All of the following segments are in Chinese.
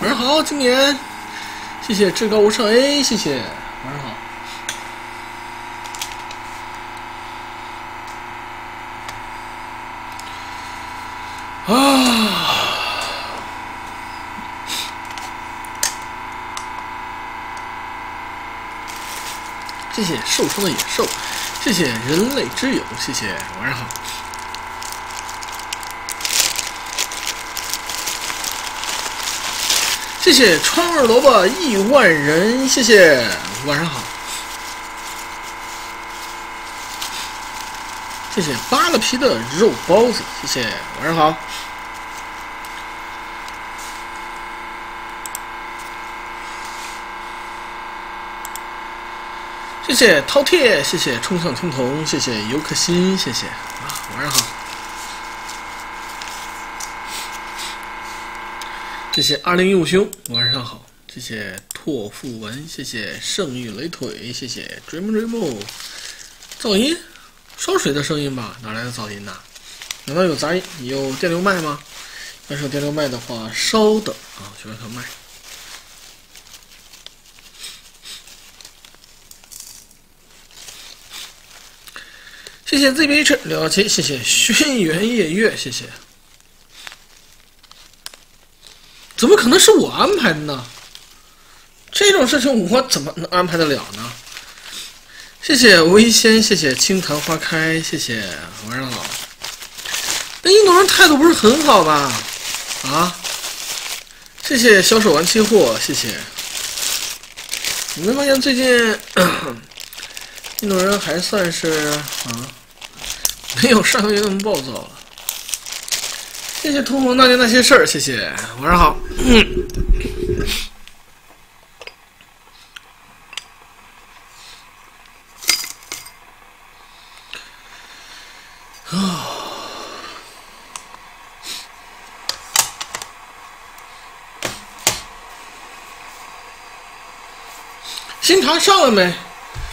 晚上好，青年，谢谢至高无上 A，谢谢，晚上好。啊！谢谢受伤的野兽，谢谢人类之友，谢谢晚上好。谢谢川味萝卜亿万人，谢谢晚上好。谢谢扒了皮的肉包子，谢谢晚上好。谢谢饕餮，谢谢冲向青铜，谢谢尤克欣，谢谢啊，晚上好。谢谢二零一五兄，晚上好。谢谢拓富文，谢谢圣域雷腿，谢谢 dream dream。噪音，烧水的声音吧？哪来的噪音呢？难道有杂音？有电流麦吗？要是有电流麦的话，稍等啊，去看看麦。谢谢 ZBH 六幺七，谢谢轩辕夜月，谢谢。怎么可能是我安排的呢？这种事情我怎么能安排得了呢？谢谢微仙，谢谢青藤花开，谢谢晚上好。那印度人态度不是很好吧？啊？谢谢销售完期货，谢谢。你没发现最近 印度人还算是啊，没有上个月那么暴躁了。谢谢通红那年那些事儿，谢谢晚上好。嗯。啊。新茶上了没？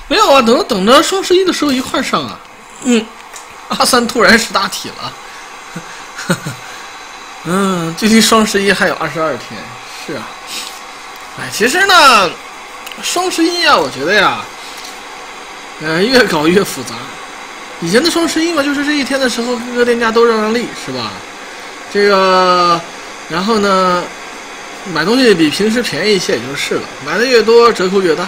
没有啊，等等着双十一的时候一块上啊。嗯。阿三突然识大体了。呵呵。嗯，距离双十一还有二十二天，是啊。哎，其实呢，双十一啊，我觉得呀，呃，越搞越复杂。以前的双十一嘛，就是这一天的时候，各个店家都让让利，是吧？这个，然后呢，买东西比平时便宜一些也就是了，买的越多折扣越大。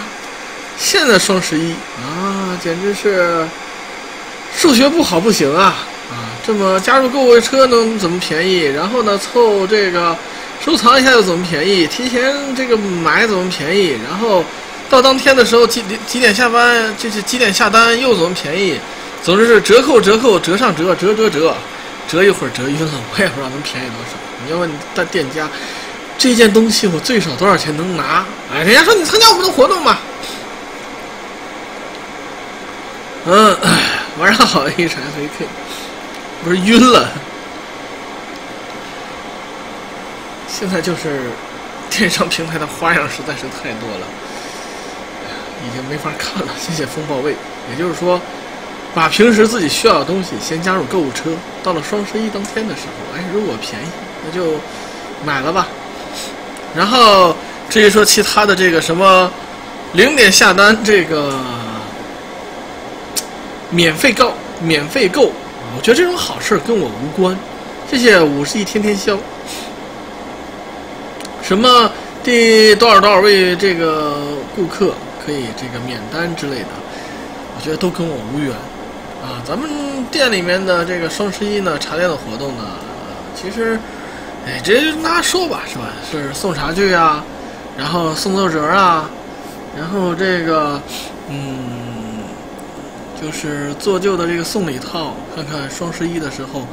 现在双十一啊，简直是数学不好不行啊！这么加入购物车能怎么便宜？然后呢，凑这个收藏一下又怎么便宜？提前这个买怎么便宜？然后到当天的时候几几点下班？这是几点下单又怎么便宜？总之是折扣折扣折上折折折折，折一会儿折晕了，我也不知道能便宜多少。你要问大店家，这件东西我最少多少钱能拿？哎，人家说你参加我们的活动嘛。嗯，晚上好，一闪 F K，不是晕了。现在就是 电商平台的花样实在是太多了，已经没法看了。谢谢风暴位，也就是说。把平时自己需要的东西先加入购物车，到了双十一当天的时候，哎，如果便宜，那就买了吧。然后至于说其他的这个什么零点下单，这个免费购、免费购，我觉得这种好事跟我无关。谢谢五十亿天天香。什么第多少多少位这个顾客可以这个免单之类的，我觉得都跟我无缘。啊，咱们店里面的这个双十一呢，茶店的活动呢，其实，哎，直接拿说吧，是吧？是送茶具啊，然后送奏折啊，然后这个，嗯，就是做旧的这个送礼套，看看双十一的时候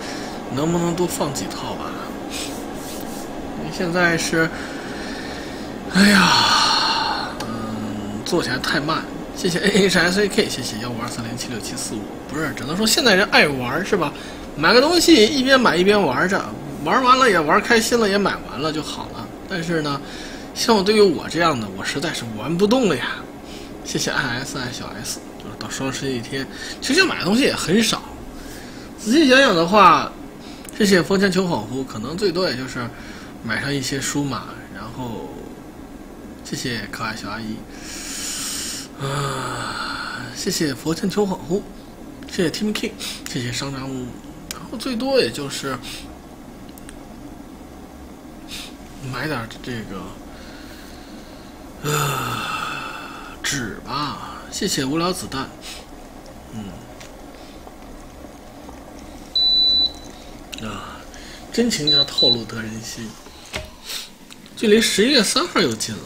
能不能多放几套吧。现在是，哎呀，嗯，做起来太慢。谢谢 A H S A K，谢谢幺五二三零七六七四五。不是，只能说现在人爱玩是吧？买个东西一边买一边玩着，玩完了也玩开心了，也买完了就好了。但是呢，像我对于我这样的，我实在是玩不动了呀。谢谢 I S I 小 S，到双十一一天，其实买的东西也很少。仔细想想的话，谢谢风前求恍惚，可能最多也就是买上一些书嘛，然后谢谢可爱小阿姨，啊，谢谢佛前求恍惚，谢谢 Tim King，谢谢商务，然后最多也就是买点这个呃纸吧，谢谢无聊子弹，嗯。啊，真情加套路得人心。距离十一月三号又近了，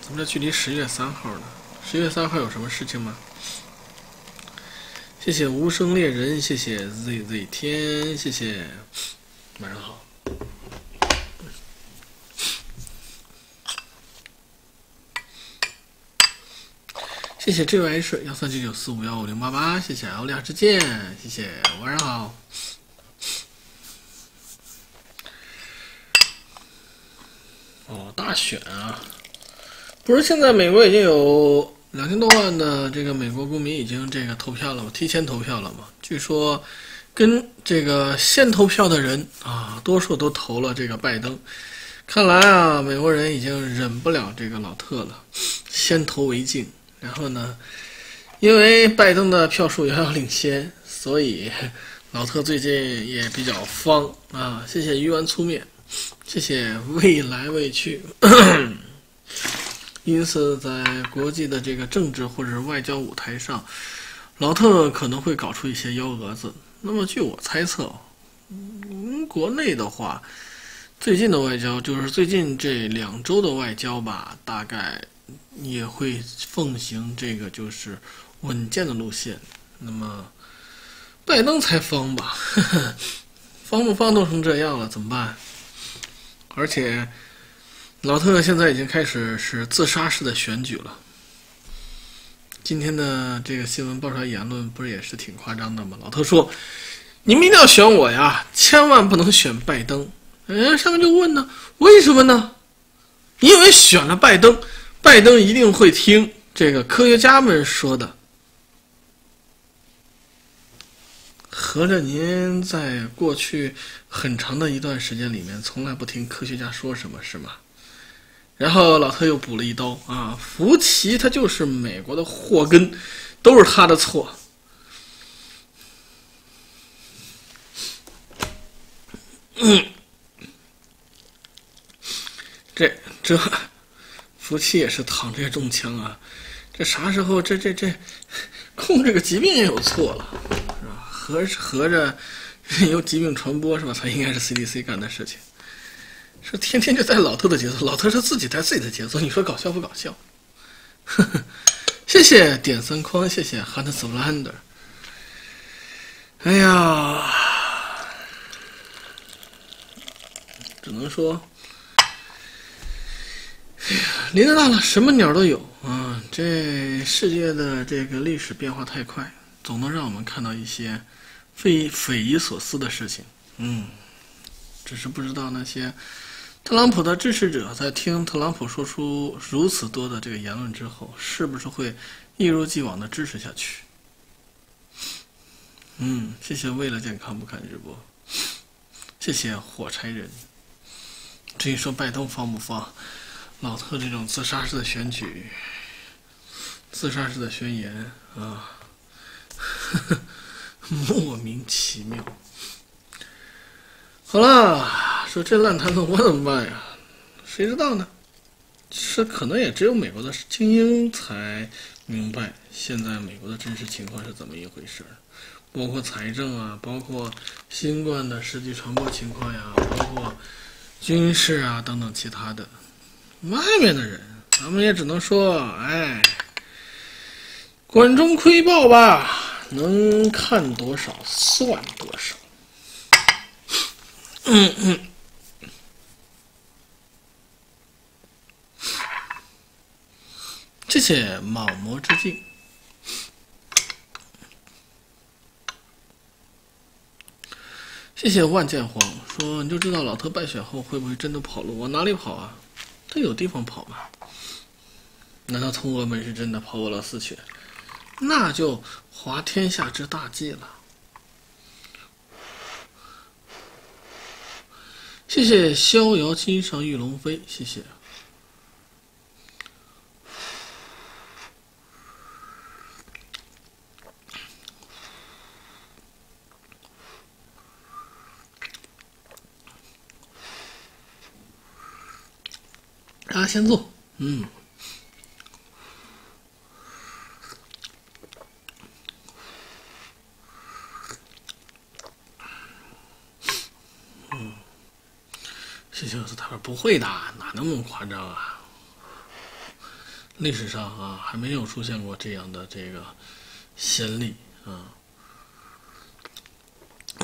怎么这距离十一月三号呢？十一月三号有什么事情吗？谢谢无声猎人，谢谢 ZZ 天，谢谢，晚上好。谢谢 JYH 幺三九九四五幺五零八八，谢谢奥利亚之剑，谢谢晚上好。哦，大选啊！不是现在美国已经有两千多万的这个美国公民已经这个投票了吗？提前投票了吗？据说跟这个先投票的人啊，多数都投了这个拜登。看来啊，美国人已经忍不了这个老特了，先投为敬。然后呢，因为拜登的票数遥遥领先，所以 老特最近也比较方啊。谢谢鱼丸粗面。谢谢未来未去，因此在国际的这个政治或者是外交舞台上，老特可能会搞出一些幺蛾子。那么据我猜测，嗯，国内的话，最近的外交就是最近这两周的外交吧，大概也会奉行这个就是稳健的路线。那么拜登才方吧，方不方都成这样了，怎么办？而且，老特现在已经开始是自杀式的选举了。今天的这个新闻爆出来言论，不是也是挺夸张的吗？老特说：“你们一定要选我呀，千万不能选拜登。”人家上面就问呢：“为什么呢？”因为选了拜登，拜登一定会听这个科学家们说的。合着您在过去很长的一段时间里面，从来不听科学家说什么，是吗？然后老特又补了一刀啊，福奇他就是美国的祸根，都是他的错。嗯，这这夫妻也是躺着中枪啊！这啥时候这这这控制个疾病也有错了？是吧合合着由疾病传播是吧？才应该是 CDC 干的事情。说天天就带老特的节奏，老特是自己带自己的节奏，你说搞笑不搞笑？呵呵，谢谢点三框，谢谢 Hans Lander。哎呀，只能说，哎呀，林子大了，什么鸟都有啊！这世界的这个历史变化太快，总能让我们看到一些。匪匪夷所思的事情，嗯，只是不知道那些特朗普的支持者在听特朗普说出如此多的这个言论之后，是不是会一如既往的支持下去？嗯，谢谢为了健康不看直播，谢谢火柴人。至于说拜登放不放，老特这种自杀式的选举，自杀式的宣言啊。呵 呵莫名其妙。好了，说这烂摊子我怎么办呀？谁知道呢？这可能也只有美国的精英才明白现在美国的真实情况是怎么一回事儿包括财政啊，包括新冠的实际传播情况呀，包括军事啊等等其他的。外面的人，咱们也只能说，哎，管中窥豹吧。能看多少算多少。嗯嗯。谢谢莽魔之境。谢谢万剑皇说，你就知道老特败选后会不会真的跑路？往哪里跑啊？他有地方跑吗？难道从俄门是真的跑俄罗斯去？那就滑天下之大稽了。谢谢逍遥金上玉龙飞，谢谢。大家先坐，嗯。谢谢他说不会的，哪那么夸张啊？历史上啊，还没有出现过这样的这个先例啊。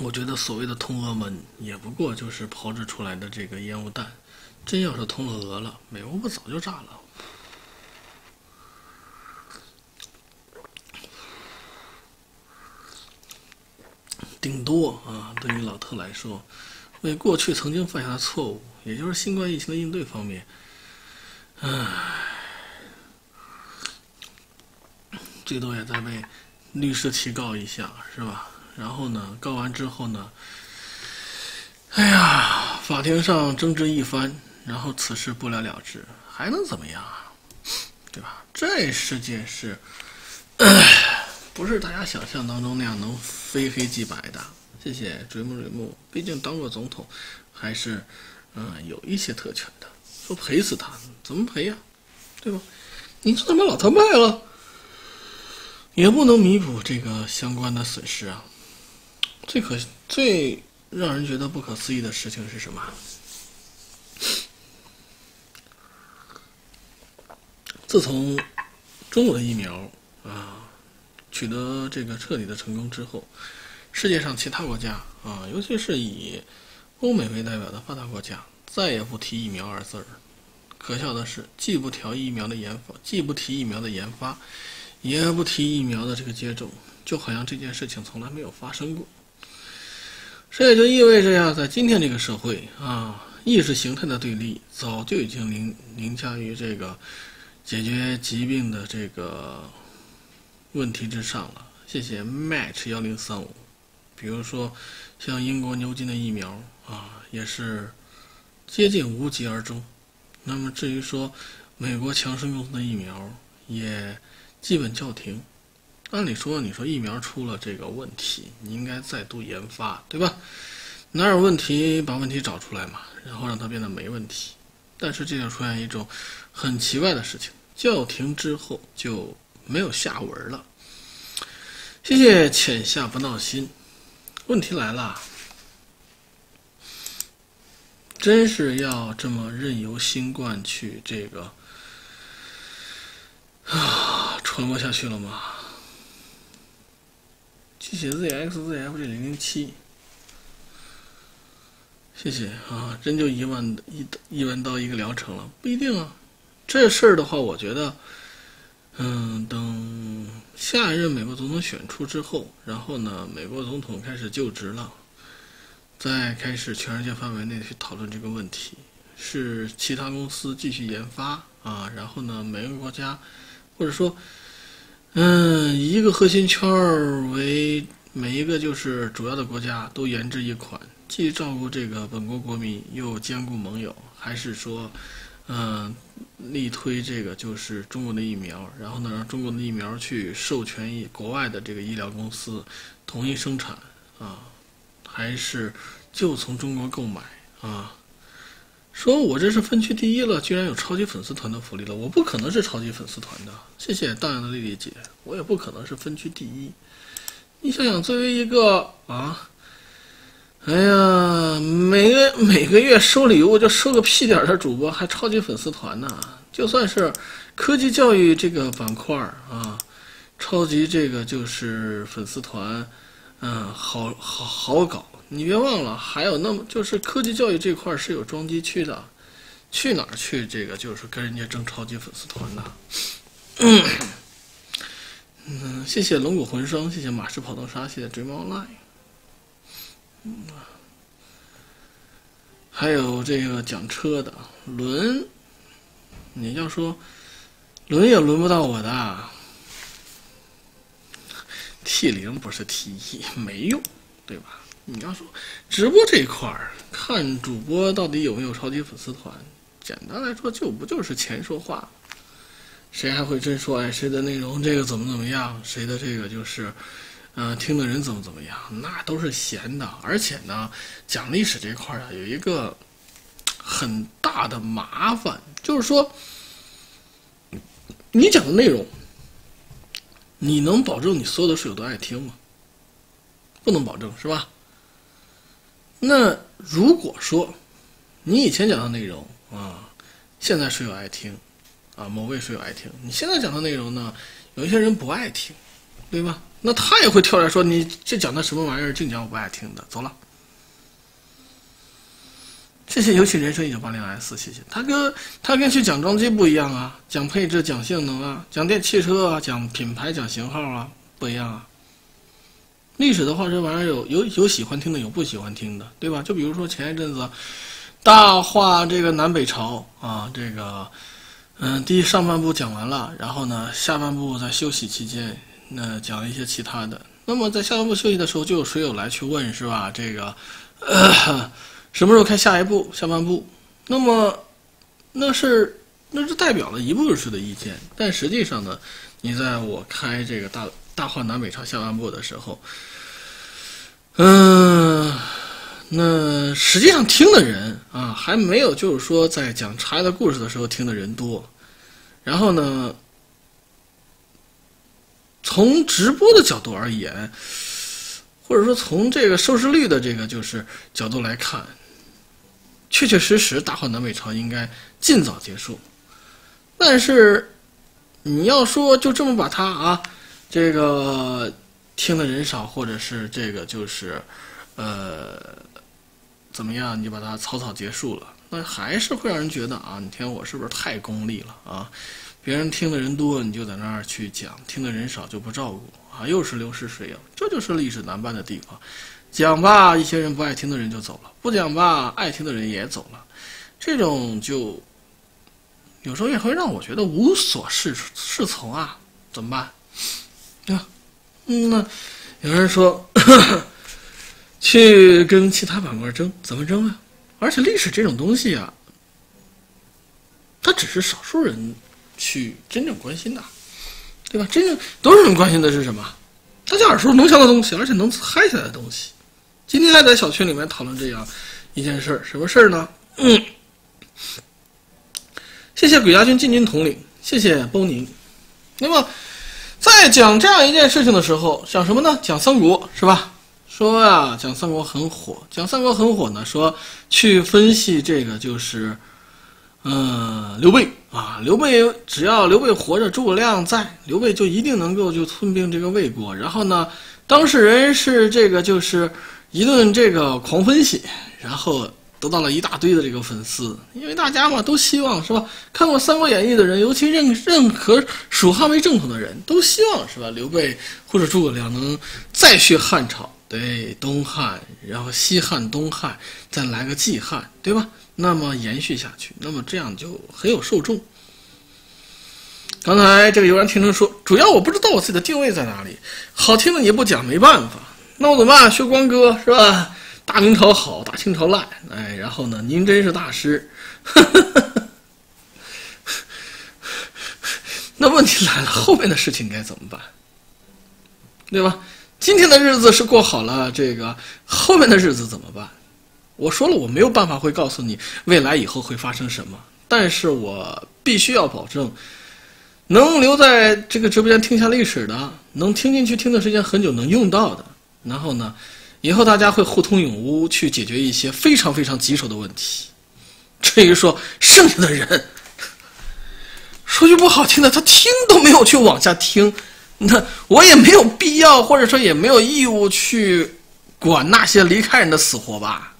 我觉得所谓的通俄门，也不过就是炮制出来的这个烟雾弹。真要是通了俄了，美国不早就炸了？顶多啊，对于老特来说。为过去曾经犯下的错误，也就是新冠疫情的应对方面，唉，最多也再被律师提告一下，是吧？然后呢，告完之后呢，哎呀，法庭上争执一番，然后此事不了了之，还能怎么样啊？对吧？这世界是，不是大家想象当中那样能非黑即白的。谢谢追梦追梦，毕竟当过总统，还是嗯有一些特权的。说赔死他，怎么赔呀？对吧？你这他妈老他卖了，也不能弥补这个相关的损失啊。最可最让人觉得不可思议的事情是什么？自从中国的疫苗啊取得这个彻底的成功之后。世界上其他国家啊，尤其是以欧美为代表的发达国家，再也不提疫苗二字儿。可笑的是，既不调疫苗的研发，既不提疫苗的研发，也不提疫苗的这个接种，就好像这件事情从来没有发生过。这也就意味着呀，在今天这个社会啊，意识形态的对立早就已经凌凌驾于这个解决疾病的这个问题之上了。谢谢 Match 幺零三五。比如说，像英国牛津的疫苗啊，也是接近无疾而终。那么至于说美国强生公司的疫苗，也基本叫停。按理说，你说疫苗出了这个问题，你应该再度研发，对吧？哪有问题把问题找出来嘛，然后让它变得没问题。但是这就出现一种很奇怪的事情：叫停之后就没有下文了。谢谢浅夏不闹心。问题来了，真是要这么任由新冠去这个啊传播下去了吗？谢谢 zxzf 这零零七，谢谢啊！真就一万一一万刀一个疗程了？不一定啊。这事儿的话，我觉得，嗯，等。下一任美国总统选出之后，然后呢，美国总统开始就职了，再开始全世界范围内去讨论这个问题，是其他公司继续研发啊，然后呢，每个国家，或者说，嗯，一个核心圈儿为每一个就是主要的国家都研制一款，既照顾这个本国国民，又兼顾盟友，还是说？嗯，力推这个就是中国的疫苗，然后呢，让中国的疫苗去授权医国外的这个医疗公司统一生产啊，还是就从中国购买啊？说我这是分区第一了，居然有超级粉丝团的福利了，我不可能是超级粉丝团的。谢谢荡漾的丽丽姐，我也不可能是分区第一。你想想，作为一个啊。哎呀，每个每个月收礼物就收个屁点儿的主播，还超级粉丝团呢！就算是科技教育这个板块啊，超级这个就是粉丝团，嗯，好好好搞。你别忘了，还有那么就是科技教育这块是有装机区的，去哪儿去？这个就是跟人家争超级粉丝团呢。嗯，谢谢龙骨魂生，谢谢马氏跑动沙，谢谢 Dream Online。嗯，还有这个讲车的轮，你要说轮也轮不到我的，T 零不是 T 一，没用，对吧？你要说直播这一块儿，看主播到底有没有超级粉丝团，简单来说就不就是钱说话，谁还会真说哎谁的内容这个怎么怎么样，谁的这个就是，呃听的人怎么怎么样，那都是闲的。而且呢，讲历史这块儿啊，有一个很大的麻烦，就是说你讲的内容，你能保证你所有的室友都爱听吗？不能保证，是吧？那如果说你以前讲的内容啊，现在室友爱听，啊，某位室友爱听，你现在讲的内容呢，有一些人不爱听，对吧？那他也会跳出来说你这讲的什么玩意儿，净讲我不爱听的，走了。谢谢尤其人生一九八零 S，谢谢他跟他跟去讲装机不一样啊，讲配置、讲性能啊，讲电汽车啊，讲品牌、讲型号啊，不一样啊。历史的话，这玩意儿有有有喜欢听的，有不喜欢听的，对吧？就比如说前一阵子，大话这个南北朝啊，这个，嗯，第一上半部讲完了，然后呢，下半部在休息期间，那讲一些其他的。那么在下半部休息的时候，就有水友来去问，是吧？这个，什么时候开下一部下半部？那么，那是那是代表了一部分人的意见，但实际上呢，你在我开这个大。大话南北朝下半部的时候，嗯，那实际上听的人啊，还没有就是说在讲茶叶的故事的时候听的人多。然后呢，从直播的角度而言，或者说从这个收视率的这个就是角度来看，确确实实大话南北朝应该尽早结束。但是你要说就这么把它啊。这个听的人少，或者是这个就是，呃，怎么样？你把它草草结束了，那还是会让人觉得啊，你听我是不是太功利了啊？别人听的人多，你就在那儿去讲；听的人少就不照顾啊，又是流失水友。这就是历史难办的地方。讲吧，一些人不爱听的人就走了；不讲吧，爱听的人也走了。这种就有时候也会让我觉得无所适适从啊，怎么办？啊，嗯，那有人说 去跟其他板块争，怎么争啊？而且历史这种东西啊，它只是少数人去真正关心的，对吧？真正多数人关心的是什么？大家耳熟能详的东西，而且能嗨起来的东西。今天还在小区里面讨论这样一件事儿，什么事儿呢？嗯，谢谢鬼家军进军统领，谢谢包宁。那么。在讲这样一件事情的时候，讲什么呢？讲三国是吧？说啊，讲三国很火，讲三国很火呢。说去分析这个就是，嗯，刘备啊，刘备只要刘备活着，诸葛亮在，刘备就一定能够就吞并这个魏国。然后呢，当事人是这个就是一顿这个狂分析，然后。得到了一大堆的这个粉丝，因为大家嘛都希望是吧？看过《三国演义》的人，尤其任任何蜀汉为正统的人都希望是吧？刘备或者诸葛亮能再续汉朝，对东汉，然后西汉、东汉，再来个季汉，对吧？那么延续下去，那么这样就很有受众。刚才这个有人听众说，主要我不知道我自己的定位在哪里，好听的你不讲没办法，那我怎么办？学光哥是吧？大明朝好，大清朝烂，哎，然后呢，您真是大师。那问题来了，后面的事情该怎么办？对吧？今天的日子是过好了，这个后面的日子怎么办？我说了，我没有办法会告诉你未来以后会发生什么，但是我必须要保证，能留在这个直播间听下历史的，能听进去听的时间很久，能用到的，然后呢？以后大家会互通有无，去解决一些非常非常棘手的问题。至于说剩下的人，说句不好听的，他听都没有去往下听，那我也没有必要，或者说也没有义务去管那些离开人的死活吧。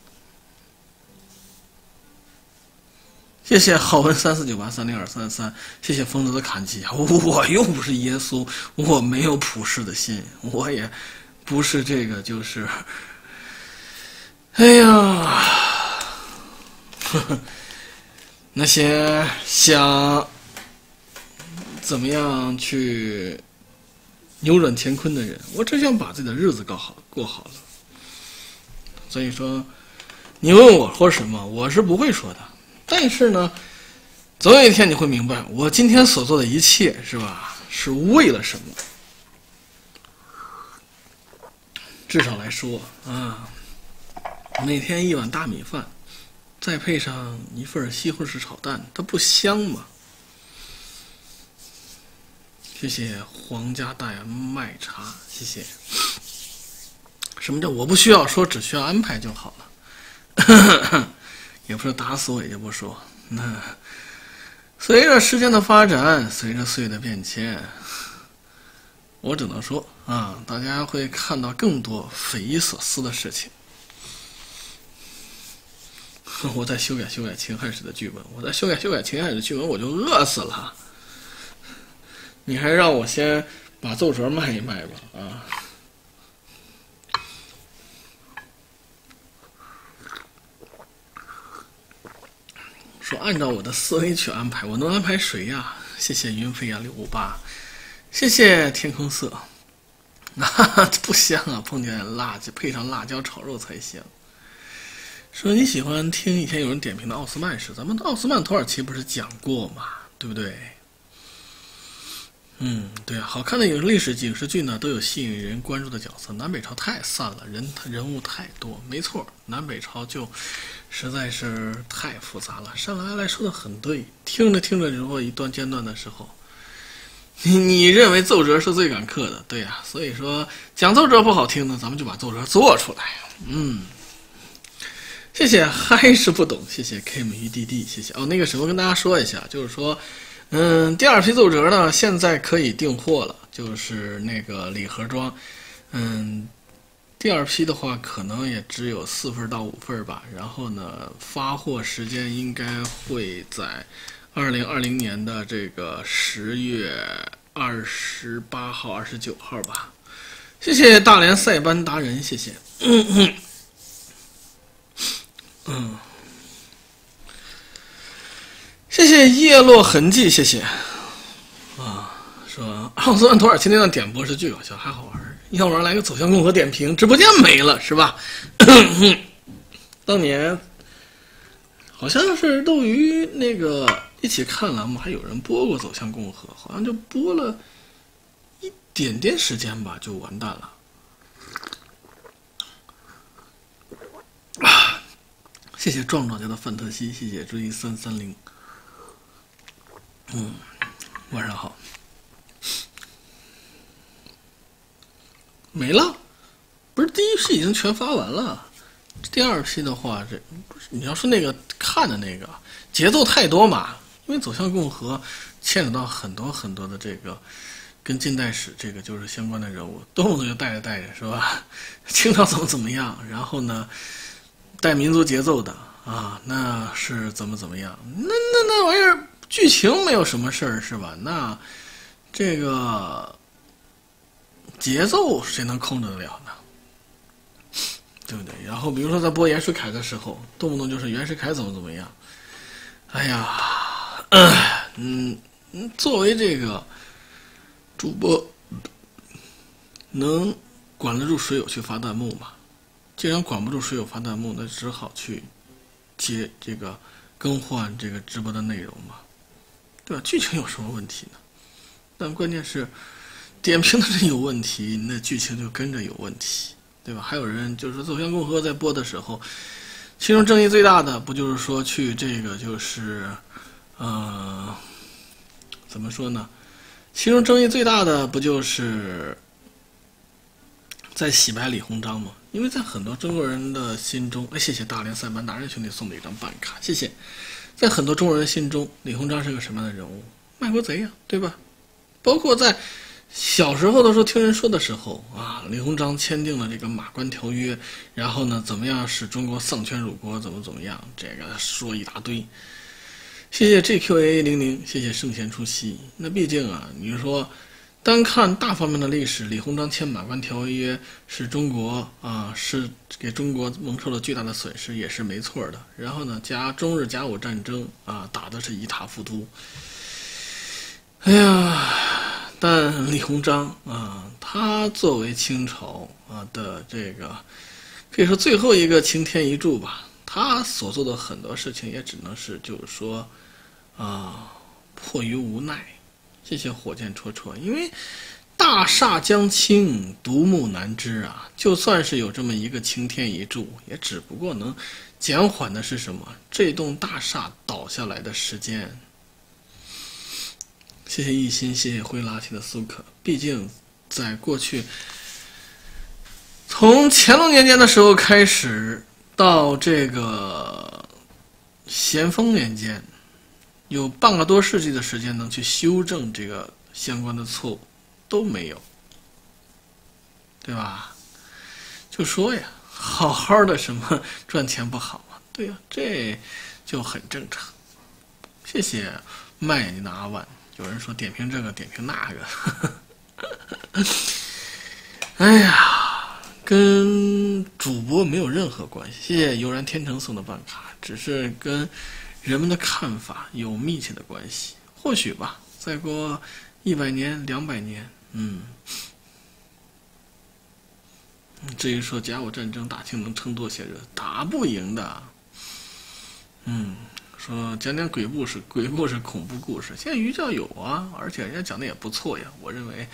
谢谢好文三四九八三零二三三，谢谢疯子的砍击。我又不是耶稣，我没有普世的心，我也。不是这个，就是，哎呀，呵 呵那些想怎么样去扭转乾坤的人，我只想把自己的日子搞好过好了。所以说，你问我说什么，我是不会说的。但是呢，总有一天你会明白，我今天所做的一切，是吧？是为了什么？至少来说啊，每天一碗大米饭，再配上一份西红柿炒蛋，它不香吗？谢谢皇家大洋麦茶，谢谢。什么叫我不需要说，只需要安排就好了？也不是打死我也就不说。那随着时间的发展，随着岁月的变迁，我只能说啊，大家会看到更多匪夷所思的事情。我在修改修改秦汉史的剧本，我在修改修改秦汉史的剧本，我就饿死了。你还让我先把奏折卖一卖吧，啊！说按照我的思维去安排，我能安排谁呀？谢谢云飞呀六五八，谢谢天空色，那，不香啊！碰见辣椒配上辣椒炒肉才香。说你喜欢听以前有人点评的奥斯曼史，咱们奥斯曼土耳其不是讲过吗？对不对？嗯，对啊，好看的影历史影视剧呢，都有吸引人关注的角色。南北朝太散了，人人物太多，没错，南北朝就实在是太复杂了。上来来说的很对，听着听着，如果一段间断的时候，你你认为奏折是最赶课的，对呀，所以说讲奏折不好听呢，咱们就把奏折做出来。嗯，谢谢，还是不懂，谢谢 Kim 与 DD，谢谢哦。那个什么，跟大家说一下，就是说。嗯，第二批奏折呢，现在可以订货了，就是那个礼盒装。嗯，第二批的话，可能也只有四份到五份吧。然后呢，发货时间应该会在二零二零年的这个十月二十八号、二十九号吧。谢谢大连塞班达人，谢谢。嗯。嗯。谢谢叶落痕迹，谢谢。啊，说奥斯曼土耳其那段点播是巨搞笑，还好玩。要不然来个走向共和点评，直播间没了是吧？当年好像是斗鱼那个一起看栏目，还有人播过走向共和，好像就播了一点点时间吧，就完蛋了。谢谢壮壮家的范特西，谢谢追三三零。嗯，晚上好。没了，不是第一批已经全发完了，第二批的话，这不是你要说那个看的那个节奏太多嘛？因为走向共和牵扯到很多很多的这个跟近代史这个就是相关的人物，动不动就带着带着是吧？清朝怎么怎么样，然后呢带民族节奏的啊，那是怎么怎么样？那那那玩意儿。剧情没有什么事儿是吧？那这个节奏谁能控制得了呢？对不对？然后比如说在播袁世凯的时候，动不动就是袁世凯怎么怎么样。哎呀，嗯 嗯，作为这个主播，能管得住水友去发弹幕吗？既然管不住水友发弹幕，那只好去接这个更换这个直播的内容嘛。对吧？剧情有什么问题呢？但关键是，点评的人有问题，那剧情就跟着有问题，对吧？还有人就是说《走向共和》在播的时候，其中争议最大的不就是说去这个就是，呃，怎么说呢？其中争议最大的不就是在洗白李鸿章吗？因为在很多中国人的心中，哎，谢谢大连三班达人兄弟送的一张办卡，谢谢。在很多中国人心中，李鸿章是个什么样的人物？卖国贼呀，对吧？包括在小时候的时候听人说的时候啊，李鸿章签订了这个马关条约，然后呢，怎么样使中国丧权辱国？怎么怎么样？这个说一大堆。谢谢 JQA 零零，谢谢圣贤出席。那毕竟啊，你说。单看大方面的历史，李鸿章签马关条约是中国啊，是给中国蒙受了巨大的损失，也是没错的。然后呢，加中日甲午战争啊，打的是一塌糊涂。哎呀，但李鸿章啊，他作为清朝啊的这个可以说最后一个擎天一柱吧。他所做的很多事情也只能是就是说，啊，迫于无奈。这些火箭戳戳，因为大厦将倾，独木难支啊。就算是有这么一个擎天一柱，也只不过能减缓的是什么？这栋大厦倒下来的时间。谢谢一心，谢谢灰拉提的苏克。毕竟，在过去，从乾隆年间的时候开始，到这个咸丰年间，有半个多世纪的时间能去修正这个相关的错误，都没有，对吧？就说呀，好好的什么赚钱不好吗？对呀，这就很正常。谢谢卖眼睛的阿万。有人说点评这个点评那个，哎呀，跟主播没有任何关系。谢谢悠然天成送的办卡，只是跟人们的看法有密切的关系。或许吧，再过一百年、两百年，嗯，至于说甲午战争打清能撑多些日，打不赢的，嗯。说讲讲鬼故事，鬼故事、恐怖故事，现在瑜教有啊，而且人家讲的也不错呀。我认为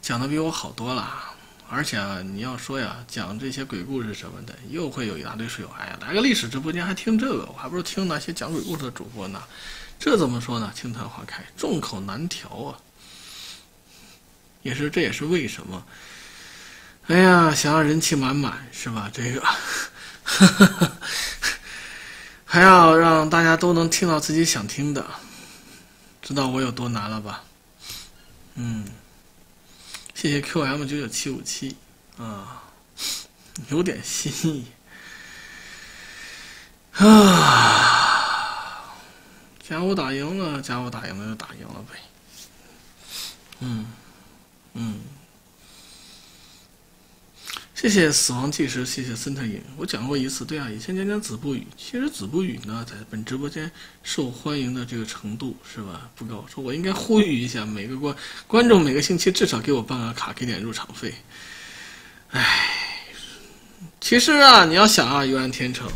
讲的比我好多了。而且啊，你要说呀，讲这些鬼故事什么的，又会有一大堆水友。哎呀，来个历史直播间还听这个，我还不如听那些讲鬼故事的主播呢。这怎么说呢？青潭花开，众口难调啊。也是，这也是为什么。哎呀，想要人气满满是吧？这个。还要让大家都能听到自己想听的，知道我有多难了吧？嗯，谢谢 QM 九九七五七啊，有点心意啊！家务打赢了，家务打赢了就打赢了呗。嗯嗯。谢谢死亡计时，谢谢森特影。我讲过一次，对啊，以前讲讲子不语，其实子不语呢，在本直播间受欢迎的这个程度是吧不高。说我应该呼吁一下每个观观众，每个星期至少给我办个卡，给点入场费。唉，其实啊，你要想啊，悠然天成，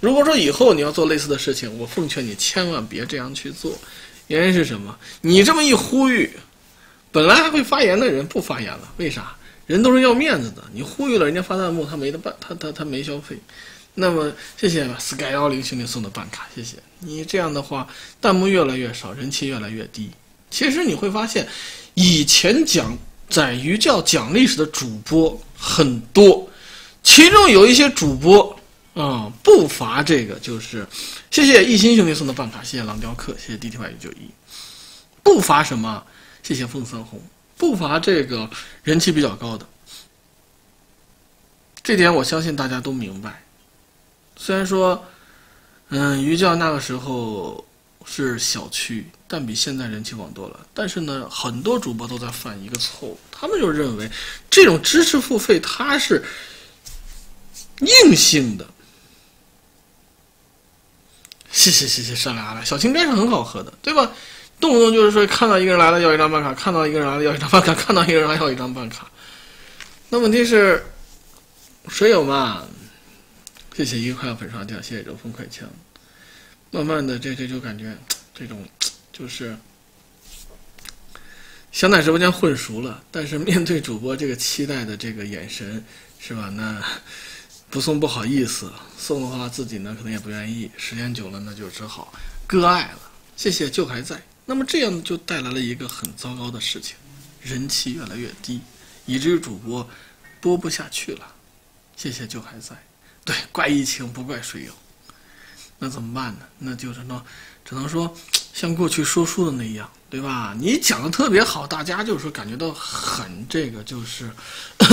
如果说以后你要做类似的事情，我奉劝你千万别这样去做。原因是什么？你这么一呼吁，本来还会发言的人不发言了，为啥？人都是要面子的，你呼吁了人家发弹幕，他没得办，他他他没消费。那么谢谢 sky 幺零兄弟送的办卡，谢谢你这样的话，弹幕越来越少，人气越来越低。其实你会发现，以前讲在鱼教讲历史的主播很多，其中有一些主播啊，不乏这个，就是谢谢一心兄弟送的办卡，谢谢狼雕客，谢谢 D T Y 九一，不乏什么，谢谢凤三红。不乏这个人气比较高的，这点我相信大家都明白。虽然说，嗯，鱼教那个时候是小区，但比现在人气广多了。但是呢，很多主播都在犯一个错误，他们就认为这种知识付费它是硬性的。谢谢谢谢善良的小青柑是很好喝的，对吧？动不动就是说看到一个人来了要一张办卡，看到一个人来了要一张办卡，看到一个人来要一张办卡。那问题是，水友嘛，谢谢一个快粉刷掉，谢谢柔风快枪。慢慢的，这这就感觉这种就是想在直播间混熟了，但是面对主播这个期待的这个眼神，是吧？那不送不好意思，送的话自己呢可能也不愿意，时间久了那就只好割爱了。谢谢，就还在。那么这样就带来了一个很糟糕的事情，人气越来越低，以至于主播播不下去了。谢谢就还在，对，怪疫情不怪水友，那怎么办呢？那就只能只能说像过去说书的那样，对吧？你讲的特别好，大家就是感觉到很这个，就是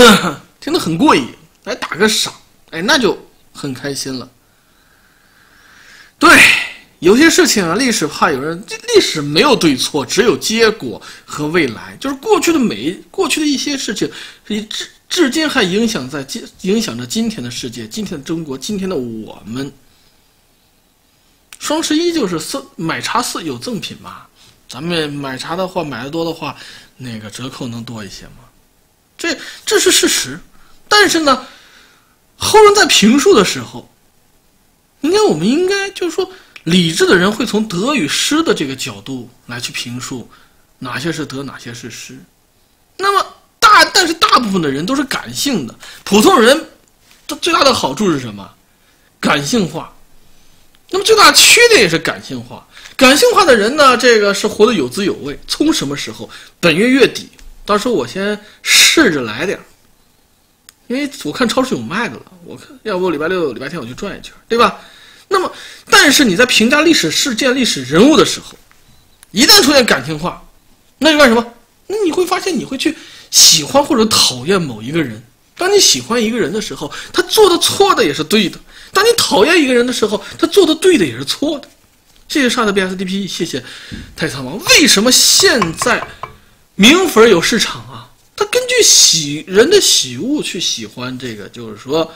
听得很过瘾，来打个赏，哎，那就很开心了。对。有些事情啊，历史怕有人，历史没有对错，只有结果和未来。就是过去的每过去的一些事情，至至今还影响在今影响着今天的世界，今天的中国，今天的我们。双十一就是送买茶四有赠品嘛，咱们买茶的话，买的多的话，那个折扣能多一些吗？这这是事实。但是呢，后人在评述的时候，应该我们应该就是说，理智的人会从得与失的这个角度来去评述哪些是得，哪些是失。那么大，但是大部分的人都是感性的，普通人，最大的好处是什么？感性化。那么最大缺点也是感性化。感性化的人呢，这个是活得有滋有味。从什么时候？本月月底，到时候我先试着来点。因为我看超市有卖的了，我看要不礼拜六、礼拜天我去转一圈，对吧？那么，但是你在评价历史事件、历史人物的时候，一旦出现感情化，那就干什么？那你会发现，你会去喜欢或者讨厌某一个人。当你喜欢一个人的时候，他做的错的也是对的；当你讨厌一个人的时候，他做的对的也是错的。谢谢沙特 BSDP，谢谢太仓王。为什么现在名粉有市场啊？他根据喜人的喜恶去喜欢这个，就是说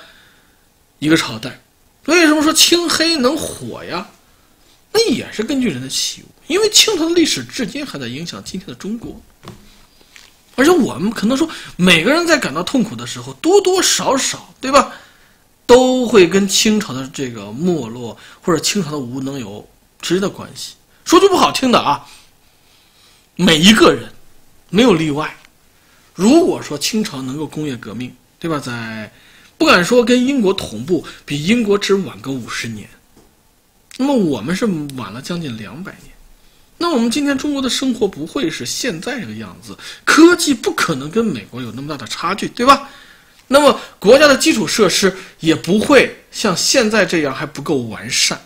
一个朝代。为什么说清黑能火呀？那也是根据人的喜恶。因为清朝的历史至今还在影响今天的中国。而且我们可能说，每个人在感到痛苦的时候，多多少少，对吧，都会跟清朝的这个没落或者清朝的无能有直接的关系。说句不好听的啊，每一个人没有例外。如果说清朝能够工业革命，对吧？在不敢说跟英国同步，比英国只晚个五十年，那么我们是晚了将近两百年。那我们今天中国的生活不会是现在这个样子，科技不可能跟美国有那么大的差距，对吧？那么国家的基础设施也不会像现在这样还不够完善。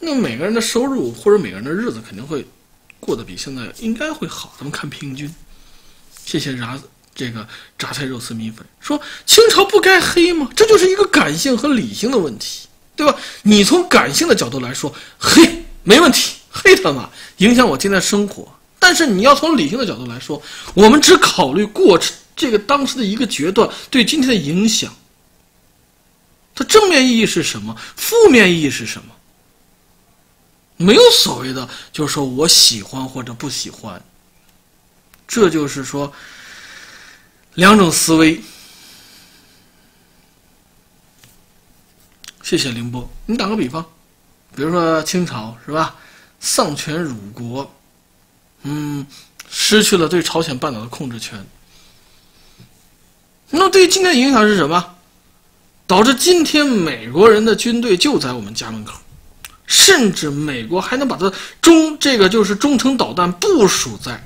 那每个人的收入或者每个人的日子肯定会。过得比现在应该会好，咱们看平均。谢谢炸这个榨菜肉丝米粉说清朝不该黑吗？这就是一个感性和理性的问题，对吧？你从感性的角度来说，黑没问题，黑他妈影响我今天生活。但是你要从理性的角度来说，我们只考虑过，这个当时的一个决断对今天的影响，它正面意义是什么？负面意义是什么？没有所谓的，就是说我喜欢或者不喜欢，这就是说两种思维。谢谢凌波，你打个比方，比如说清朝是吧，丧权辱国，嗯，失去了对朝鲜半岛的控制权，那对于今天的影响是什么？导致今天美国人的军队就在我们家门口。甚至美国还能把它中这个就是中程导弹部署在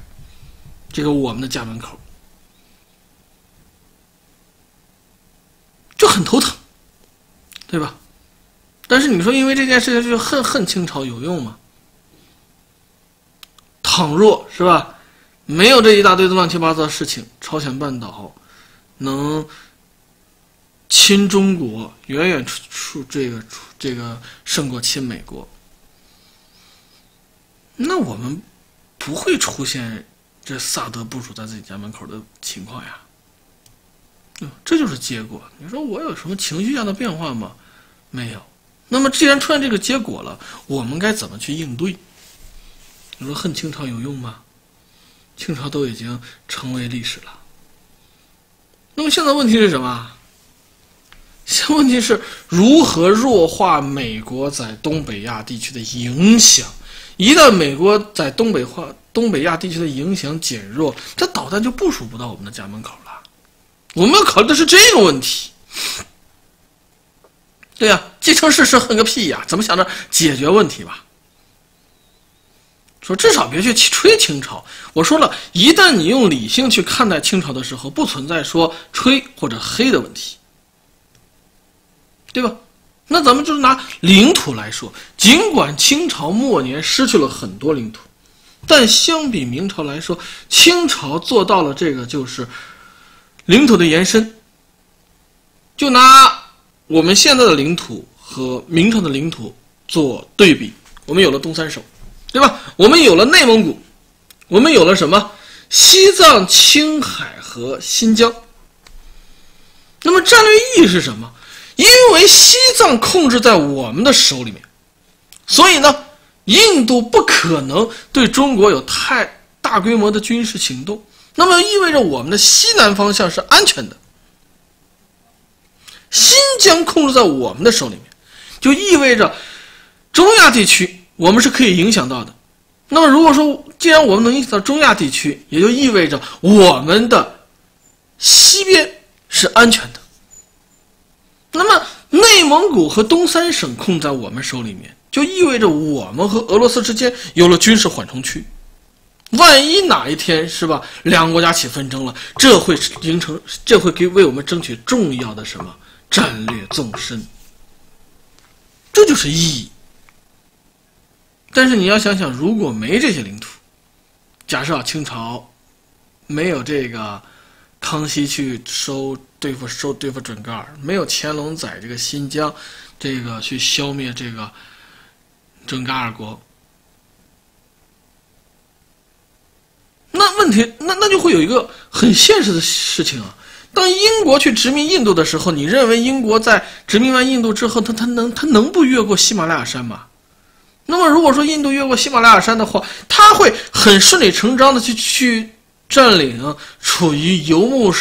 这个我们的家门口，就很头疼，对吧？但是你说因为这件事情就恨恨清朝有用吗？倘若是吧，没有这一大堆的乱七八糟的事情，朝鲜半岛能。亲中国远远出出这个出这个胜过亲美国，那我们不会出现这萨德部署在自己家门口的情况呀。嗯，这就是结果。你说我有什么情绪上的变化吗？没有。那么既然出现这个结果了，我们该怎么去应对？你说恨清朝有用吗？清朝都已经成为历史了。那么现在问题是什么？现问题是如何弱化美国在东北亚地区的影响？一旦美国在东北化东北亚地区的影响减弱，这导弹就部署不到我们的家门口。我们要考虑的是这个问题。对呀，既成事实恨个屁呀！怎么想着解决问题吧？说至少别去吹清朝。我说了一旦你用理性去看待清朝的时候，不存在说吹或者黑的问题。对吧？那咱们就是拿领土来说，尽管清朝末年失去了很多领土，但相比明朝来说，清朝做到了这个就是领土的延伸。就拿我们现在的领土和明朝的领土做对比，我们有了东三省，对吧？我们有了内蒙古，我们有了什么？西藏、青海和新疆。那么战略意义是什么？因为西藏控制在我们的手里面，所以呢，印度不可能对中国有太大规模的军事行动。那么意味着我们的西南方向是安全的。新疆控制在我们的手里面，就意味着中亚地区我们是可以影响到的。那么如果说既然我们能影响到中亚地区，也就意味着我们的西边是安全的。那么内蒙古和东三省控在我们手里面，就意味着我们和俄罗斯之间有了军事缓冲区。万一哪一天是吧，两个国家起纷争了，这会形成，这会给为我们争取重要的什么战略纵深。这就是意义。但是你要想想，如果没这些领土，假设清朝没有这个康熙去收对付收对付准噶尔，没有乾隆在这个新疆这个去消灭这个准噶尔国。那问题，那那就会有一个很现实的事情啊。当英国去殖民印度的时候，你认为英国在殖民完印度之后，他他能他能不越过喜马拉雅山吗？那么如果说印度越过喜马拉雅山的话，他会很顺理成章的去去占领处于游牧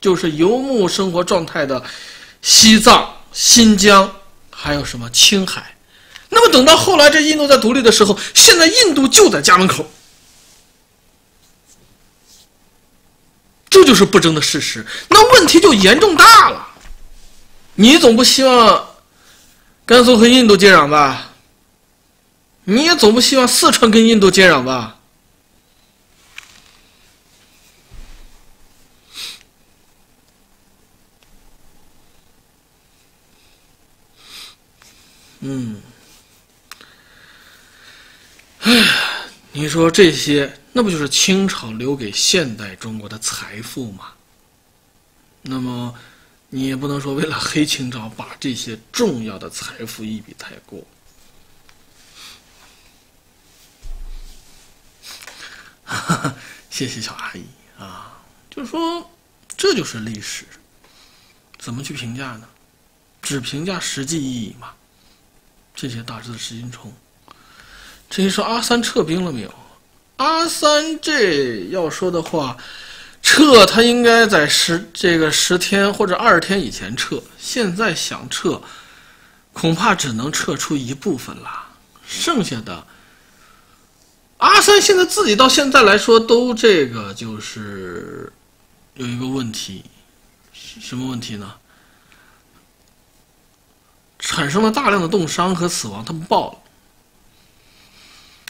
就是游牧生活状态的西藏、新疆，还有什么青海。那么等到后来这印度在独立的时候，现在印度就在家门口。这就是不争的事实，那问题就严重大了。你总不希望甘肃和印度接壤吧？你也总不希望四川跟印度接壤吧？嗯，哎，你说这些。那不就是清朝留给现代中国的财富吗？那么，你也不能说为了黑清朝把这些重要的财富一笔带过。谢谢小阿姨啊，就是说，这就是历史，怎么去评价呢？只评价实际意义嘛。这些大致的实金虫，至于说阿三撤兵了没有？阿三这要说的话，撤他应该在十这个十天或者二十天以前撤，现在想撤，恐怕只能撤出一部分了，剩下的，阿三现在自己到现在来说都这个就是有一个问题，什么问题呢？产生了大量的冻伤和死亡，他们报了。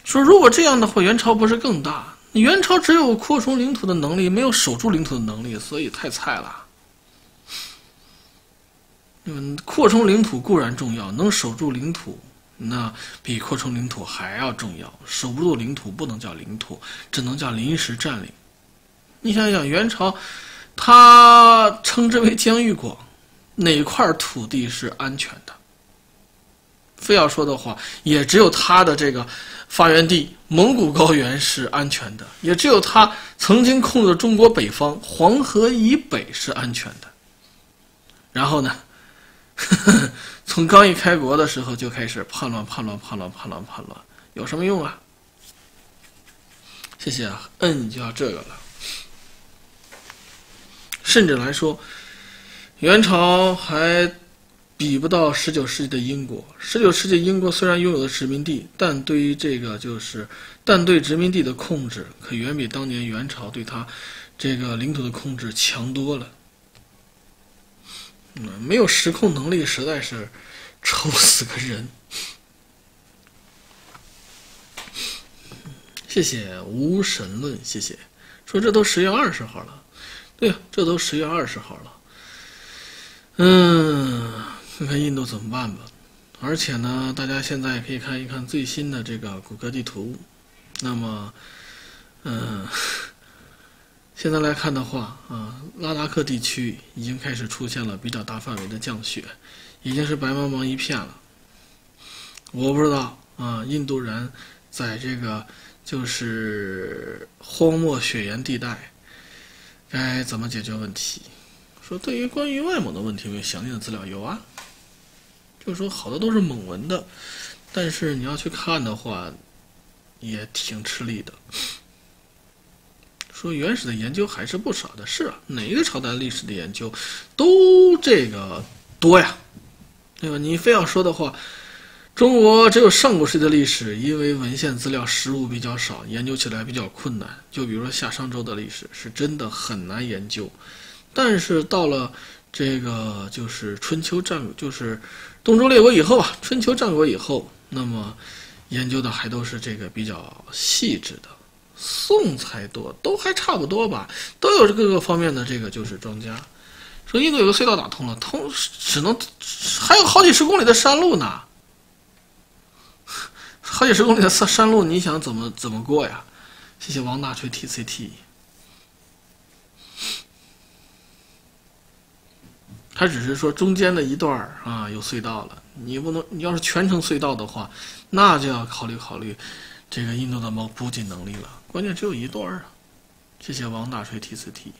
说如果这样的话，元朝不是更大？元朝只有扩充领土的能力，没有守住领土的能力，所以太菜了。嗯，扩充领土固然重要，能守住领土，那比扩充领土还要重要。守不住领土不能叫领土，只能叫临时占领。你想想，元朝，它称之为疆域广，哪块土地是安全的？非要说的话，也只有他的这个。发源地蒙古高原是安全的，也只有他曾经控制中国北方黄河以北是安全的。然后呢，从刚一开国的时候就开始叛乱、叛乱、叛乱、叛乱、叛乱，有什么用啊？谢谢啊，摁就要这个了。甚至来说，元朝还。比不到十九世纪的英国。十九世纪英国虽然拥有了殖民地，但对于这个就是，但对殖民地的控制可远比当年元朝对他这个领土的控制强多了。嗯，没有实控能力，实在是愁死个人。谢谢无神论，谢谢。说这都十月二十号了，对呀，这都十月二十号了。嗯。看看印度怎么办吧，而且呢，大家现在可以看一看最新的这个谷歌地图。那么，嗯，现在来看的话啊，拉达克地区已经开始出现了比较大范围的降雪，已经是白茫茫一片了。我不知道啊，印度人在这个就是荒漠雪原地带该怎么解决问题？说对于关于外蒙的问题，有没有详细的资料有啊。就是说，好多都是蒙文的，但是你要去看的话，也挺吃力的。说原始的研究还是不少的，是啊，哪个朝代历史的研究都这个多呀，对吧？你非要说的话，中国只有上古时期的历史，因为文献资料实物比较少，研究起来比较困难。就比如说夏商周的历史，是真的很难研究。但是到了这个就是春秋战国，就是东周列国以后啊，春秋战国以后，那么研究的还都是这个比较细致的。宋才多，都还差不多吧，都有各个方面的这个就是庄家。说印度有个隧道打通了，通只能还有好几十公里的山路呢，好几十公里的山山路，你想怎么怎么过呀？谢谢王大锤 TCT。他只是说中间的一段啊有隧道了，你不能，你要是全程隧道的话，那就要考虑考虑这个印度的某补给能力了。关键只有一段啊！谢谢王大锤 TCT。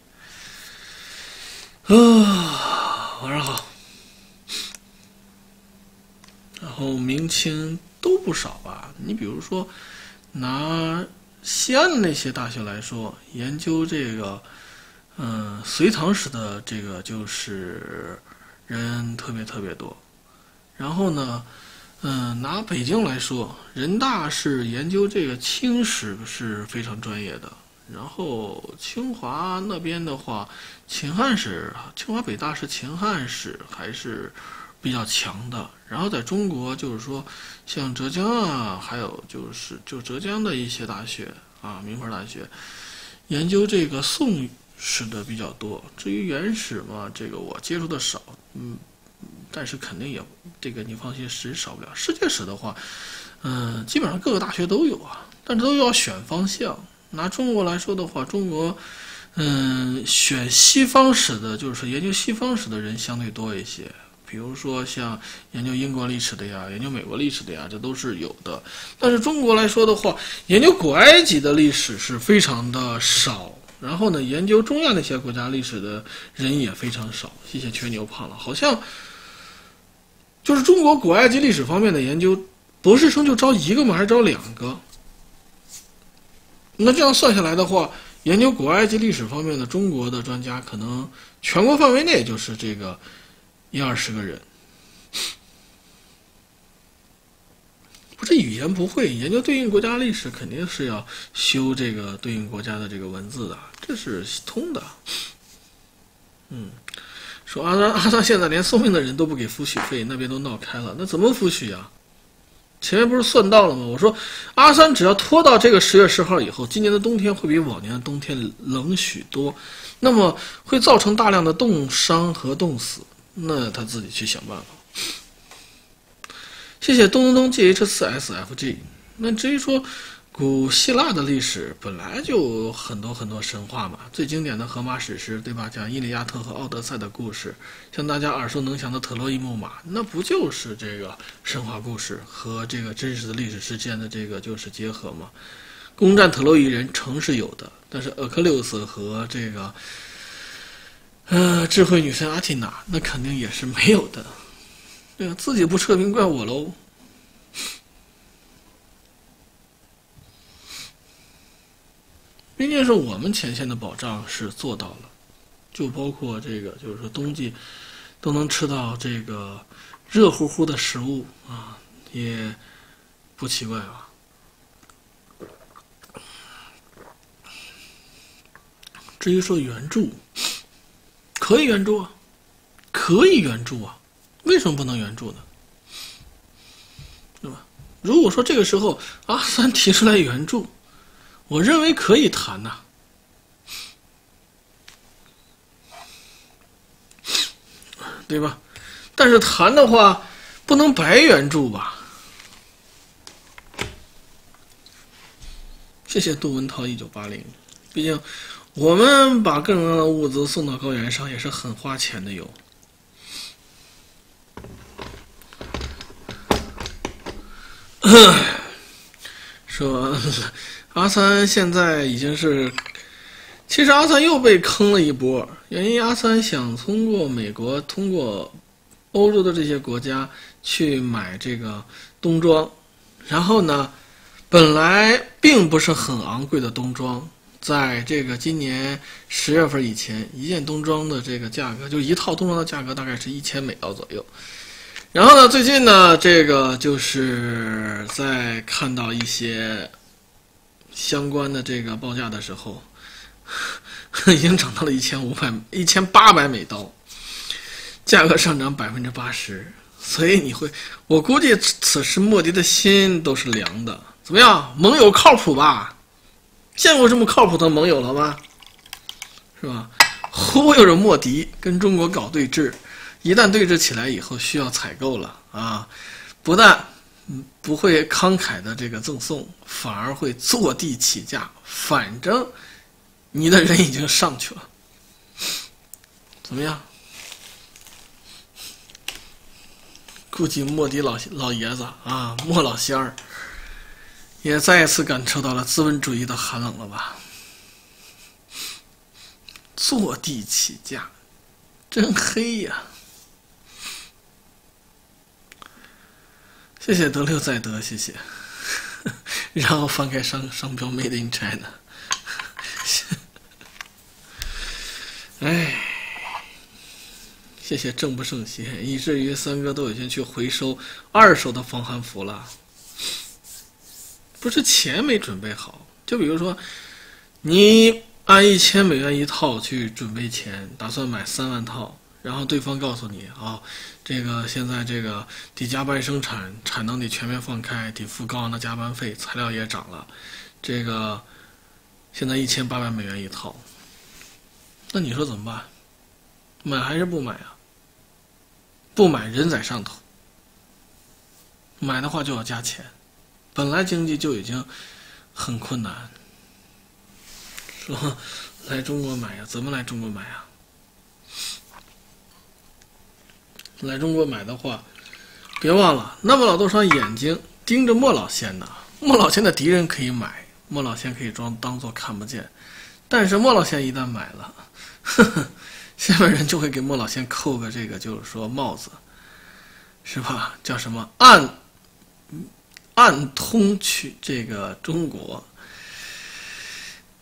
啊，晚上好。然后明清都不少吧？你比如说，拿西安的那些大学来说，研究这个，嗯，隋唐史的这个就是人特别特别多。然后呢，嗯，拿北京来说，人大是研究这个清史是非常专业的。然后清华那边的话，秦汉史，清华北大是秦汉史还是比较强的。然后在中国，就是说像浙江啊，还有就是就浙江的一些大学啊，名牌大学，研究这个宋史的比较多。至于原始嘛，这个我接触的少，嗯，但是肯定也这个你放心，是少不了。世界史的话，嗯，基本上各个大学都有啊，但是都要选方向。拿中国来说的话，中国，嗯，选西方史的，就是研究西方史的人相对多一些。比如说像研究英国历史的呀，研究美国历史的呀，这都是有的。但是中国来说的话，研究古埃及的历史是非常的少。然后呢，研究中亚那些国家历史的人也非常少。谢谢全牛胖了，好像就是中国古埃及历史方面的研究，博士生就招一个吗？还是招两个？那这样算下来的话，研究古埃及历史方面的中国的专家，可能全国范围内就是这个一二十个人。不是语言不会，研究对应国家历史肯定是要修这个对应国家的这个文字的，这是通的。嗯，说阿三阿三现在连送命的人都不给抚恤费，那边都闹开了，那怎么抚恤呀？前面不是算到了吗？我说，阿三只要拖到这个十月十号以后，今年的冬天会比往年的冬天冷许多，那么会造成大量的冻伤和冻死，那他自己去想办法。谢谢咚咚咚 G H 四 S F G。那至于说。古希腊的历史本来就很多很多神话嘛，最经典的荷马史诗，对吧？讲伊利亚特和奥德赛的故事，像大家耳熟能详的特洛伊木马，那不就是这个神话故事和这个真实的历史事件的这个就是结合吗？攻占特洛伊人城是有的，但是厄克琉斯和这个，呃，智慧女神阿提娜，那肯定也是没有的，对啊？自己不撤兵，怪我喽。毕竟是我们前线的保障是做到了，就包括这个，就是说冬季都能吃到这个热乎乎的食物啊，也不奇怪吧？至于说援助，可以援助啊，可以援助啊，为什么不能援助呢？对吧？如果说这个时候阿三提出来援助，我认为可以谈呐，对吧？但是谈的话，不能白援助吧？谢谢杜文涛一九八零，毕竟我们把各种各样的物资送到高原上也是很花钱的哟。说。阿三现在已经是，其实阿三又被坑了一波。原因阿三想通过美国、通过欧洲的这些国家去买这个冬装，然后呢，本来并不是很昂贵的冬装，在这个今年十月份以前，一件冬装的这个价格，就一套冬装的价格大概是一千美刀左右。然后呢，最近呢，这个就是在看到一些相关的这个报价的时候，已经涨到了一千五百、一千八百美刀，价格上涨百分之八十。所以你会，我估计此时莫迪的心都是凉的。怎么样，盟友靠谱吧？见过这么靠谱的盟友了吗？是吧？忽悠着莫迪跟中国搞对峙，一旦对峙起来以后，需要采购了啊，不但不会慷慨的这个赠送，反而会坐地起价。反正你的人已经上去了，怎么样？估计莫迪老老爷子啊，莫老仙儿，也再一次感受到了资本主义的寒冷了吧？坐地起价，真黑呀！谢谢得六再得，谢谢。然后翻开商商标，Made in China。哎。谢谢正不胜邪，以至于三哥都已经去回收二手的防寒服了。不是钱没准备好，就比如说，你按一千美元一套去准备钱，打算买三万套，然后对方告诉你啊，这个现在这个得加班生产，产能得全面放开，得付高昂的加班费，材料也涨了，这个现在一千八百美元一套，那你说怎么办？买还是不买啊？不买人在上头，买的话就要加钱，本来经济就已经很困难，说来中国买呀？怎么来中国买啊？来中国买的话，别忘了那么老多双眼睛盯着莫老仙呢。莫老仙的敌人可以买，莫老仙可以装当做看不见，但是莫老仙一旦买了，呵呵。下面人就会给莫老仙扣个这个，就是说帽子，是吧？叫什么暗暗通去这个中国，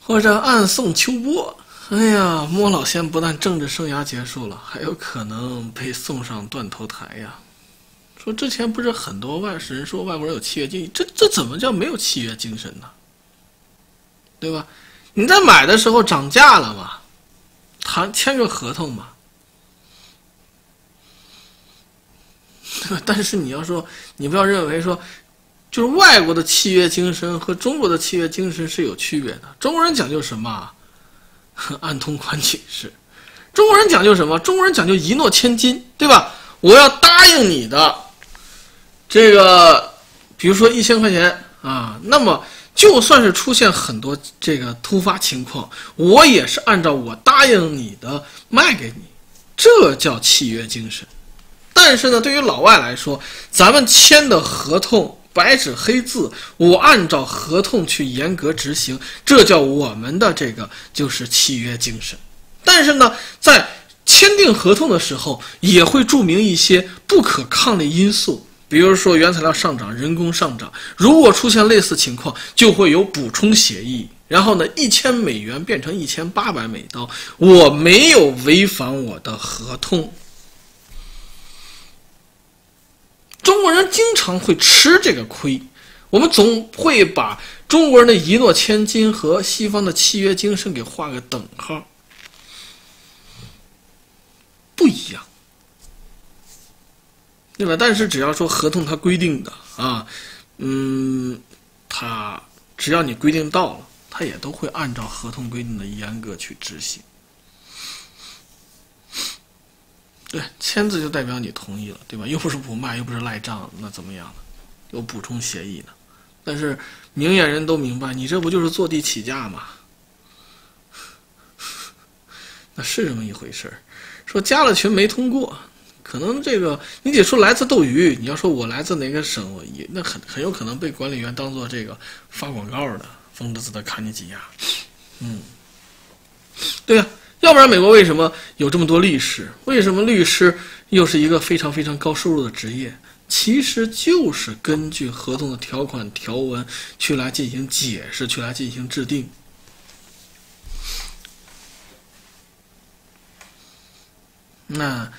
或者暗送秋波。哎呀，莫老仙不但政治生涯结束了，还有可能被送上断头台呀！说之前不是很多外事人说外国人有契约精神，这这怎么叫没有契约精神呢？对吧？你在买的时候涨价了嘛？谈签个合同嘛，但是你要说，你不要认为说，就是外国的契约精神和中国的契约精神是有区别的。中国人讲究什么？暗通款曲式。中国人讲究什么？中国人讲究一诺千金，对吧？我要答应你的这个，比如说一千块钱啊，那么。就算是出现很多这个突发情况，我也是按照我答应你的卖给你，这叫契约精神。但是呢，对于老外来说，咱们签的合同白纸黑字，我按照合同去严格执行，这叫我们的这个就是契约精神。但是呢，在签订合同的时候，也会注明一些不可抗力因素。比如说原材料上涨、人工上涨，如果出现类似情况，就会有补充协议。然后呢，一千美元变成一千八百美刀，我没有违反我的合同。中国人经常会吃这个亏，我们总会把中国人的一诺千金和西方的契约精神给画个等号，不一样。对吧？但是只要说合同它规定的啊，嗯，它只要你规定到了，它也都会按照合同规定的严格去执行。对，签字就代表你同意了，对吧？又不是不卖，又不是赖账，那怎么样呢？有补充协议呢？但是明眼人都明白，你这不就是坐地起价吗？那是这么一回事儿。说加了群没通过。可能这个你得说来自斗鱼，你要说我来自哪个省，我也那很很有可能被管理员当做这个发广告的，疯子似的卡你几眼。嗯，对呀，要不然，美国为什么有这么多律师？为什么律师又是一个非常非常高收入的职业？其实就是根据合同的条款条文去来进行解释，去来进行制定。那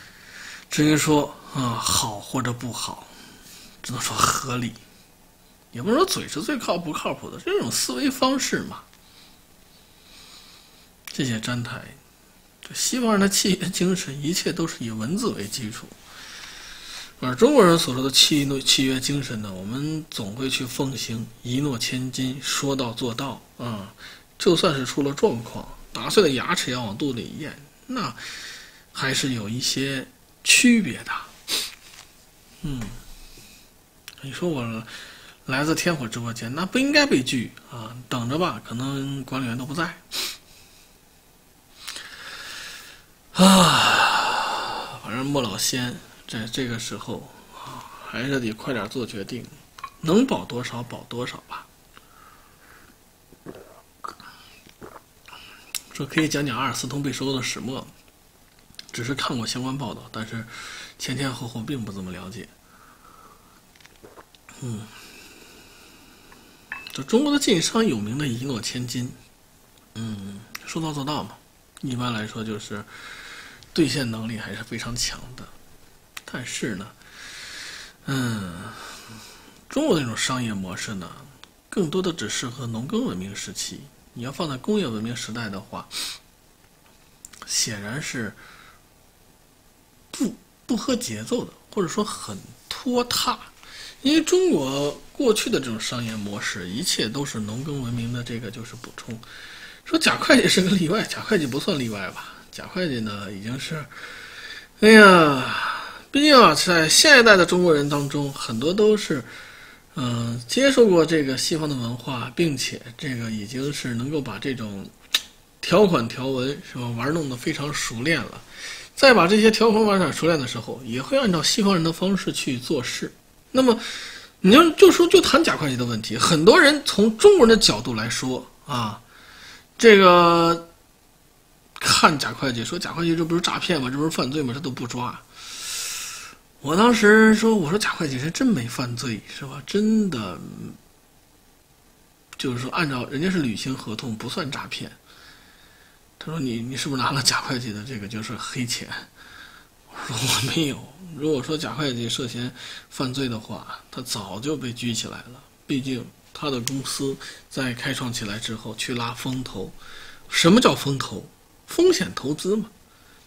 至于说啊好或者不好，只能说合理。也不能说嘴是最靠不靠谱的，这种思维方式嘛。谢谢詹台。西方人的契约精神，一切都是以文字为基础。而中国人所说的契诺契约精神呢，我们总会去奉行一诺千金，说到做到啊。就算是出了状况，打碎了牙齿要往肚里咽，那还是有一些区别的。嗯，你说我。来自天火直播间，那不应该被拒啊！等着吧，可能管理员都不在。啊，反正莫老仙在这个时候啊，还是得快点做决定，能保多少保多少吧。说可以讲讲阿尔斯通被收购的始末，只是看过相关报道，但是前前后后并不怎么了解。嗯。就中国的晋商有名的一诺千金，嗯，说到做到嘛。一般来说就是兑现能力还是非常强的。但是呢，嗯，中国那种商业模式呢，更多的只适合农耕文明时期。你要放在工业文明时代的话，显然是不不合节奏的，或者说很拖沓。因为中国过去的这种商业模式，一切都是农耕文明的这个就是补充。说贾会计是个例外，贾会计不算例外吧？贾会计呢，已经是，哎呀，毕竟啊，在现一代的中国人当中，很多都是，嗯，接受过这个西方的文化，并且这个已经是能够把这种条款条文是吧玩弄得非常熟练了。再把这些条款玩得熟练的时候，也会按照西方人的方式去做事。那么，你就就说就谈假会计的问题，很多人从中国人的角度来说啊，这个看假会计说假会计这不是诈骗吗？这不是犯罪吗？这都不抓。我当时说我说假会计是真没犯罪是吧？真的，就是说按照人家是履行合同不算诈骗。他说你你是不是拿了假会计的这个就是黑钱？我说我没有。如果说贾会计涉嫌犯罪的话，他早就被拘起来了。毕竟他的公司在开创起来之后去拉风投，什么叫风投？风险投资嘛。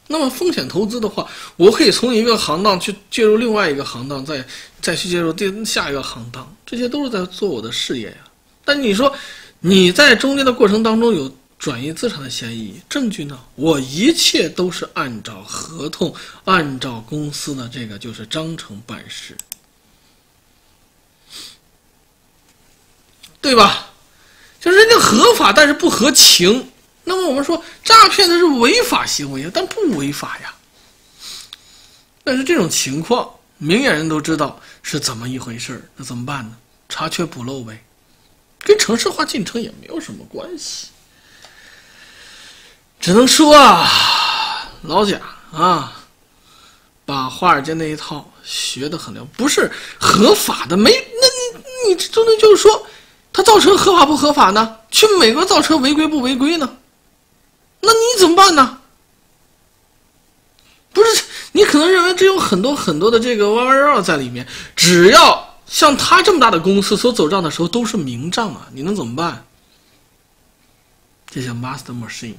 那么风险投资的话，我可以从一个行当去介入另外一个行当，再再去介入第下一个行当，这些都是在做我的事业呀。但你说你在中间的过程当中有？转移资产的嫌疑，证据呢？我一切都是按照合同，按照公司的这个就是章程办事，对吧？就是人家合法，但是不合情。那么我们说诈骗的是违法行为，但不违法呀。但是这种情况，明眼人都知道是怎么一回事那怎么办呢？查缺补漏呗，跟城市化进程也没有什么关系。只能说啊，老贾啊，把华尔街那一套学的很溜，不是合法的，没那你你这能就是说，他造车合法不合法呢？去美国造车违规不违规呢？那你怎么办呢？不是你可能认为这有很多很多的这个弯弯绕绕在里面，只要像他这么大的公司所走账的时候都是明账啊，你能怎么办？这叫 master machine。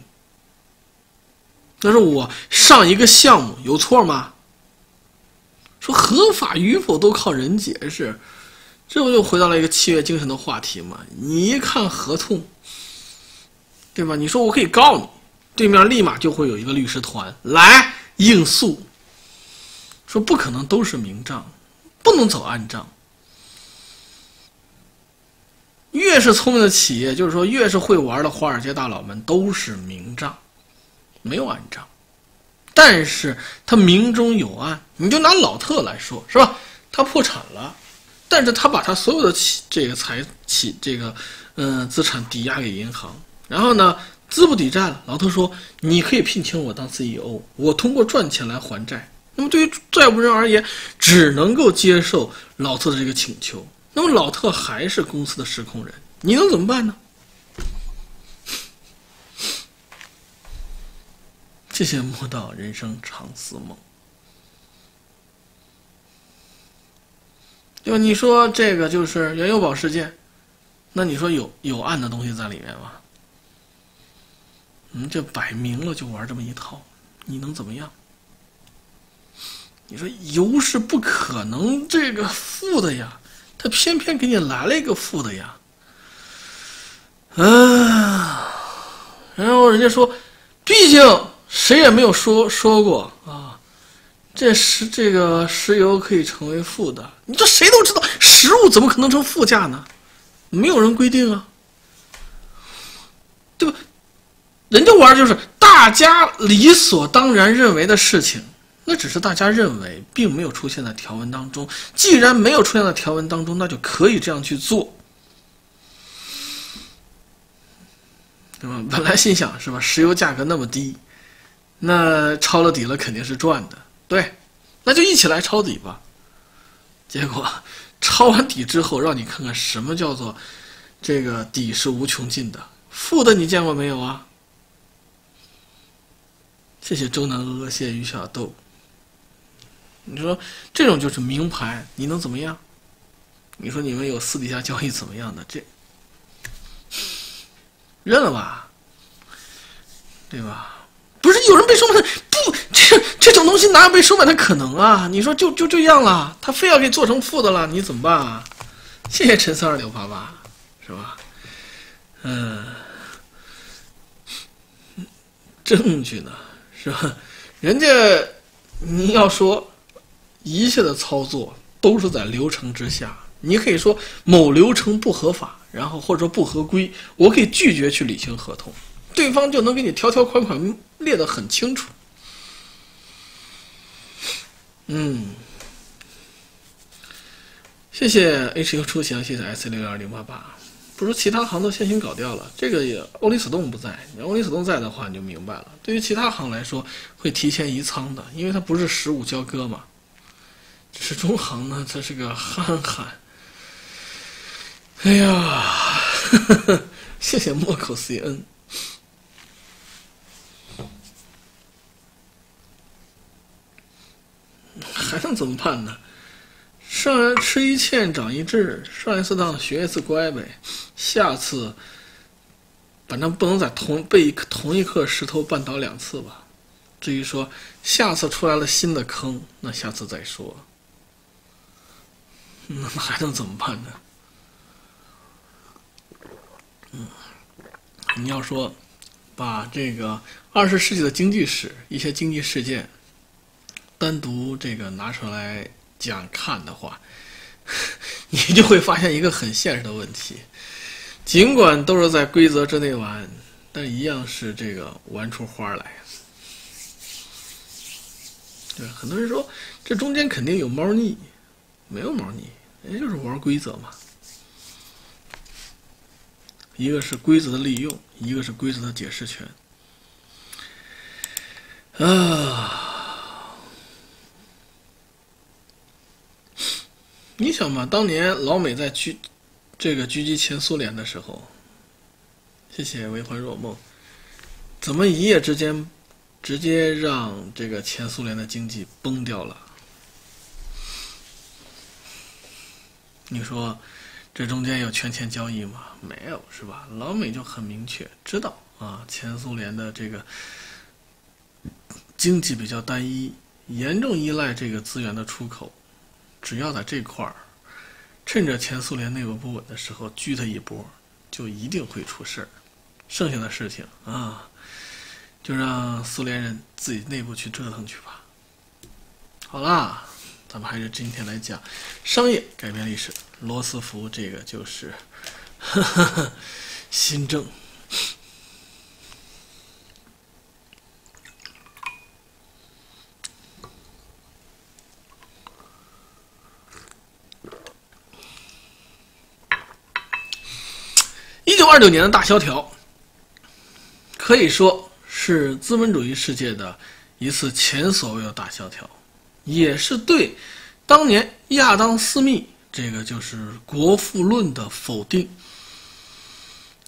那是我上一个项目有错吗？说合法与否都靠人解释，这不就回到了一个契约精神的话题吗？你一看合同，对吧？你说我可以告你，对面立马就会有一个律师团来应诉，说不可能都是明账，不能走暗账。越是聪明的企业，就是说越是会玩的华尔街大佬们，都是明账。没有暗账，但是他明中有暗。你就拿老特来说，是吧？他破产了，但是他把他所有的企这个财企这个嗯资产抵押给银行，然后呢资不抵债了，老特说，你可以聘请我当 CEO 我通过赚钱来还债，那么对于债务人而言，只能够接受老特的这个请求，那么老特还是公司的实控人，你能怎么办呢？谢谢莫道人生常思梦。就你说这个就是原油宝事件，那你说有有暗的东西在里面吗？嗯，这摆明了就玩这么一套，你能怎么样？你说油是不可能这个负的呀，他偏偏给你来了一个负的呀，啊，然后人家说，毕竟谁也没有说说过啊，这石这个石油可以成为负的，你这谁都知道，食物怎么可能成负价呢？没有人规定啊，对吧？人家玩就是大家理所当然认为的事情。那只是大家认为，并没有出现在条文当中。既然没有出现在条文当中，那就可以这样去做，对吧？本来心想是吧，石油价格那么低，那抄了底了肯定是赚的，对，那就一起来抄底吧。结果抄完底之后，让你看看什么叫做这个底是无穷尽的，负的你见过没有啊？谢谢周南阿，谢谢于小豆。你说这种就是名牌，你能怎么样？你说你们有私底下交易怎么样的？这认了吧，对吧？不是有人被收买？不，这这种东西哪有被收买的可能啊？你说就就这样了，他非要给做成负的了，你怎么办啊？谢谢陈三二六八八，是吧？嗯，证据呢？是吧？人家你要说。一切的操作都是在流程之下，你可以说某流程不合法，然后或者说不合规，我可以拒绝去履行合同，对方就能给你条条款款列得很清楚。嗯，谢谢 H U 出行，谢谢 S 六幺零八八。不如其他行都先行搞掉了，这个也欧里斯动不在，你欧里斯动在的话你就明白了。对于其他行来说，会提前移仓的，因为它不是实物交割嘛。只是中行呢，他是个憨憨。哎呀，谢谢莫口 CN，还能怎么办呢？上来吃一堑长一智，上一次当学一次乖呗。下次，反正不能在同被同一颗石头绊倒两次吧。至于说下次出来了新的坑，那下次再说。那还能怎么办呢？嗯，你要说把这个二十世纪的经济史一些经济事件单独这个拿出来讲看的话，你就会发现一个很现实的问题：尽管都是在规则之内玩，但一样是这个玩出花来。对，很多人说这中间肯定有猫腻，没有猫腻。也就是玩规则嘛，一个是规则的利用，一个是规则的解释权。啊，你想嘛，当年老美在去这个狙击前苏联的时候，谢谢为欢若梦，怎么一夜之间直接让这个前苏联的经济崩掉了？你说，这中间有权钱交易吗？没有，是吧？老美就很明确知道啊，前苏联的这个经济比较单一，严重依赖这个资源的出口，只要在这块儿，趁着前苏联内部不稳的时候狙他一波，就一定会出事儿。剩下的事情啊，就让苏联人自己内部去折腾去吧。好啦。咱们还是今天来讲商业改变历史，罗斯福这个就是 新政。九二九年的大萧条，可以说是资本主义世界的一次前所未有大萧条。也是对当年亚当·斯密这个就是《国富论》的否定，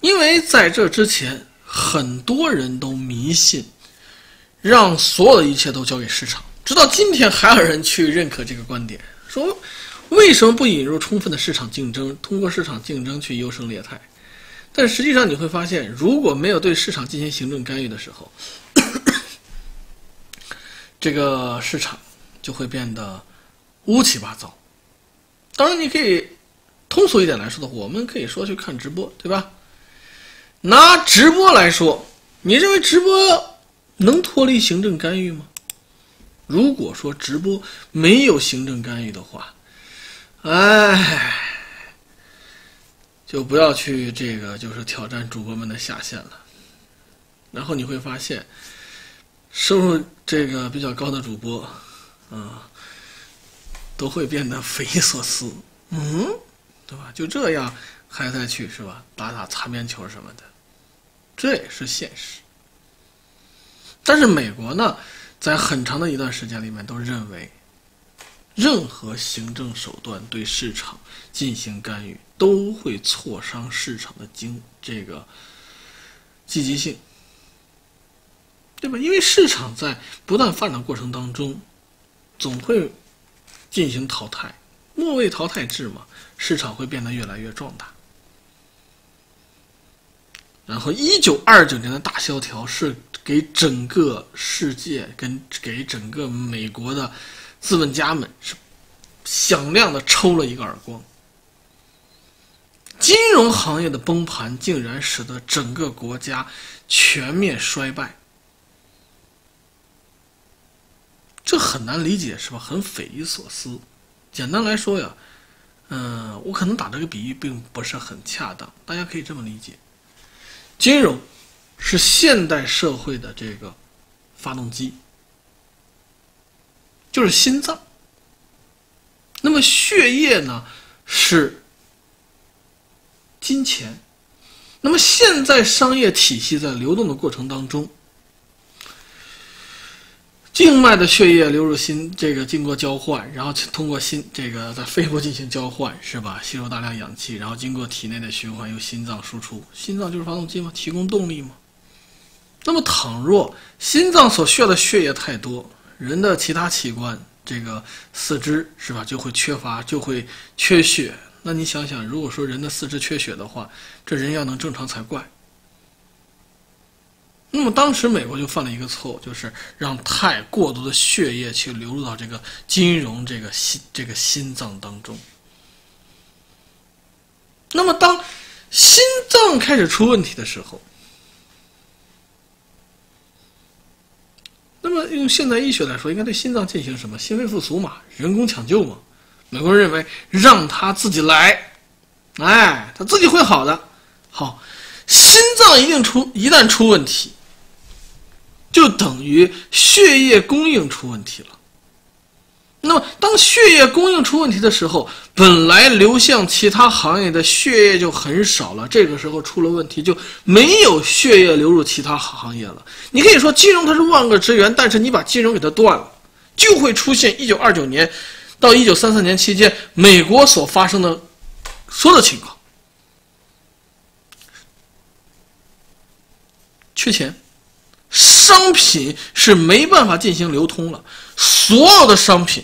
因为在这之前，很多人都迷信，让所有的一切都交给市场，直到今天还有人去认可这个观点，说为什么不引入充分的市场竞争，通过市场竞争去优胜劣汰？但实际上你会发现，如果没有对市场进行行政干预的时候，这个市场就会变得乌七八糟。当然，你可以通俗一点来说的话，我们可以说去看直播，对吧？拿直播来说，你认为直播能脱离行政干预吗？如果说直播没有行政干预的话，哎，就不要去这个，就是挑战主播们的下限了。然后你会发现，收入这个比较高的主播，啊。都会变得匪夷所思，嗯，对吧？就这样还在去是吧？打打擦边球什么的，这也是现实。但是美国呢，在很长的一段时间里面都认为，任何行政手段对市场进行干预都会挫伤市场的经这个积极性，对吧？因为市场在不断发展过程当中，总会。进行淘汰，末位淘汰制嘛，市场会变得越来越壮大。然后，一九二九年的大萧条是给整个世界跟给整个美国的资本家们是响亮的抽了一个耳光。金融行业的崩盘竟然使得整个国家全面衰败。这很难理解，是吧？很匪夷所思。简单来说呀，嗯，我可能打这个比喻并不是很恰当。大家可以这么理解：金融是现代社会的这个发动机，就是心脏。那么血液呢是金钱。那么现在商业体系在流动的过程当中。静脉的血液流入心，这个经过交换，然后通过心这个在肺部进行交换，是吧？吸收大量氧气，然后经过体内的循环，由心脏输出。心脏就是发动机吗？提供动力吗？那么，倘若心脏所需要的血液太多，人的其他器官，这个四肢是吧，就会缺乏，就会缺血。那你想想，如果说人的四肢缺血的话，这人要能正常才怪。那么当时美国就犯了一个错误，就是让太过多的血液去流入到这个金融这个心这个心脏当中。那么当心脏开始出问题的时候，那么用现代医学来说，应该对心脏进行什么心肺复苏嘛，人工抢救嘛？美国人认为让他自己来，哎，他自己会好的。好，心脏一定出一旦出问题。就等于血液供应出问题了。那么，当血液供应出问题的时候，本来流向其他行业的血液就很少了。这个时候出了问题，就没有血液流入其他行业了。你可以说金融它是万恶之源，但是你把金融给它断了，就会出现一九二九年到一九三四年期间美国所发生的所有的情况：缺钱。商品是没办法进行流通了，所有的商品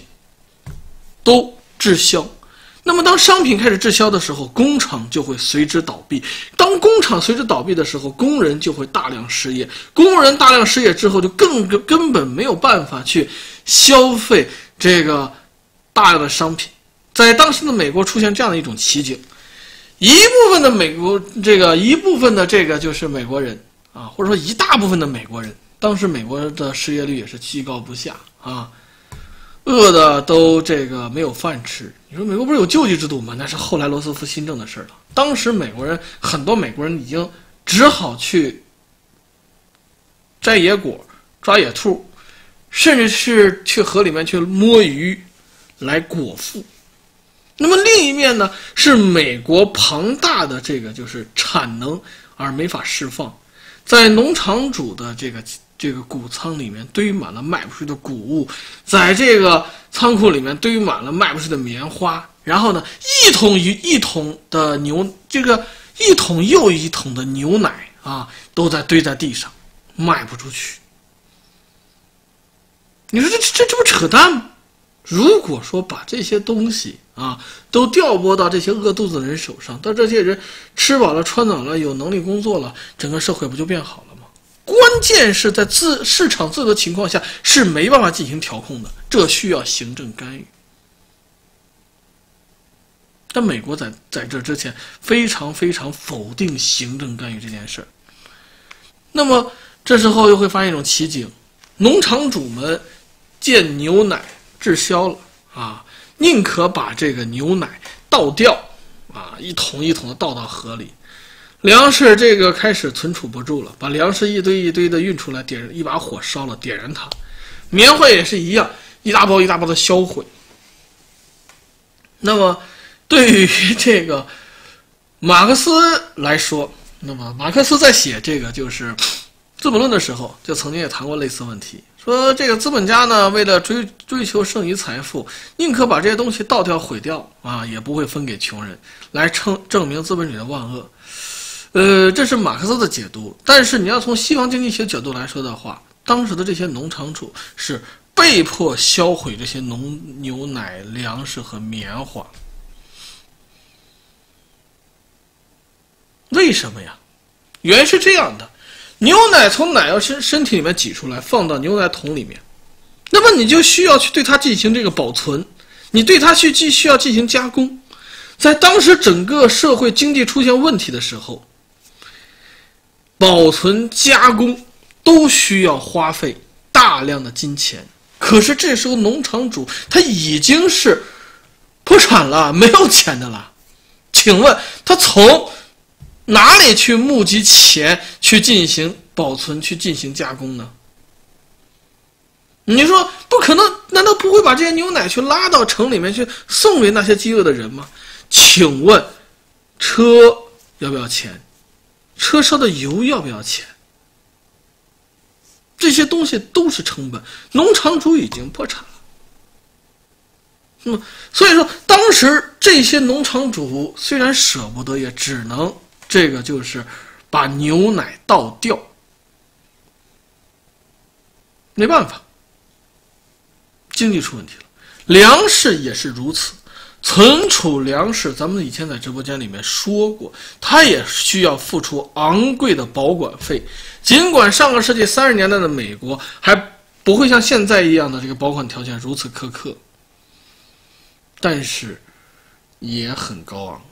都滞销。那么，当商品开始滞销的时候，工厂就会随之倒闭。当工厂随之倒闭的时候，工人就会大量失业。工人大量失业之后，就更根本没有办法去消费这个大量的商品。在当时的美国出现这样的一种奇景：一部分的美国这个一部分的这个就是美国人。啊，或者说一大部分的美国人，当时美国的失业率也是居高不下啊，饿的都这个没有饭吃。你说美国不是有救济制度吗？那是后来罗斯福新政的事儿了。当时美国人很多美国人已经只好去摘野果、抓野兔，甚至是去河里面去摸鱼来果腹。那么另一面呢，是美国庞大的这个就是产能而没法释放。在农场主的这个这个谷仓里面堆满了卖不出去的谷物，在这个仓库里面堆满了卖不出去的棉花，然后呢，一桶一一桶的牛，这个一桶又一桶的牛奶啊，都在堆在地上，卖不出去。你说这这这不扯淡吗？如果说把这些东西啊都调拨到这些饿肚子的人手上，到这些人吃饱了穿暖了，有能力工作了，整个社会不就变好了？关键是在自市场自由的情况下是没办法进行调控的，这需要行政干预。但美国在在这之前非常非常否定行政干预这件事儿。那么这时候又会发现一种奇景：农场主们见牛奶滞销了啊，宁可把这个牛奶倒掉啊，一桶一桶的倒到河里。粮食这个开始存储不住了，把粮食一堆一堆的运出来，点一把火烧了，点燃它。棉花也是一样，一大包一大包的销毁。那么。对于这个马克思来说，那么马克思在写这个就是《资本论》的时候，就曾经也谈过类似问题，说这个资本家呢，为了追追求剩余财富，宁可把这些东西倒掉毁掉啊，也不会分给穷人，来证证明资本主义的万恶。呃，这是马克思的解读。但是你要从西方经济学角度来说的话，当时的这些农场主是被迫销毁这些农牛奶、粮食和棉花。为什么呀？原因是这样的，牛奶从奶牛身身体里面挤出来，放到牛奶桶里面，那么你就需要去对它进行这个保存，你对它去继需要进行加工。在当时整个社会经济出现问题的时候，保存加工都需要花费大量的金钱。可是这时候农场主他已经是破产了，没有钱的了。请问他从？哪里去募集钱去进行保存、去进行加工呢？你说不可能？难道不会把这些牛奶去拉到城里面去送给那些饥饿的人吗？请问，车要不要钱？车烧的油要不要钱？这些东西都是成本。农场主已经破产了。那么，所以说，当时这些农场主虽然舍不得，也只能。这个就是把牛奶倒掉，没办法，经济出问题了。粮食也是如此，存储粮食，咱们以前在直播间里面说过，它也需要付出昂贵的保管费。尽管上个世纪三十年代的美国还不会像现在一样的这个保管条件如此苛刻，但是也很高昂。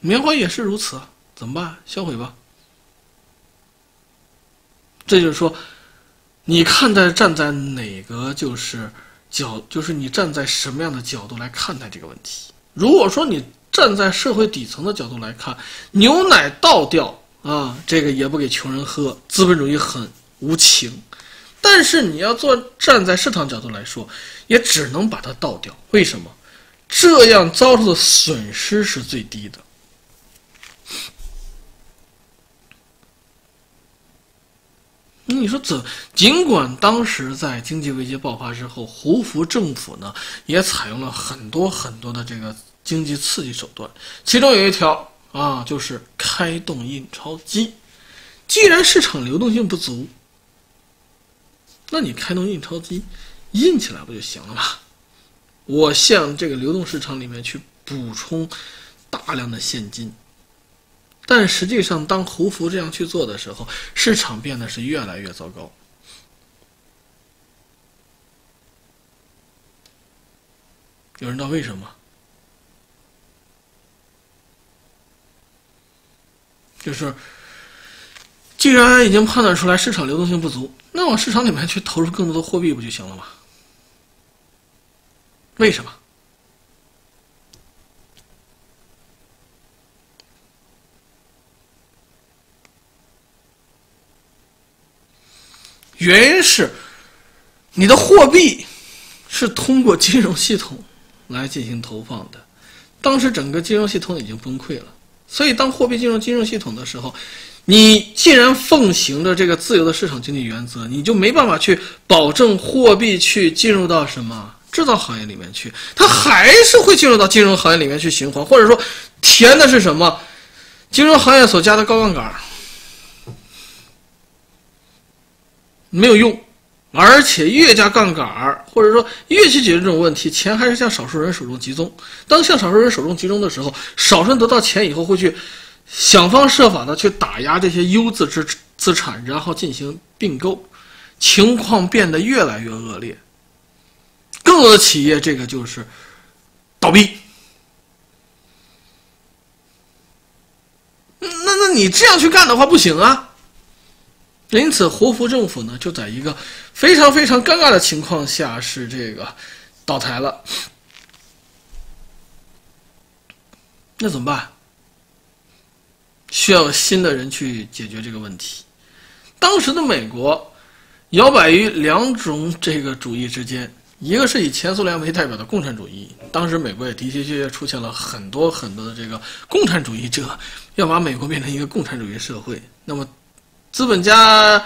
棉花也是如此，怎么办？销毁吧。这就是说，你看待站在哪个就是角，就是你站在什么样的角度来看待这个问题。如果说你站在社会底层的角度来看，牛奶倒掉啊，这个也不给穷人喝，资本主义很无情。但是你要做站在市场角度来说，也只能把它倒掉。为什么？这样遭受的损失是最低的。你说怎？尽管当时在经济危机爆发之后，胡佛政府呢也采用了很多很多的这个经济刺激手段，其中有一条啊，就是开动印钞机。既然市场流动性不足，那你开动印钞机，印起来不就行了吗？我向这个流动市场里面去补充大量的现金。但实际上，当胡佛这样去做的时候，市场变得是越来越糟糕。有人知道为什么？就是，既然已经判断出来市场流动性不足，那往市场里面去投入更多的货币不就行了吗？为什么？原因是，你的货币是通过金融系统来进行投放的，当时整个金融系统已经崩溃了，所以当货币进入金融系统的时候，你既然奉行着这个自由的市场经济原则，你就没办法去保证货币去进入到什么制造行业里面去，它还是会进入到金融行业里面去循环，或者说填的是什么？金融行业所加的高杠杆。没有用，而且越加杠杆，或者说越去解决这种问题，钱还是向少数人手中集中。当向少数人手中集中的时候，少数人得到钱以后，会去想方设法的去打压这些优质资资产，然后进行并购，情况变得越来越恶劣。更多的企业，这个就是倒闭。那那你这样去干的话，不行啊。因此，胡佛政府呢，就在一个非常非常尴尬的情况下，是这个倒台了。那怎么办？需要新的人去解决这个问题。当时的美国摇摆于两种这个主义之间，一个是以前苏联为代表的共产主义，当时美国也的的确确出现了很多很多的这个共产主义者，要把美国变成一个共产主义社会。那么。资本家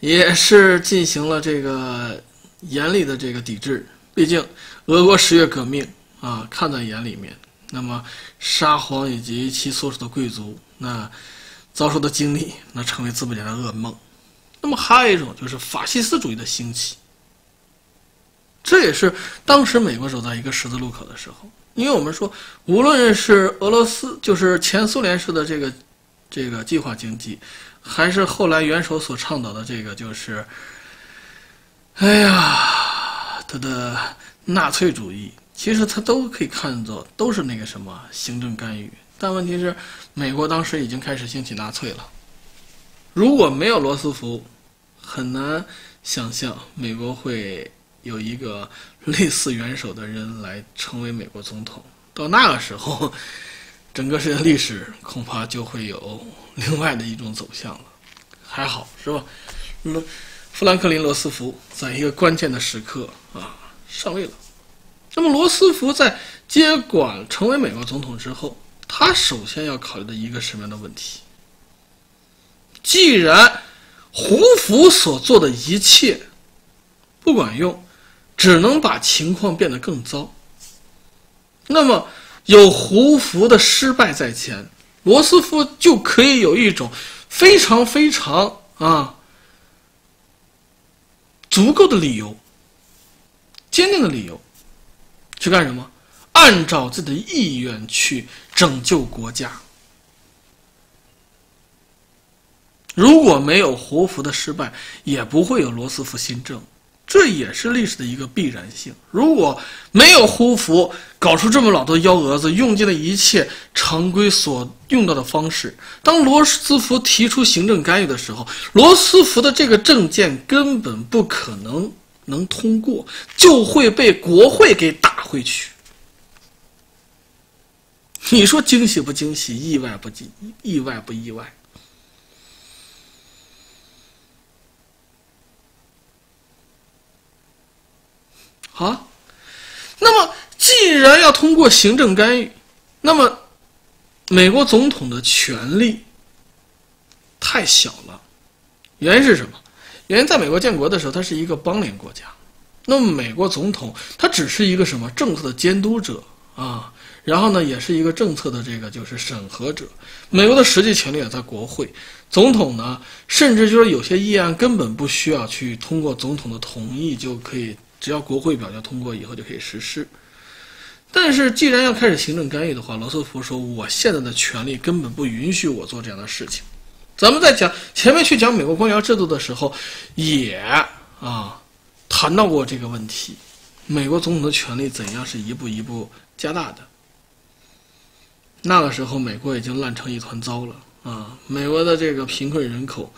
也是进行了这个严厉的这个抵制，毕竟俄国十月革命啊看在眼里面。那么沙皇以及其所属的贵族那遭受的经历，那成为资本家的噩梦。那么还有一种就是法西斯主义的兴起，这也是当时美国走在一个十字路口的时候。因为我们说，无论是俄罗斯，就是前苏联式的这个这个计划经济。还是后来元首所倡导的这个，就是，哎呀，他的纳粹主义，其实他都可以看作都是那个什么行政干预。但问题是，美国当时已经开始兴起纳粹了。如果没有罗斯福，很难想象美国会有一个类似元首的人来成为美国总统。到那个时候，整个世界历史恐怕就会有。另外的一种走向了，还好是吧？罗富兰克林·罗斯福在一个关键的时刻啊上位了。那么罗斯福在接管成为美国总统之后，他首先要考虑的一个什么样的问题？既然胡佛所做的一切不管用，只能把情况变得更糟，那么有胡佛的失败在前。罗斯福就可以有一种非常非常啊足够的理由、坚定的理由去干什么？按照自己的意愿去拯救国家。如果没有胡佛的失败，也不会有罗斯福新政。这也是历史的一个必然性。如果没有胡佛搞出这么老多幺蛾子，用尽了一切常规所用到的方式，当罗斯福提出行政干预的时候，罗斯福的这个政见根本不可能能通过，就会被国会给打回去。你说惊喜不惊喜？意外不惊？意外不意外？好，那么既然要通过行政干预，那么美国总统的权力太小了。原因是什么？原因在美国建国的时候，它是一个邦联国家，那么美国总统他只是一个什么政策的监督者啊，然后呢，也是一个政策的这个就是审核者。美国的实际权力也在国会，总统呢，甚至就是有些议案根本不需要去通过总统的同意就可以。只要国会表决通过以后就可以实施，但是既然要开始行政干预的话，罗斯福说：“我现在的权利根本不允许我做这样的事情。”咱们在讲前面去讲美国官僚制度的时候，也啊谈到过这个问题：美国总统的权力怎样是一步一步加大的？那个时候，美国已经烂成一团糟了啊！美国的这个贫困人口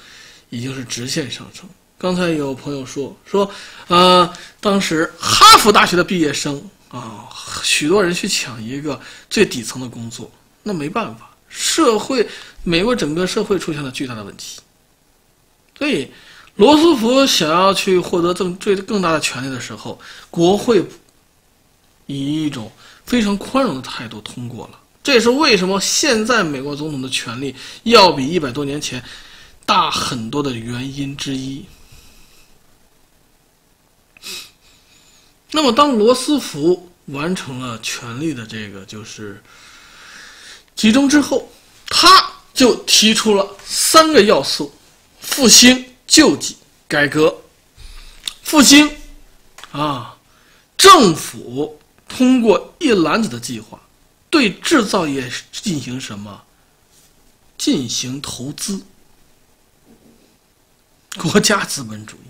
已经是直线上升。刚才有朋友说说，呃，当时哈佛大学的毕业生啊，许多人去抢一个最底层的工作，那没办法，社会美国整个社会出现了巨大的问题，所以罗斯福想要去获得更最更大的权利的时候，国会以一种非常宽容的态度通过了，这也是为什么现在美国总统的权力要比一百多年前大很多的原因之一。那么，当罗斯福完成了权力的这个就是集中之后，他就提出了三个要素：复兴、救济、改革。复兴，啊，政府通过一篮子的计划，对制造业进行什么？进行投资。国家资本主义，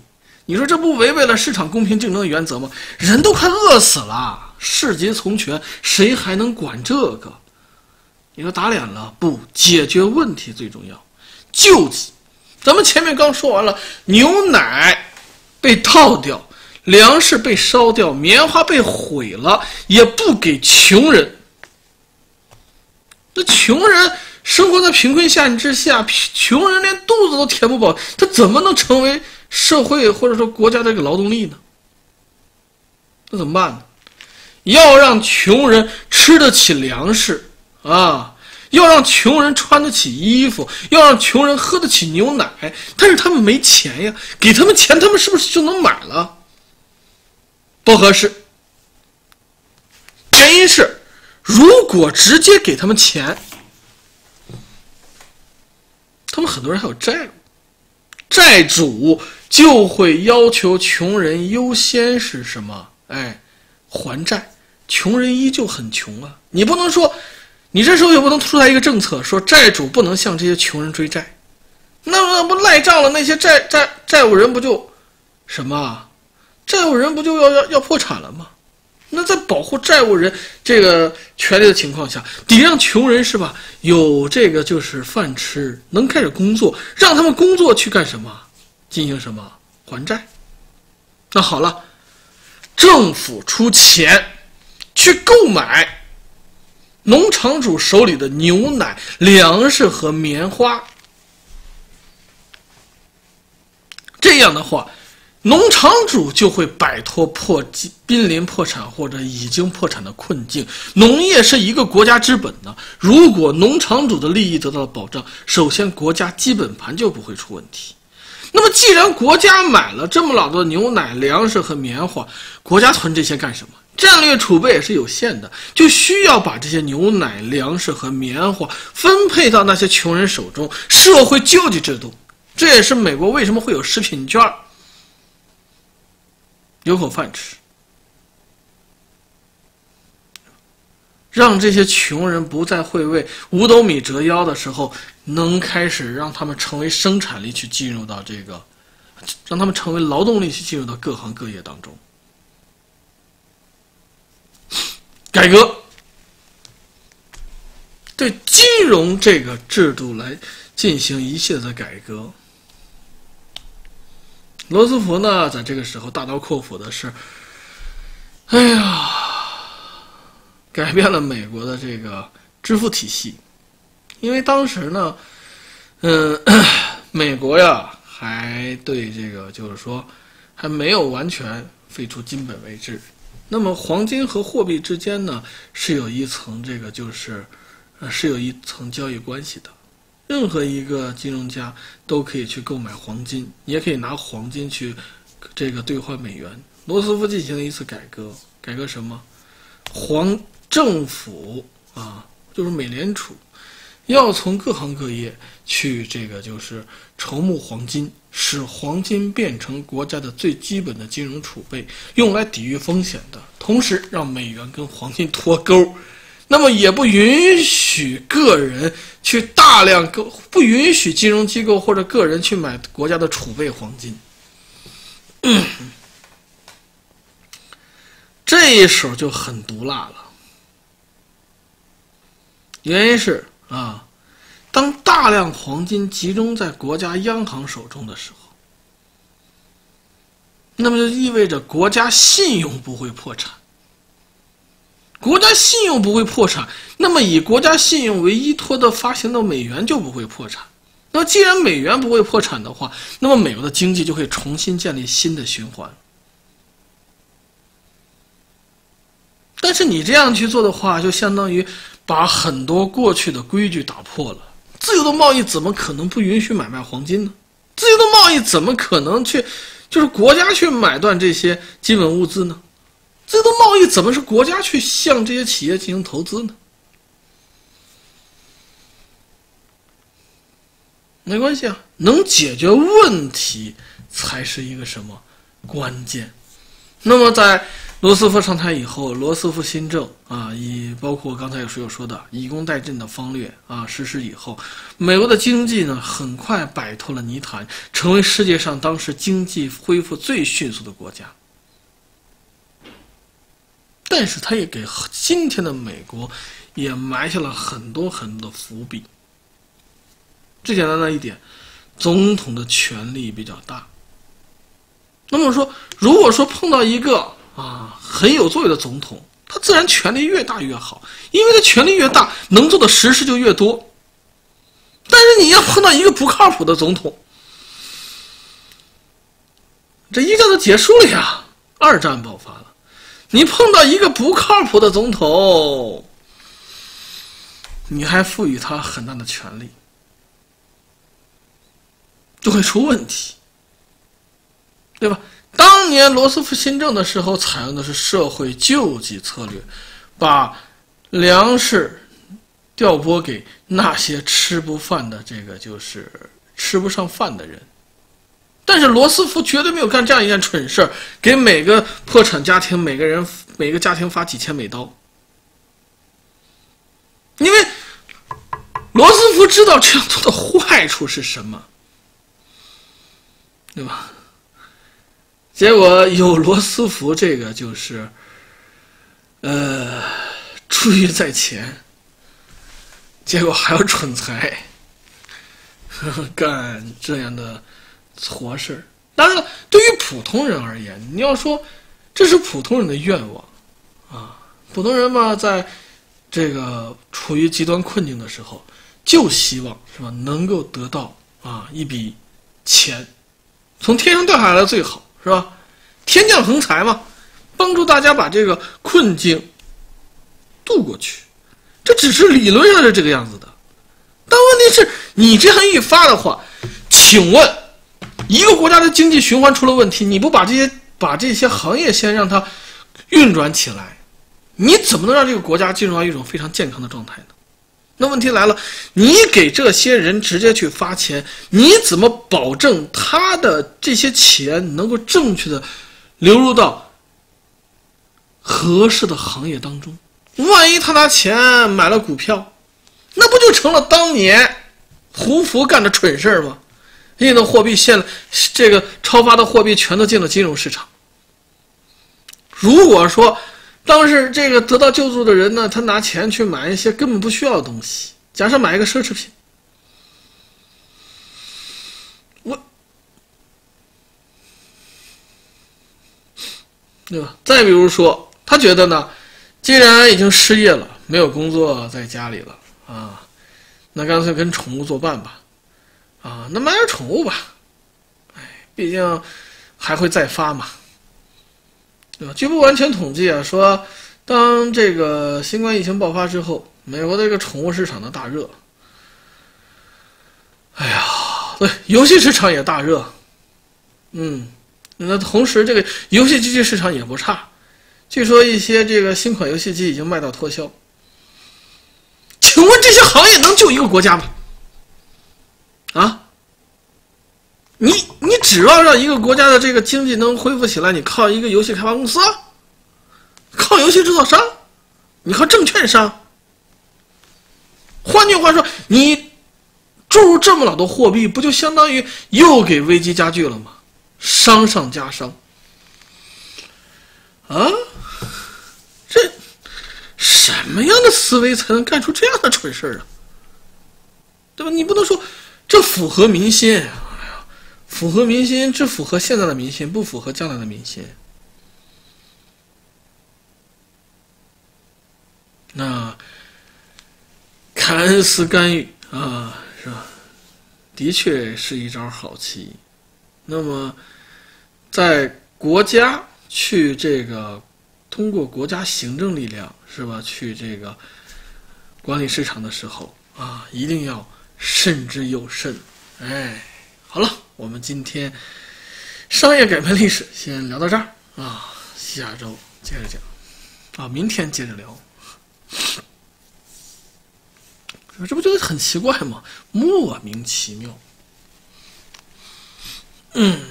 你说这不违背了市场公平竞争的原则吗？人都快饿死了，市集从权，谁还能管这个？你说打脸了不？解决问题最重要，救济。咱们前面刚说完了，牛奶被倒掉，粮食被烧掉，棉花被毁了，也不给穷人。那穷人。生活在贫困线之下，穷人连肚子都填不饱，他怎么能成为社会或者说国家的一个劳动力呢？那怎么办呢？要让穷人吃得起粮食啊，要让穷人穿得起衣服，要让穷人喝得起牛奶，但是他们没钱呀，给他们钱，他们是不是就能买了？不合适。原因是，如果直接给他们钱。他们很多人还有债务，债主就会要求穷人优先是什么？哎，还债。穷人依旧很穷啊，你不能说，你这时候也不能出台一个政策，说债主不能向这些穷人追债，那那不赖账了？那些债债债务人不就什么？债务人不就要要要破产了吗？那在保护债务人这个权利的情况下，得让穷人是吧？有这个就是饭吃，能开始工作，让他们工作去干什么？进行什么还债？那好了，政府出钱去购买农场主手里的牛奶、粮食和棉花，这样的话。农场主就会摆脱破濒临破产或者已经破产的困境。农业是一个国家之本呢，如果农场主的利益得到了保障，首先国家基本盘就不会出问题。那么，既然国家买了这么老多牛奶、粮食和棉花，国家存这些干什么？战略储备也是有限的，就需要把这些牛奶、粮食和棉花分配到那些穷人手中。社会救济制度，这也是美国为什么会有食品券。有口饭吃，让这些穷人不再会为五斗米折腰的时候，能开始让他们成为生产力去进入到这个，让他们成为劳动力去进入到各行各业当中。改革对金融这个制度来进行一系列的改革。罗斯福呢，在这个时候大刀阔斧的是，哎呀，改变了美国的这个支付体系，因为当时呢，嗯，美国呀还对这个就是说还没有完全废除金本位制，那么黄金和货币之间呢是有一层这个就是呃是有一层交易关系的。任何一个金融家都可以去购买黄金，也可以拿黄金去这个兑换美元。罗斯福进行了一次改革，改革什么？黄政府啊，就是美联储，要从各行各业去这个就是筹募黄金，使黄金变成国家的最基本的金融储备，用来抵御风险的，同时让美元跟黄金脱钩。那么也不允许个人去大量购，不允许金融机构或者个人去买国家的储备黄金。这一手就很毒辣了。原因是啊，当大量黄金集中在国家央行手中的时候，那么就意味着国家信用不会破产。国家信用不会破产，那么以国家信用为依托的发行的美元就不会破产。那既然美元不会破产的话，那么美国的经济就会重新建立新的循环。但是你这样去做的话，就相当于把很多过去的规矩打破了。自由的贸易怎么可能不允许买卖黄金呢？自由的贸易怎么可能去，就是国家去买断这些基本物资呢？这个贸易怎么是国家去向这些企业进行投资呢？没关系啊，能解决问题才是一个什么关键。那么在罗斯福上台以后，罗斯福新政啊，以包括刚才有室友说的以工代赈的方略啊实施以后，美国的经济呢很快摆脱了泥潭，成为世界上当时经济恢复最迅速的国家。但是，它也给今天的美国也埋下了很多很多的伏笔。最简单的一点，总统的权力比较大。那么说，如果说碰到一个。啊，很有作为的总统，他自然权力越大越好，因为他权力越大，能做的实事就越多。但是你要碰到一个不靠谱的总统，这一战都结束了呀，二战爆发，你碰到一个不靠谱的总统，你还赋予他很大的权力，就会出问题，对吧？当年罗斯福新政的时候，采用的是社会救济策略，把粮食调拨给那些吃不饭的这个就是吃不上饭的人。但是罗斯福绝对没有干这样一件蠢事儿，给每个破产家庭每个人每个家庭发几千美刀，因为罗斯福知道这样做的坏处是什么，对吧？结果有罗斯福这个就是，呃，出于在前，结果还有蠢材，干这样的错事儿。当然了，对于普通人而言，你要说这是普通人的愿望啊，普通人嘛，在这个处于极端困境的时候，就希望是吧，能够得到啊一笔钱，从天上掉下来最好。是吧？天降横财嘛，帮助大家把这个困境渡过去。这只是理论上是这个样子的，但问题是你这样一发的话，请问一个国家的经济循环出了问题，你不把这些把这些行业先让它运转起来，你怎么能让这个国家进入到一种非常健康的状态呢？那问题来了，你给这些人直接去发钱，你怎么保证他的这些钱能够正确的流入到合适的行业当中？万一他拿钱买了股票，那不就成了当年胡佛干的蠢事儿吗？印的货币现这个超发的货币全都进了金融市场。如果说，当时这个得到救助的人呢，他拿钱去买一些根本不需要的东西，假设买一个奢侈品，我，对吧？再比如说，他觉得呢，既然已经失业了，没有工作，在家里了啊，那干脆跟宠物作伴吧，啊，那买点宠物吧，哎，毕竟还会再发嘛。对吧？据不完全统计啊，说当这个新冠疫情爆发之后，美国的这个宠物市场的大热。哎呀，对，游戏市场也大热。嗯，那同时这个游戏机器市场也不差，据说一些这个新款游戏机已经卖到脱销。请问这些行业能救一个国家吗？啊？你你指望让一个国家的这个经济能恢复起来？你靠一个游戏开发公司？靠游戏制造商？你靠证券商？换句话说，你注入这么老多货币，不就相当于又给危机加剧了吗？伤上加伤。啊？这什么样的思维才能干出这样的蠢事儿啊？对吧？你不能说这符合民心。符合民心，只符合现在的民心，不符合将来的民心。那凯恩斯干预啊，是吧？的确是一招好棋。那么，在国家去这个通过国家行政力量是吧，去这个管理市场的时候啊，一定要慎之又慎。哎，好了，我们今天商业改变历史先聊到这儿啊，下周接着讲啊，明天接着聊。这不觉得很奇怪吗？莫名其妙。嗯，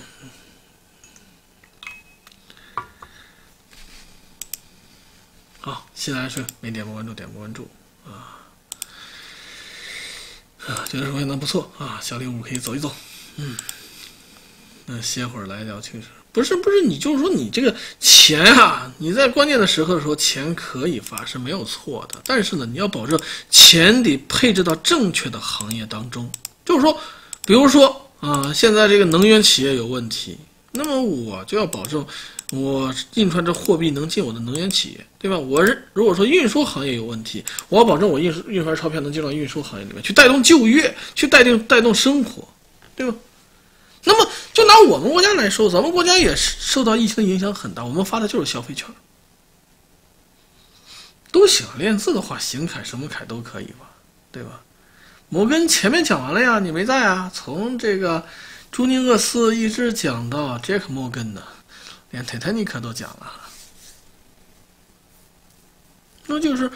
好，新来是没点关注，点关注啊。啊，觉得说那不错啊，小礼物可以走一走，嗯，那歇会儿来聊情绪。不是不是，你就是说你这个钱啊，你在关键的时刻的时候，钱可以发是没有错的，但是呢，你要保证钱得配置到正确的行业当中。就是说，比如说啊，现在这个能源企业有问题，那么我就要保证我印出来这货币能进我的能源企业，对吧？我是如果说运输行业有问题，我要保证我印运出来钞票能进到运输行业里面去，带动就业，去带动带动生活，对吧？那么，就拿我们国家来说，咱们国家也受到疫情的影响很大。我们发的就是消费券。都喜欢练字的话，行楷什么楷都可以吧，对吧？摩根前面讲完了呀，你没在啊？从这个朱尼厄斯一直讲到杰克摩根呢，连泰坦尼克都讲了。那就是，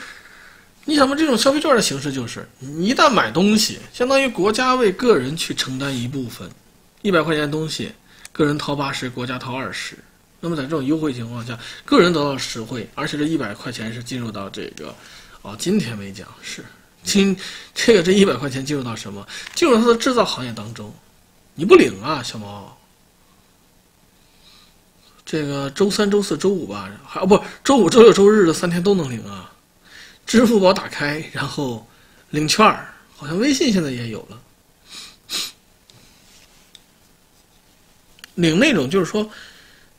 你想嘛，这种消费券的形式就是，你一旦买东西，相当于国家为个人去承担一部分。一百块钱东西，个人掏八十，国家掏二十。那么在这种优惠情况下，个人得到实惠，而且这一百块钱是进入到这个，哦，今天没讲是今这个这一百块钱进入到什么？进入它的制造行业当中。你不领啊，小毛？这个周三、周四周五吧，还哦不，周五、周六、周日的三天都能领啊。支付宝打开，然后领券儿，好像微信现在也有了。领那种就是说，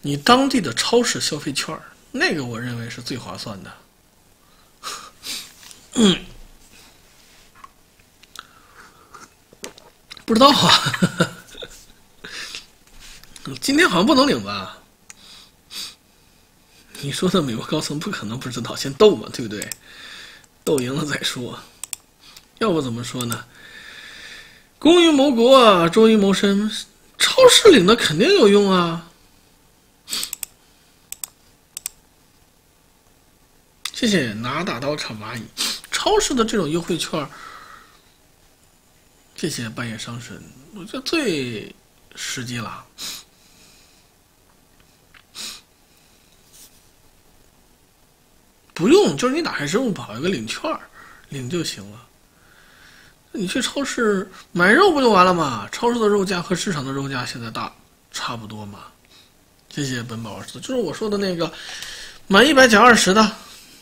你当地的超市消费券儿那个我认为是最划算的。嗯，不知道啊，今天好像不能领吧？你说的美国高层不可能不知道，先斗嘛，对不对？斗赢了再说，要不怎么说呢？公于谋国，忠于谋身。超市领的肯定有用啊！谢谢拿大刀砍蚂蚁。超市的这种优惠券，谢谢半夜伤神，我觉得最实际了。不用，就是你打开支付宝有个领券领就行了。你去超市买肉不就完了吗？超市的肉价和市场的肉价现在大差不多嘛？谢谢本宝师，就是我说的那个，满一百减二十的，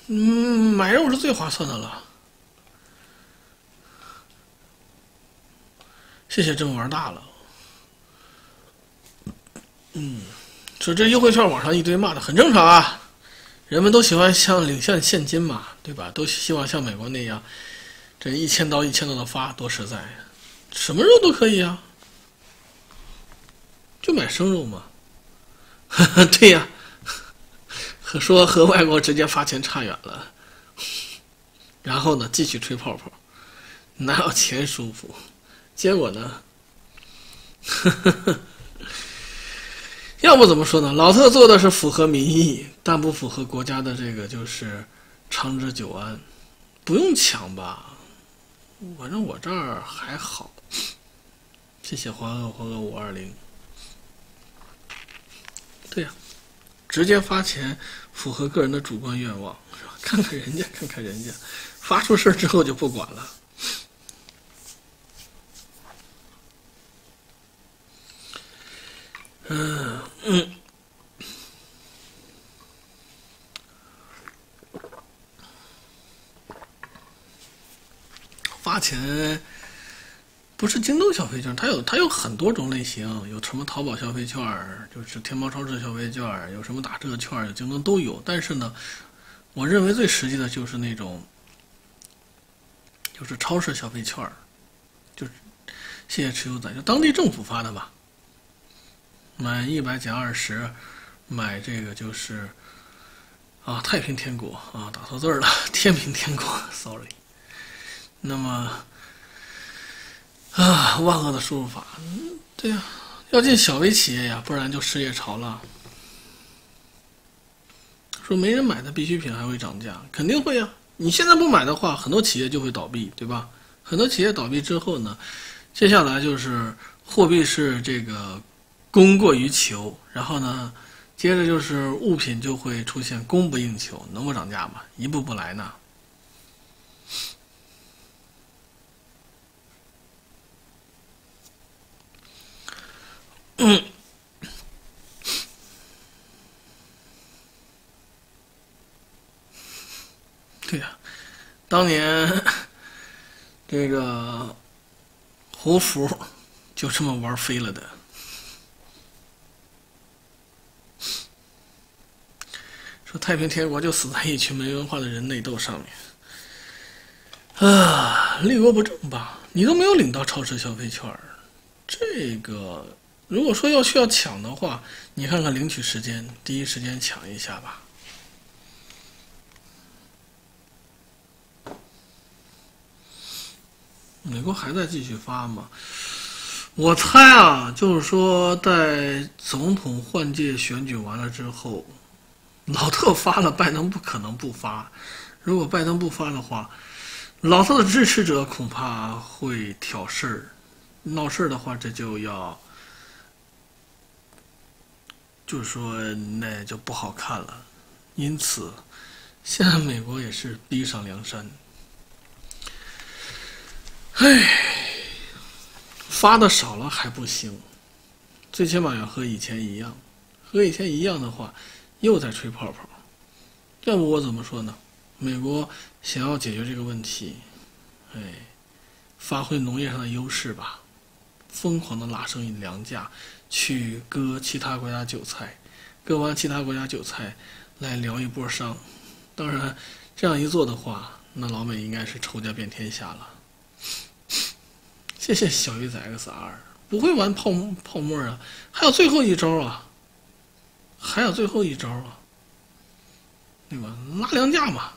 嗯，买肉是最划算的了。谢谢这么玩大了。嗯，说这优惠券网上一堆骂的很正常啊，人们都喜欢像领现现金嘛，对吧？都希望像美国那样。这一千刀一千刀的发多实在呀，什么肉都可以啊，就买生肉嘛。对呀，和说和外国直接发钱差远了。然后呢，继续吹泡泡，哪有钱舒服？结果呢？呵呵呵要不怎么说呢？老特做的是符合民意，但不符合国家的这个就是长治久安，不用抢吧。反正我这儿还好，谢谢黄鹅黄鹅五二零。对呀，直接发钱符合个人的主观愿望，是吧？看看人家，看看人家，发出事儿之后就不管了。嗯嗯。发钱不是京东消费券，它有它有很多种类型，有什么淘宝消费券，就是天猫超市消费券，有什么打折券，有京东都有。但是呢，我认为最实际的就是那种，就是超市消费券，就谢谢持有仔，就当地政府发的吧。满一百减二十，买这个就是啊太平天国啊打错字了，天平天国，sorry。那么，啊，万恶的输入法，对呀，要进小微企业呀，不然就失业潮了。说没人买的必需品还会涨价，肯定会呀。你现在不买的话，很多企业就会倒闭，对吧？很多企业倒闭之后呢，接下来就是货币是这个供过于求，然后呢，接着就是物品就会出现供不应求，能不涨价吗？一步步来呢。对呀，当年这个胡福就这么玩飞了的。说太平天国就死在一群没文化的人内斗上面，啊，立国不正吧？你都没有领到超市消费券这个如果说要需要抢的话，你看看领取时间，第一时间抢一下吧。美国还在继续发吗？我猜啊，就是说在总统换届选举完了之后。老特发了，拜登不可能不发。如果拜登不发的话，老特的支持者恐怕会挑事儿，闹事儿的话，这就要，就是说那就不好看了。因此，现在美国也是逼上梁山。唉，发的少了还不行，最起码要和以前一样。和以前一样的话。又在吹泡泡，要不我怎么说呢？美国想要解决这个问题，哎，发挥农业上的优势吧，疯狂的拉升粮价，去割其他国家韭菜，割完其他国家韭菜来疗一波伤。当然，这样一做的话，那老美应该是仇家遍天下了。谢谢小鱼仔 XR，不会玩泡泡沫啊，还有最后一招啊！还有最后一招啊，对吧？拉粮价嘛，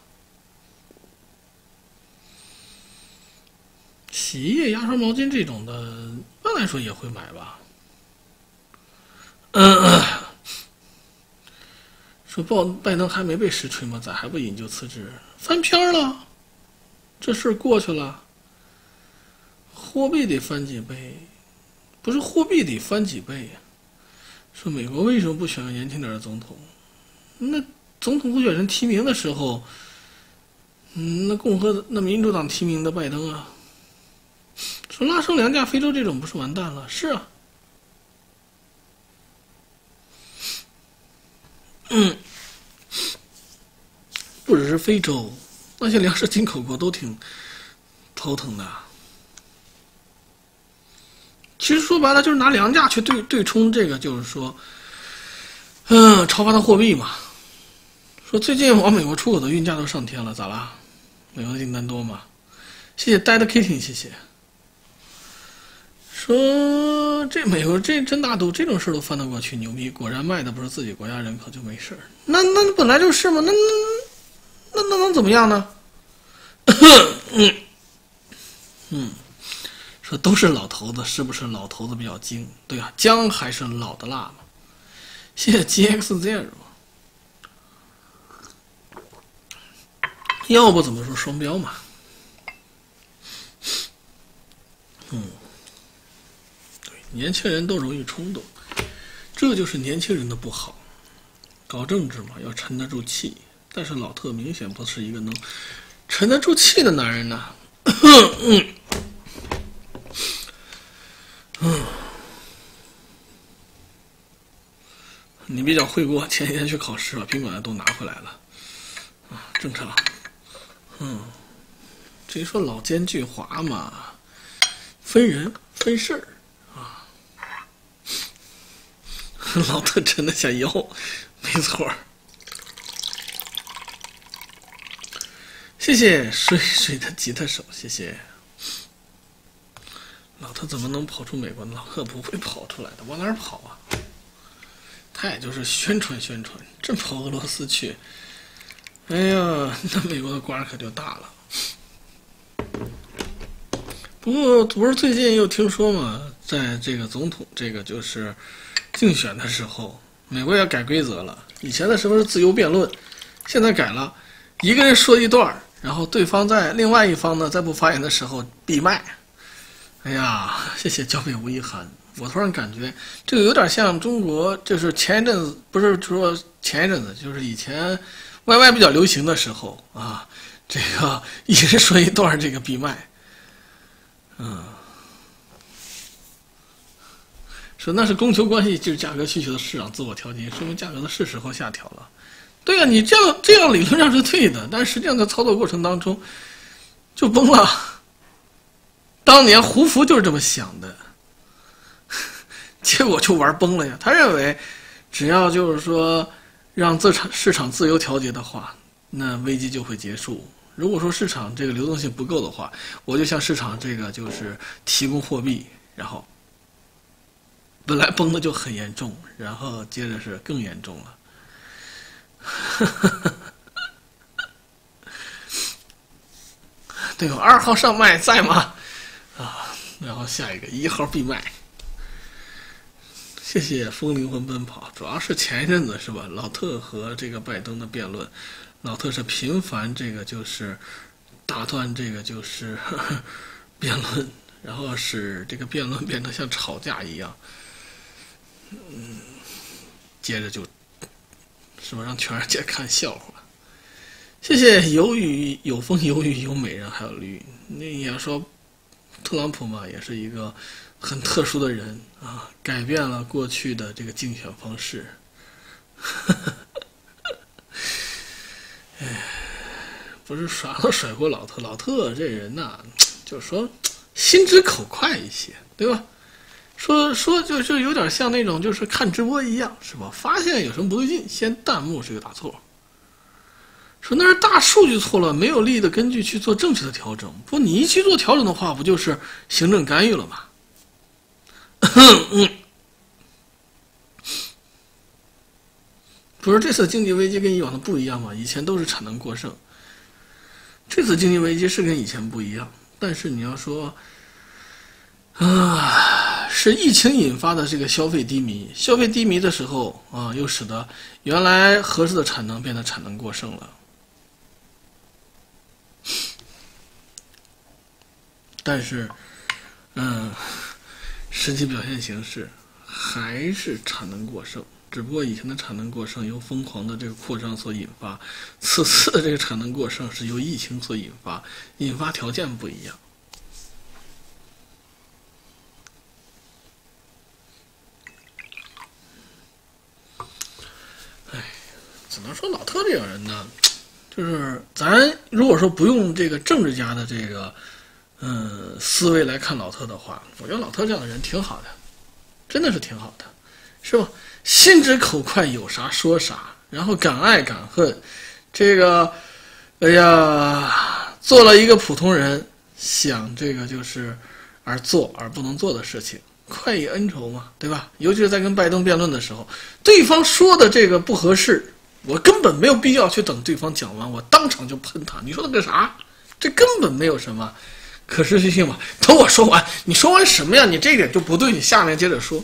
洗衣液、牙刷、毛巾这种的，一般来说也会买吧。嗯，说报拜登还没被实锤吗？咋还不引咎辞职？翻篇了，这事儿过去了。货币得翻几倍，不是货币得翻几倍呀？说美国为什么不选个年轻点的总统？那总统候选人提名的时候，嗯，那共和那民主党提名的拜登啊，说拉升粮价，非洲这种不是完蛋了？是啊，嗯，不只是非洲，那些粮食进口国都挺头疼的。其实说白了就是拿粮价去对对冲这个，就是说，嗯，超发的货币嘛。说最近往美国出口的运价都上天了，咋啦？美国的订单多吗？谢谢 Dead Kitty，谢谢。说这美国这真大度，这种事都翻得过去，牛逼！果然卖的不是自己国家人口就没事那那本来就是嘛，那那那能怎么样呢？嗯 嗯。说都是老头子，是不是老头子比较精？对啊，姜还是老的辣嘛。谢谢 GX Zero。要不怎么说双标嘛？嗯，对，年轻人都容易冲动，这就是年轻人的不好。搞政治嘛，要沉得住气。但是老特明显不是一个能沉得住气的男人呐。嗯，你比较会过，前几天去考试把宾馆都拿回来了，啊，正常。嗯，至于说老奸巨猾嘛，分人分事儿啊。老特真的想要，没错谢谢水水的吉他手，谢谢。老特怎么能跑出美国？老特不会跑出来的，往哪儿跑啊？他也就是宣传宣传，真跑俄罗斯去？哎呀，那美国的官可就大了。不过不是最近又听说嘛，在这个总统这个就是竞选的时候，美国要改规则了。以前的时候是自由辩论，现在改了，一个人说一段然后对方在另外一方呢，在不发言的时候闭麦。哎呀，谢谢交给吴一涵。我突然感觉这个有点像中国，就是前一阵子不是说前一阵子，就是以前 YY 比较流行的时候啊，这个 一人说一段这个闭麦，嗯，说那是供求关系，就是价格需求的市场自我调节，说明价格的是时候下调了。对呀，你这样这样理论上是对的，但实际上在操作过程当中就崩了。当年胡福就是这么想的。结果就玩崩了呀！他认为，只要就是说让自场市场自由调节的话，那危机就会结束。如果说市场这个流动性不够的话，我就向市场这个就是提供货币，然后本来崩的就很严重，然后接着是更严重了。对？二号上麦在吗？啊，然后下一个一号闭麦。谢谢风灵魂奔跑，主要是前一阵子是吧？老特和这个拜登的辩论，老特是频繁这个就是打断这个就是 辩论，然后使这个辩论变得像吵架一样，嗯，接着就是吧让全世界看笑话。谢谢有雨有风有雨有美人还有绿，那你要说特朗普嘛，也是一个。很特殊的人啊，改变了过去的这个竞选方式。哎，不是耍都甩过老特，老特这人呐，就是说心直口快一些，对吧？说说就就有点像那种就是看直播一样，是吧？发现有什么不对劲，先弹幕是个打错，说那是大数据错了，没有力的根据去做正确的调整。不，你一去做调整的话，不就是行政干预了吗？嗯，不是这次经济危机跟以往的不一样吗？以前都是产能过剩，这次经济危机是跟以前不一样。但是你要说，啊，是疫情引发的这个消费低迷，消费低迷的时候啊，又使得原来合适的产能变得产能过剩了。但是，嗯。实际表现形式还是产能过剩，只不过以前的产能过剩由疯狂的这个扩张所引发，此次的这个产能过剩是由疫情所引发，引发条件不一样。哎，只能说老特这种人呢，就是咱如果说不用这个政治家的这个。嗯，思维来看老特的话，我觉得老特这样的人挺好的，真的是挺好的，是吧？心直口快，有啥说啥，然后敢爱敢恨，这个，哎呀，做了一个普通人想这个就是而做而不能做的事情，快意恩仇嘛，对吧？尤其是在跟拜登辩论的时候，对方说的这个不合适，我根本没有必要去等对方讲完，我当场就喷他。你说那个啥？这根本没有什么。可持续性嘛，等我说完，你说完什么呀？你这点就不对，你下面接着说，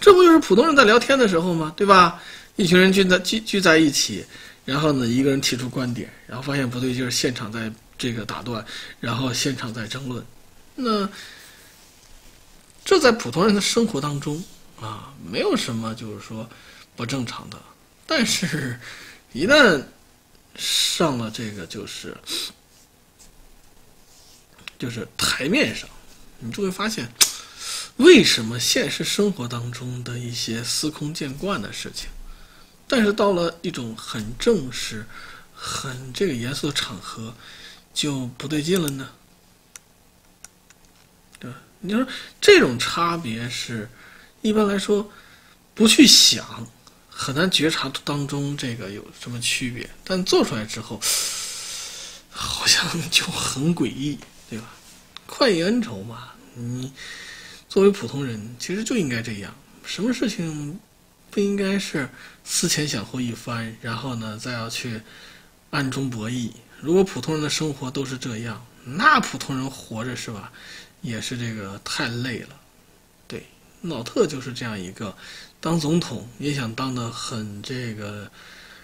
这不就是普通人在聊天的时候吗？对吧？一群人聚在聚聚在一起，然后呢，一个人提出观点，然后发现不对劲，现场在这个打断，然后现场在争论，那这在普通人的生活当中啊，没有什么就是说不正常的，但是，一旦上了这个就是。就是台面上，你就会发现，为什么现实生活当中的一些司空见惯的事情，但是到了一种很正式、很这个严肃的场合，就不对劲了呢？对吧？你说这种差别是，一般来说，不去想，很难觉察当中这个有什么区别，但做出来之后，好像就很诡异。快意恩仇嘛，你作为普通人，其实就应该这样。什么事情不应该是思前想后一番，然后呢再要去暗中博弈？如果普通人的生活都是这样，那普通人活着是吧，也是这个太累了。对，老特就是这样一个，当总统也想当的很这个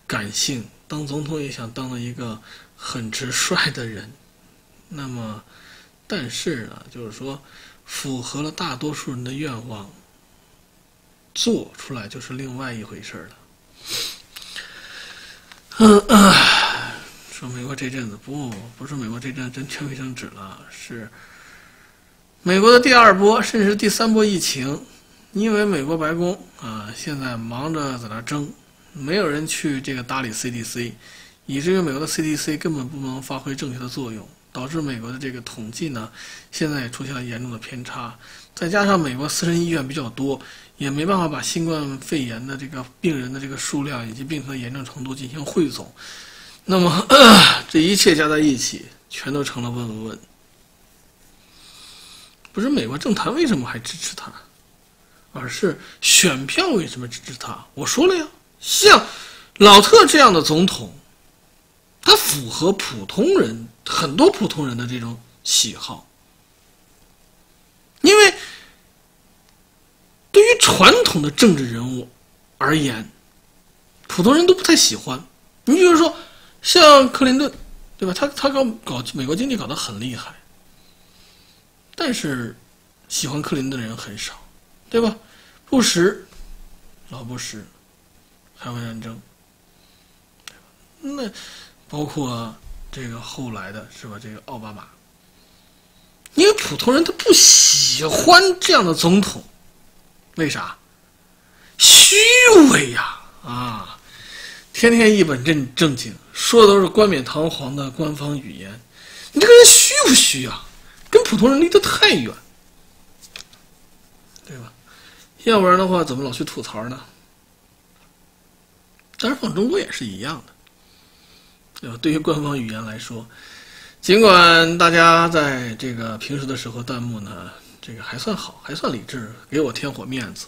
感性，当总统也想当的一个很直率的人。那么，但是呢，就是说，符合了大多数人的愿望，做出来就是另外一回事了。嗯啊，说美国这阵子不不是美国这阵真缺卫生纸了，是美国的第二波甚至是第三波疫情，因为美国白宫啊现在忙着在那争，没有人去这个搭理 CDC，以至于美国的 CDC 根本不能发挥正确的作用。导致美国的这个统计呢，现在也出现了严重的偏差。再加上美国私人医院比较多，也没办法把新冠肺炎的这个病人的这个数量以及病情的严重程度进行汇总。那么 这一切加在一起，全都成了问问问。不是美国政坛为什么还支持他，而是选票为什么支持他？我说了呀，像老特这样的总统。他符合普通人很多普通人的这种喜好，因为对于传统的政治人物而言，普通人都不太喜欢。你比如说像克林顿，对吧？他他搞搞美国经济搞得很厉害，但是喜欢克林顿的人很少，对吧？布什，老布什，海湾战争，那。包括这个后来的是吧？这个奥巴马，因为普通人他不喜欢这样的总统，为啥？虚伪呀！啊，天天一本正正经，说的都是冠冕堂皇的官方语言，你这个人虚不虚啊？跟普通人离得太远，对吧？要不然的话，怎么老去吐槽呢？当然，放中国也是一样的。对于官方语言来说，尽管大家在这个平时的时候弹幕呢，这个还算好，还算理智，给我添火面子。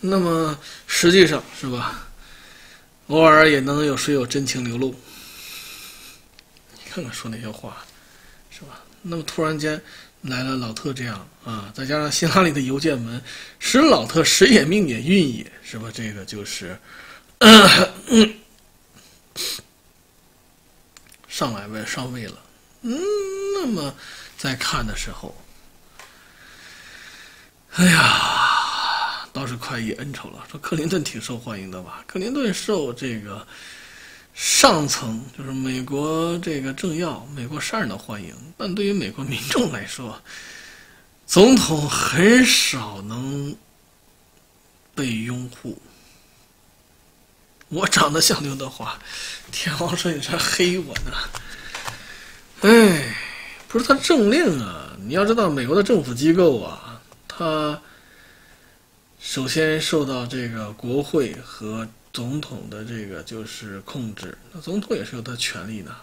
那么实际上是吧，偶尔也能有谁有真情流露。你看看说那些话，是吧？那么突然间来了老特这样啊，再加上希拉里的邮件门，使老特时也命也运也，是吧？这个就是，嗯。上来位上位了，嗯，那么在看的时候，哎呀，倒是快意恩仇了。说克林顿挺受欢迎的吧？克林顿受这个上层，就是美国这个政要、美国商人的欢迎，但对于美国民众来说，总统很少能被拥护。我长得像刘德华，天王摄影师黑我呢。哎，不是他政令啊！你要知道，美国的政府机构啊，他首先受到这个国会和总统的这个就是控制。那总统也是有他权利的。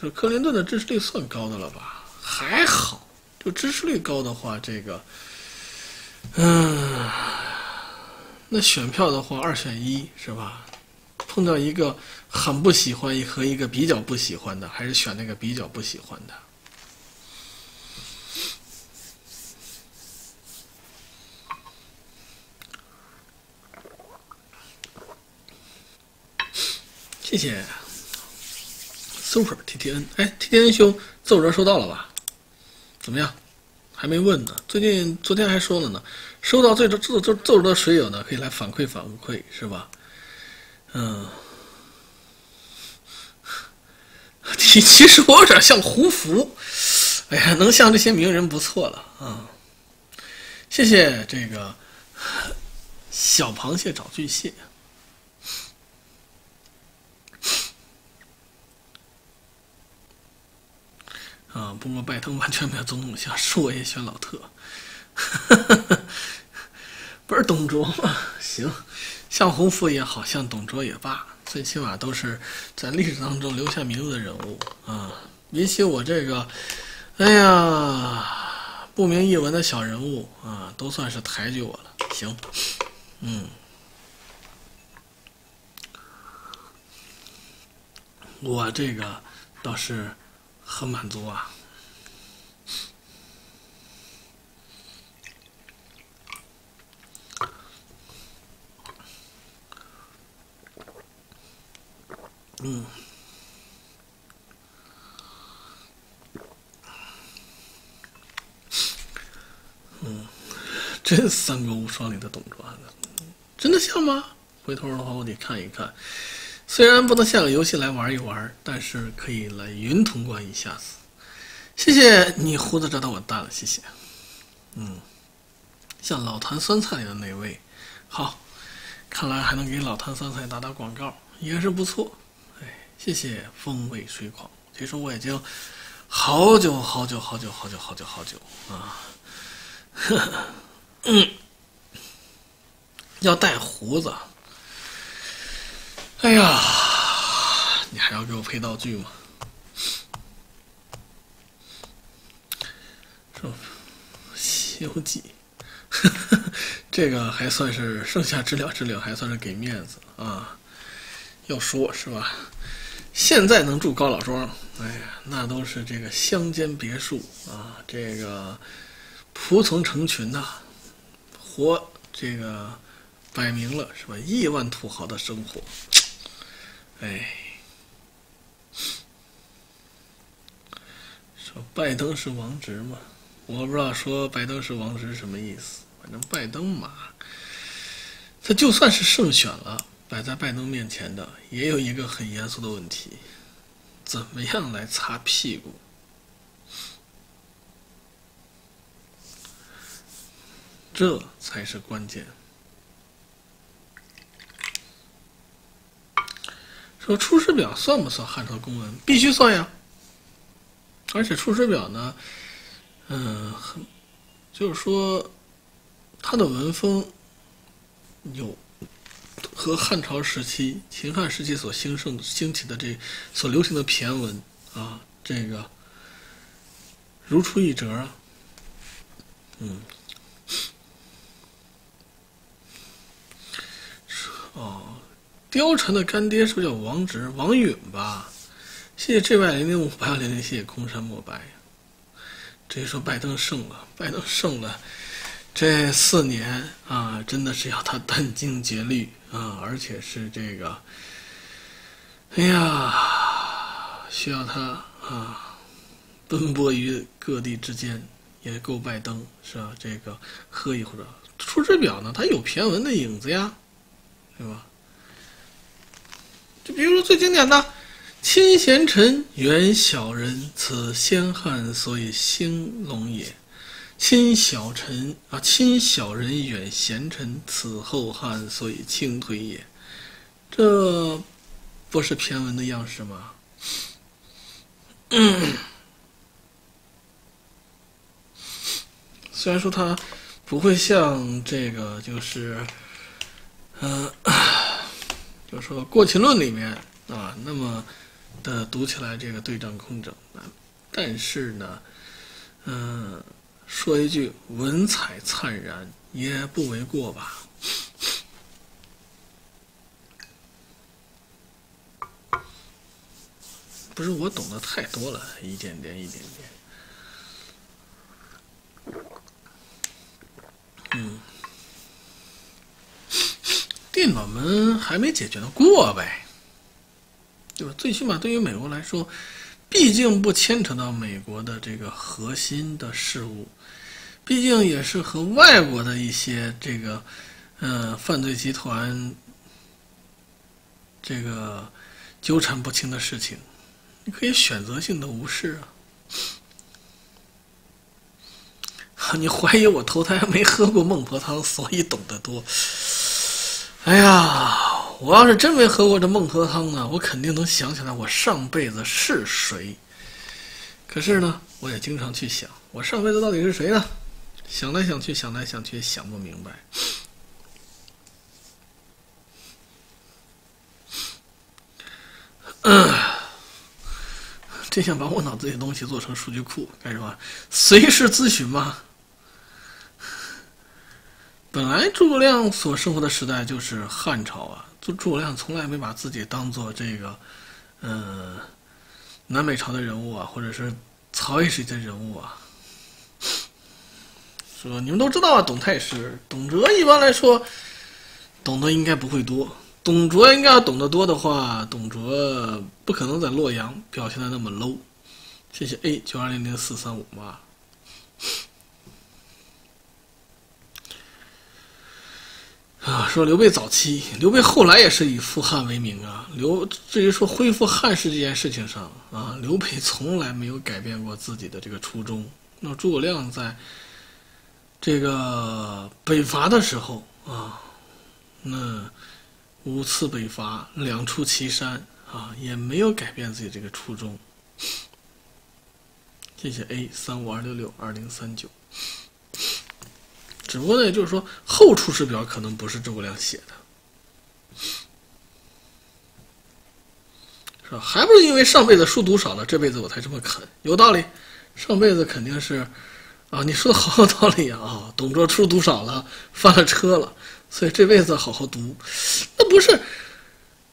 这克林顿的支持率算高的了吧？还好，就支持率高的话，这个，嗯。那选票的话，二选一是吧？碰到一个很不喜欢和一个比较不喜欢的，还是选那个比较不喜欢的。谢谢，Super T T N，哎，T T N 兄，奏折收到了吧？怎么样？还没问呢，最近昨天还说了呢，收到这这这奏折的水友呢，可以来反馈反馈，是吧？嗯，其 其实我有点像胡福，哎呀，能像这些名人不错了啊！谢谢这个小螃蟹找巨蟹。啊，不过拜登完全没有总统像，是我也选老特，哈 哈不是董卓吗？行，像洪福也好像董卓也罢，最起码都是在历史当中留下名字的人物啊。比起我这个，哎呀，不明一文的小人物啊，都算是抬举我了。行，嗯，我这个倒是。很满足啊！嗯，嗯，真三国无双里的董卓，真的像吗？回头的话我得看一看。虽然不能下个游戏来玩一玩，但是可以来云通关一下子。谢谢你胡子扎到我蛋了，谢谢。嗯，像老坛酸菜里的那位，好，看来还能给老坛酸菜打打广告，也是不错。谢谢风味水狂。其实我已经好久好久好久好久好久好久啊，嗯，要带胡子。哎呀，你还要给我配道具吗？这《西游记》，这个还算是剩下知了知了，还算是给面子啊。要说是吧？现在能住高老庄，哎呀，那都是这个乡间别墅啊，这个仆从成群呐，活这个摆明了是吧？亿万土豪的生活。哎，说拜登是王直吗？我不知道说拜登是王直什么意思。反正拜登嘛，他就算是胜选了，摆在拜登面前的也有一个很严肃的问题：怎么样来擦屁股？这才是关键。说《出师表》算不算汉朝公文？必须算呀！而且《出师表》呢，嗯，很，就是说，它的文风有和汉朝时期、秦汉时期所兴盛、兴起的这所流行的骈文啊，这个如出一辙啊。嗯，哦。貂蝉的干爹是不是叫王直？王允吧？谢谢 J Y 零零五八幺零零，谢谢空山莫白。至于说拜登胜了，拜登胜了，这四年啊，真的是要他殚精竭虑啊，而且是这个，哎呀，需要他啊，奔波于各地之间，也够拜登是吧？这个喝一会儿，出师表呢，它有骈文的影子呀，对吧？就比如说最经典的“亲贤臣，远小人，此先汉所以兴隆也；亲小臣啊，亲小人，远贤臣，此后汉所以倾颓也。”这不是骈文的样式吗？虽然说它不会像这个，就是，嗯。就是说《过秦论》里面啊，那么的读起来这个对仗工整啊，但是呢，嗯，说一句文采灿然也不为过吧。不是我懂得太多了，一点点，一点点，嗯。电脑门还没解决呢，过呗，对吧？最起码对于美国来说，毕竟不牵扯到美国的这个核心的事物，毕竟也是和外国的一些这个，呃，犯罪集团这个纠缠不清的事情，你可以选择性的无视啊。你怀疑我投胎没喝过孟婆汤，所以懂得多。哎呀，我要是真没喝过这孟婆汤呢，我肯定能想起来我上辈子是谁。可是呢，我也经常去想，我上辈子到底是谁呢？想来想去，想来想去，想不明白。嗯，真想把我脑子里的东西做成数据库，干什么？随时咨询吗？本来诸葛亮所生活的时代就是汉朝啊，诸葛亮从来没把自己当做这个，嗯，南北朝的人物啊，或者是曹魏时期的人物啊。说你们都知道啊，董太师、董卓一般来说懂得应该不会多。董卓应该要懂得多的话，董卓不可能在洛阳表现的那么 low。谢谢 A 九二零零四三五八。啊说刘备早期，刘备后来也是以复汉为名啊。刘至于说恢复汉室这件事情上啊，刘备从来没有改变过自己的这个初衷。那诸葛亮在这个北伐的时候啊，那五次北伐，两出祁山啊，也没有改变自己这个初衷。谢谢 A 三五二六六二零三九。只不过呢，就是说后出师表可能不是诸葛亮写的，是吧？还不是因为上辈子书读少了，这辈子我才这么啃，有道理。上辈子肯定是，啊，你说的好有道理啊！董卓书读少了，翻了车了，所以这辈子好好读。那不是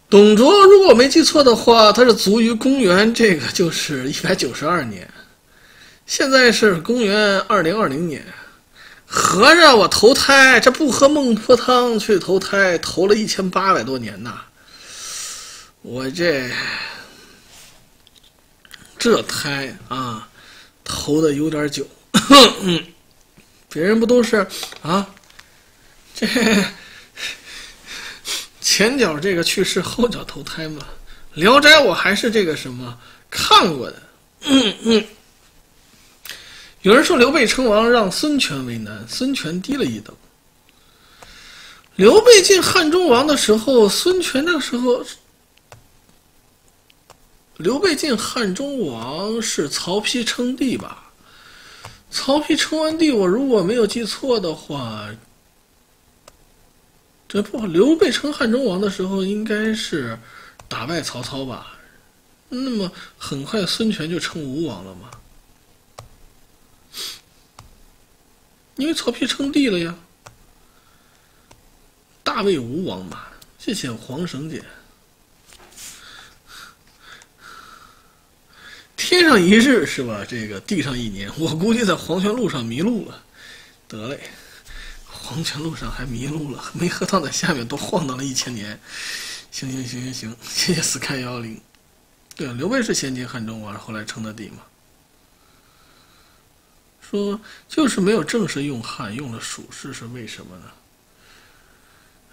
董卓，如果我没记错的话，他是卒于公元这个就是一百九十二年，现在是公元二零二零年。合着我投胎，这不喝孟婆汤去投胎，投了一千八百多年呐！我这这胎啊，投的有点久。别人不都是啊？这前脚这个去世，后脚投胎吗？《聊斋》我还是这个什么看过的。嗯嗯。有人说刘备称王让孙权为难，孙权低了一等。刘备进汉中王的时候，孙权那时候，刘备进汉中王是曹丕称帝吧？曹丕称完帝，我如果没有记错的话，这不刘备称汉中王的时候应该是打败曹操吧？那么很快孙权就称吴王了吗？因为曹丕称帝了呀，大魏吴王嘛。谢谢黄绳姐。天上一日是吧？这个地上一年，我估计在黄泉路上迷路了。得嘞，黄泉路上还迷路了，没喝汤在下面都晃荡了一千年。行行行行行，谢谢 sky 幺零。对啊，刘备是先进汉中王，后来称的帝嘛。说就是没有正式用汉，用了蜀氏是为什么呢？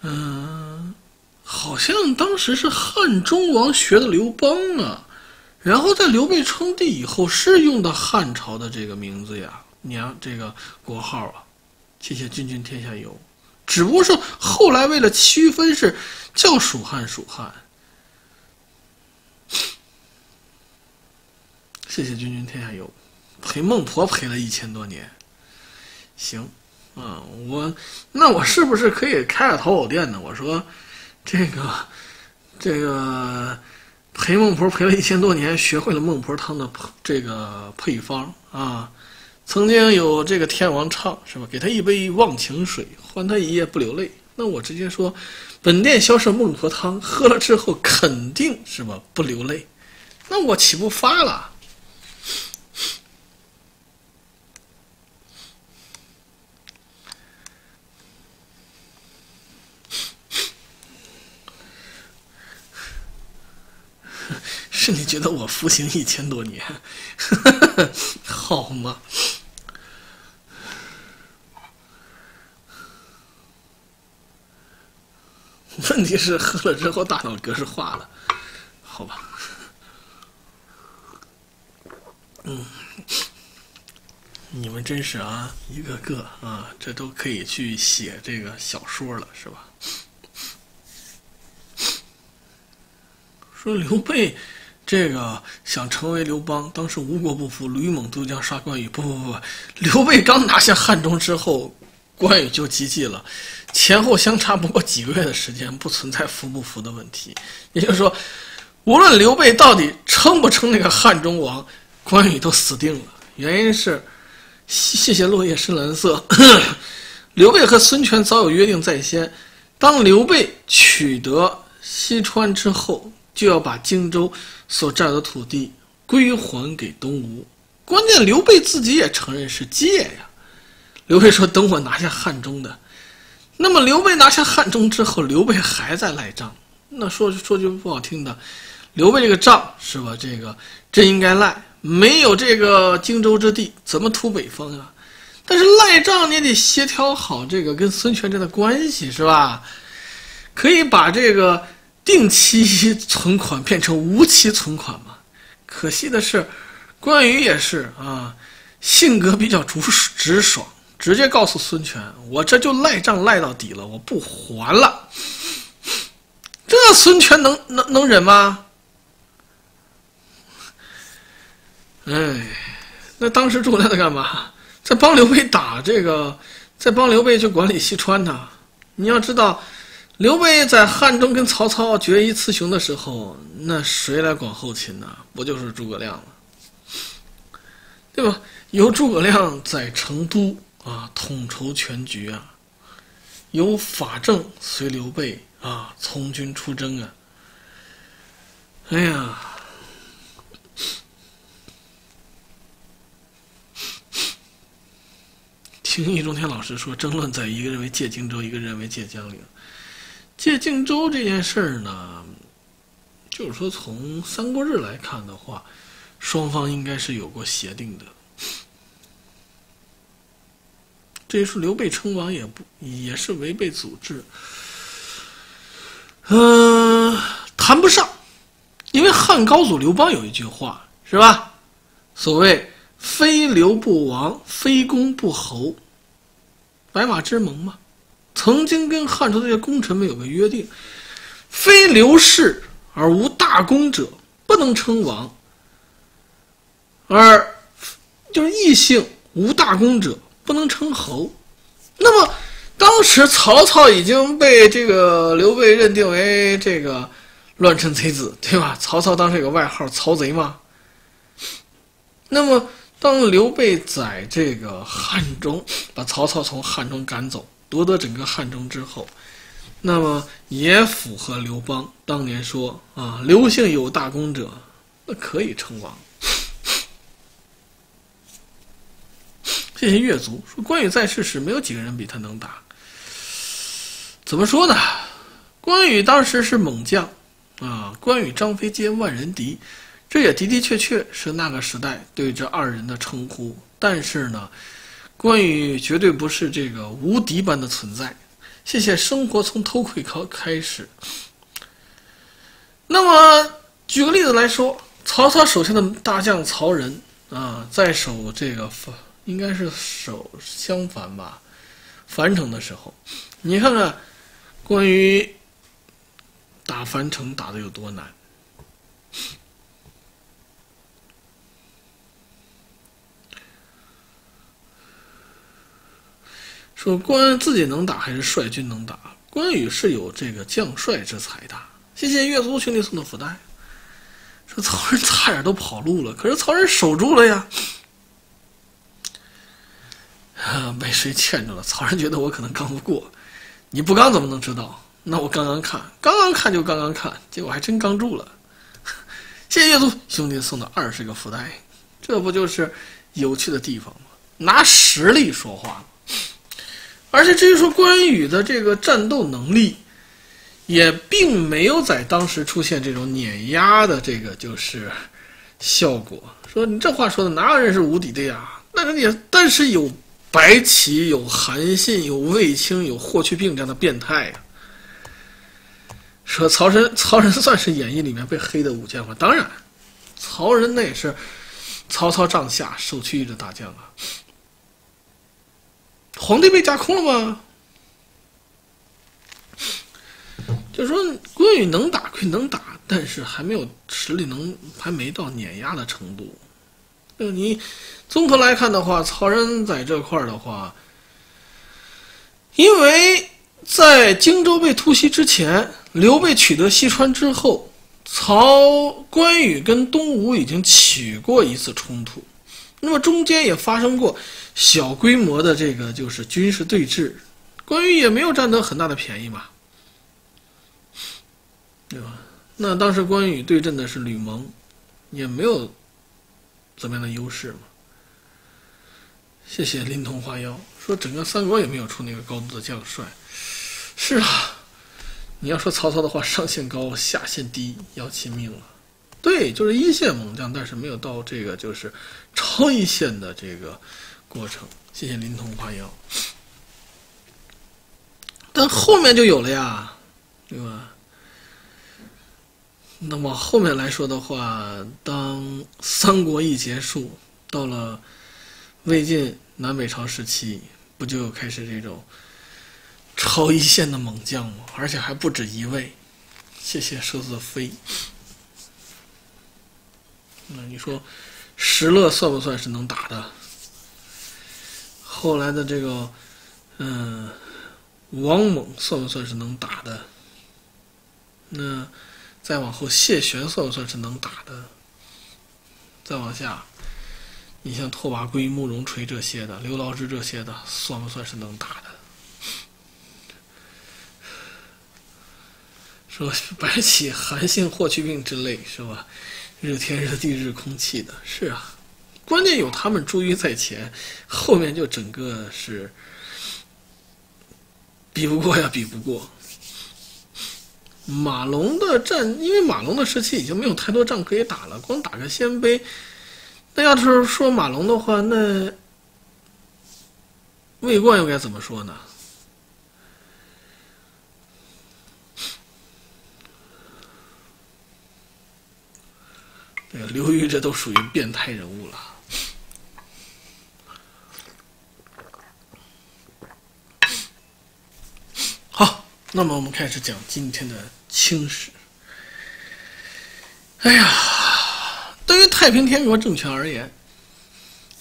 嗯，好像当时是汉中王学的刘邦啊，然后在刘备称帝以后是用的汉朝的这个名字呀，娘这个国号啊。谢谢君君天下有，只不过是后来为了区分是叫蜀汉蜀汉。谢谢君君天下有。陪孟婆陪了一千多年，行，啊，我那我是不是可以开个淘宝店呢？我说，这个，这个陪孟婆陪了一千多年，学会了孟婆汤的这个配方啊。曾经有这个天王唱是吧？给他一杯忘情水，换他一夜不流泪。那我直接说，本店销售孟婆汤，喝了之后肯定是吧不流泪。那我岂不发了？是你觉得我服刑一千多年，好吗？问题是喝了之后大脑格式化了，好吧？嗯，你们真是啊，一个个啊，这都可以去写这个小说了，是吧？说刘备。这个想成为刘邦，当时吴国不服，吕蒙都将杀关羽。不不不，刘备刚拿下汉中之后，关羽就积极了，前后相差不过几个月的时间，不存在服不服的问题。也就是说，无论刘备到底称不称那个汉中王，关羽都死定了。原因是，谢谢落叶深蓝色。刘备和孙权早有约定在先，当刘备取得西川之后。就要把荆州所占的土地归还给东吴。关键刘备自己也承认是借呀。刘备说：“等我拿下汉中的。”那么刘备拿下汉中之后，刘备还在赖账。那说说句不好听的，刘备这个账是吧？这个真应该赖。没有这个荆州之地，怎么图北方啊？但是赖账你得协调好这个跟孙权这的关系是吧？可以把这个定期存款变成无期存款嘛。可惜的是，关羽也是啊，性格比较直直爽，直接告诉孙权：“我这就赖账赖到底了，我不还了。”这孙权能能能忍吗？哎，那当时诸葛亮在干嘛？在帮刘备打这个，在帮刘备去管理西川呢。你要知道，刘备在汉中跟曹操决一雌雄的时候，那谁来管后勤呢？不就是诸葛亮吗？对吧？由诸葛亮在成都啊统筹全局啊，由法正随刘备。啊，从军出征啊！哎呀，听易中天老师说，争论在一个认为借荆州，一个认为借江陵。借荆州这件事儿呢，就是说从《三国志》来看的话，双方应该是有过协定的。这一说刘备称王也不也是违背祖制。嗯，谈不上，因为汉高祖刘邦有一句话，是吧？所谓“非刘不王，非公不侯”，白马之盟嘛。曾经跟汉朝这些功臣们有个约定：非刘氏而无大功者，不能称王；而就是异姓无大功者，不能称侯。那么。当时曹操已经被这个刘备认定为这个乱臣贼子，对吧？曹操当时有个外号“曹贼”嘛。那么，当刘备在这个汉中把曹操从汉中赶走，夺得整个汉中之后，那么也符合刘邦当年说啊：“刘姓有大功者，那可以称王。”谢谢越族说：“关羽在世时，没有几个人比他能打。”怎么说呢？关羽当时是猛将，啊，关羽、张飞皆万人敌，这也的的确确是那个时代对这二人的称呼。但是呢，关羽绝对不是这个无敌般的存在。谢谢生活从偷窥开开始。那么举个例子来说，曹操手下的大将曹仁啊，在守这个应该是守襄樊吧，樊城的时候，你看看。关羽打樊城打的有多难？说关自己能打还是率军能打？关羽是有这个将帅之才的。谢谢越族兄弟送的福袋。说曹仁差点都跑路了，可是曹仁守住了呀。啊，被谁牵住了？曹仁觉得我可能刚不过。你不刚怎么能知道？那我刚刚看，刚刚看就刚刚看，结果还真刚住了。谢谢岳族兄弟送的二十个福袋，这不就是有趣的地方吗？拿实力说话而且至于说关羽的这个战斗能力，也并没有在当时出现这种碾压的这个就是效果。说你这话说的哪有人是无敌的呀？那人也，但是有。白起有韩信，有卫青，有霍去病这样的变态呀。说曹仁，曹仁算是演义里面被黑的武将吗？当然，曹仁那也是曹操帐下首屈一指大将啊。皇帝被架空了吗？就说关羽能打归能打，但是还没有实力，能还没到碾压的程度。就你综合来看的话，曹仁在这块儿的话，因为在荆州被突袭之前，刘备取得西川之后，曹关羽跟东吴已经起过一次冲突，那么中间也发生过小规模的这个就是军事对峙，关羽也没有占得很大的便宜嘛，对吧？那当时关羽对阵的是吕蒙，也没有。怎么样的优势嘛？谢谢临潼花妖说整个三国也没有出那个高度的将帅。是啊，你要说曹操的话，上限高，下限低，要亲命了。对，就是一线猛将，但是没有到这个就是超一线的这个过程。谢谢灵通花妖。但后面就有了呀，对吧？那往后面来说的话，当三国一结束，到了魏晋南北朝时期，不就开始这种超一线的猛将吗？而且还不止一位。谢谢佘子飞。那你说石勒算不算是能打的？后来的这个，嗯，王猛算不算是能打的？那？再往后，谢玄算不算是能打的？再往下，你像拓跋圭、慕容垂这些的，刘牢之这些的，算不算是能打的？说白起、韩信、霍去病之类，是吧？日天热地日空气的，是啊。关键有他们珠玉在前，后面就整个是 比不过呀，比不过。马龙的战，因为马龙的时期已经没有太多仗可以打了，光打个鲜卑。那要是说马龙的话，那魏冠又该怎么说呢？对，刘裕这都属于变态人物了。好那么我们开始讲今天的清史。哎呀，对于太平天国政权而言，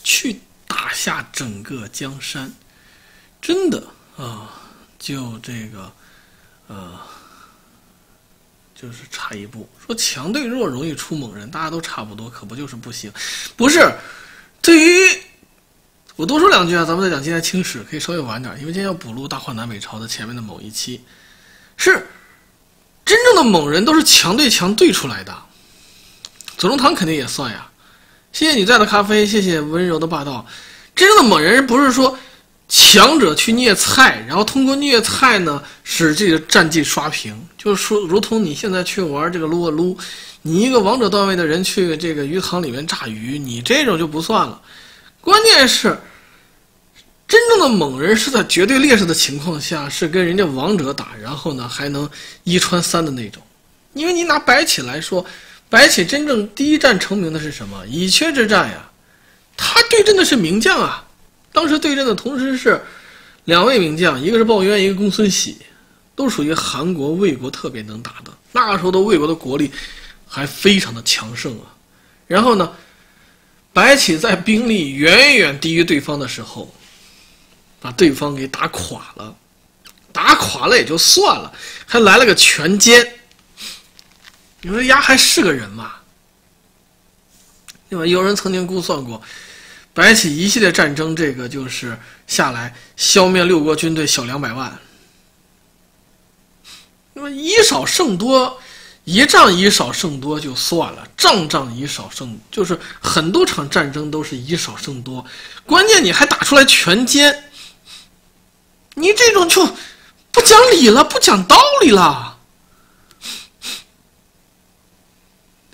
去打下整个江山，真的啊，就这个，呃，就是差一步。说强对弱容易出猛人，大家都差不多，可不就是不行？不是，对于。我多说两句啊，咱们再讲今天清史，可以稍微晚点，因为今天要补录大话南北朝的前面的某一期。是，真正的猛人都是强对强对出来的。左宗棠肯定也算呀。谢谢你在的咖啡，谢谢温柔的霸道。真正的猛人不是说强者去虐菜，然后通过虐菜呢使这个战绩刷屏。就是说，如同你现在去玩这个撸啊撸，你一个王者段位的人去这个鱼塘里面炸鱼，你这种就不算了。关键是。真正的猛人是在绝对劣势的情况下，是跟人家王者打，然后呢还能一穿三的那种。因为你拿白起来说，白起真正第一战成名的是什么？乙阙之战呀，他对阵的是名将啊。当时对阵的同时是两位名将，一个是鲍渊，一个公孙喜，都属于韩国、魏国特别能打的。那个时候的魏国的国力还非常的强盛啊。然后呢，白起在兵力远远低于对方的时候。把对方给打垮了，打垮了也就算了，还来了个全歼。你说丫还是个人吗？对吧？有人曾经估算过，白起一系列战争，这个就是下来消灭六国军队小两百万。那么以少胜多，一仗以少胜多就算了，仗仗以少胜，就是很多场战争都是以少胜多，关键你还打出来全歼。你这种就不讲理了，不讲道理了。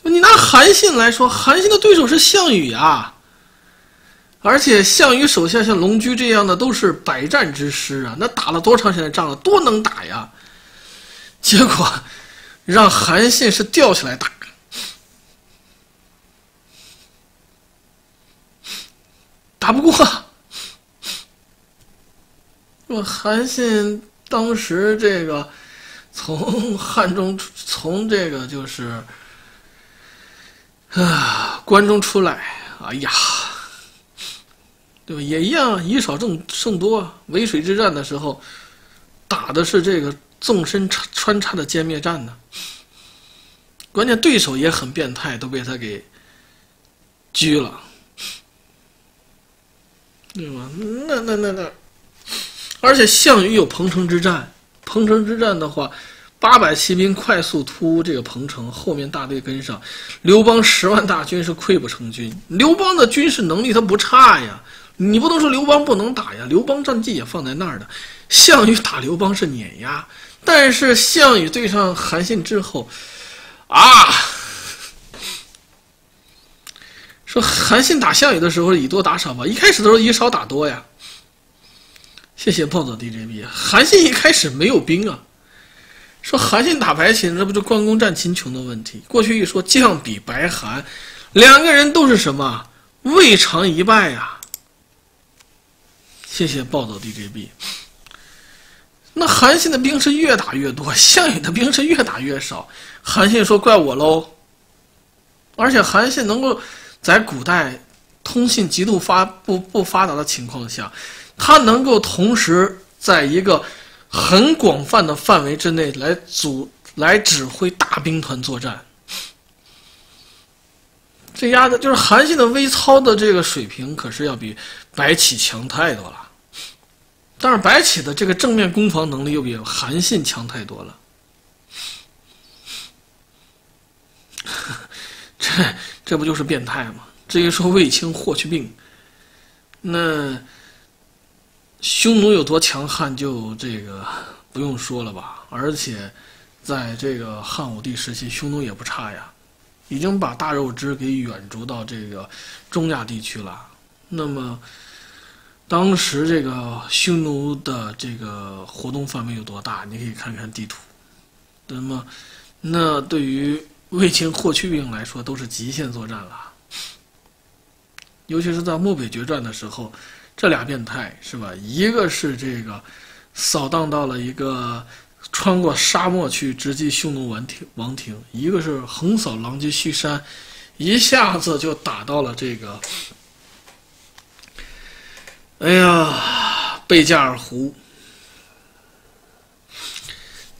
你拿韩信来说，韩信的对手是项羽啊，而且项羽手下像龙驹这样的都是百战之师啊，那打了多长时间仗了，多能打呀！结果让韩信是吊起来打，打不过。我韩信当时这个从汉中从这个就是啊关中出来，哎呀，对吧？也一样以少胜胜多。渭水之战的时候，打的是这个纵深穿穿插的歼灭战呢。关键对手也很变态，都被他给狙了，对吧？那那那那。而且项羽有彭城之战，彭城之战的话，八百骑兵快速突这个彭城，后面大队跟上，刘邦十万大军是溃不成军。刘邦的军事能力他不差呀，你不能说刘邦不能打呀，刘邦战绩也放在那儿的。项羽打刘邦是碾压，但是项羽对上韩信之后，啊，说韩信打项羽的时候以多打少吧，一开始都是以少打多呀。谢谢暴走 DJB。韩信一开始没有兵啊，说韩信打白起，那不就关公战秦琼的问题？过去一说将比白韩，两个人都是什么？未尝一败呀。谢谢暴走 DJB。那韩信的兵是越打越多，项羽的兵是越打越少。韩信说：“怪我喽。”而且韩信能够在古代通信极度发不不发达的情况下，他能够同时在一个很广泛的范围之内来组来指挥大兵团作战。这丫的就是韩信的微操的这个水平，可是要比白起强太多了。但是白起的这个正面攻防能力又比韩信强太多了，这这不就是变态吗？至于说卫青、霍去病，那匈奴有多强悍，就这个不用说了吧。而且在这个汉武帝时期，匈奴也不差呀，已经把大肉汁给远逐到这个中亚地区了。那么。当时这个匈奴的这个活动范围有多大？你可以看看地图。那么，那对于卫青、霍去病来说，都是极限作战了。尤其是在漠北决战的时候，这俩变态是吧？一个是这个扫荡到了一个穿过沙漠去直击匈奴王庭王庭，一个是横扫狼藉胥山，一下子就打到了这个。哎呀，贝加尔湖！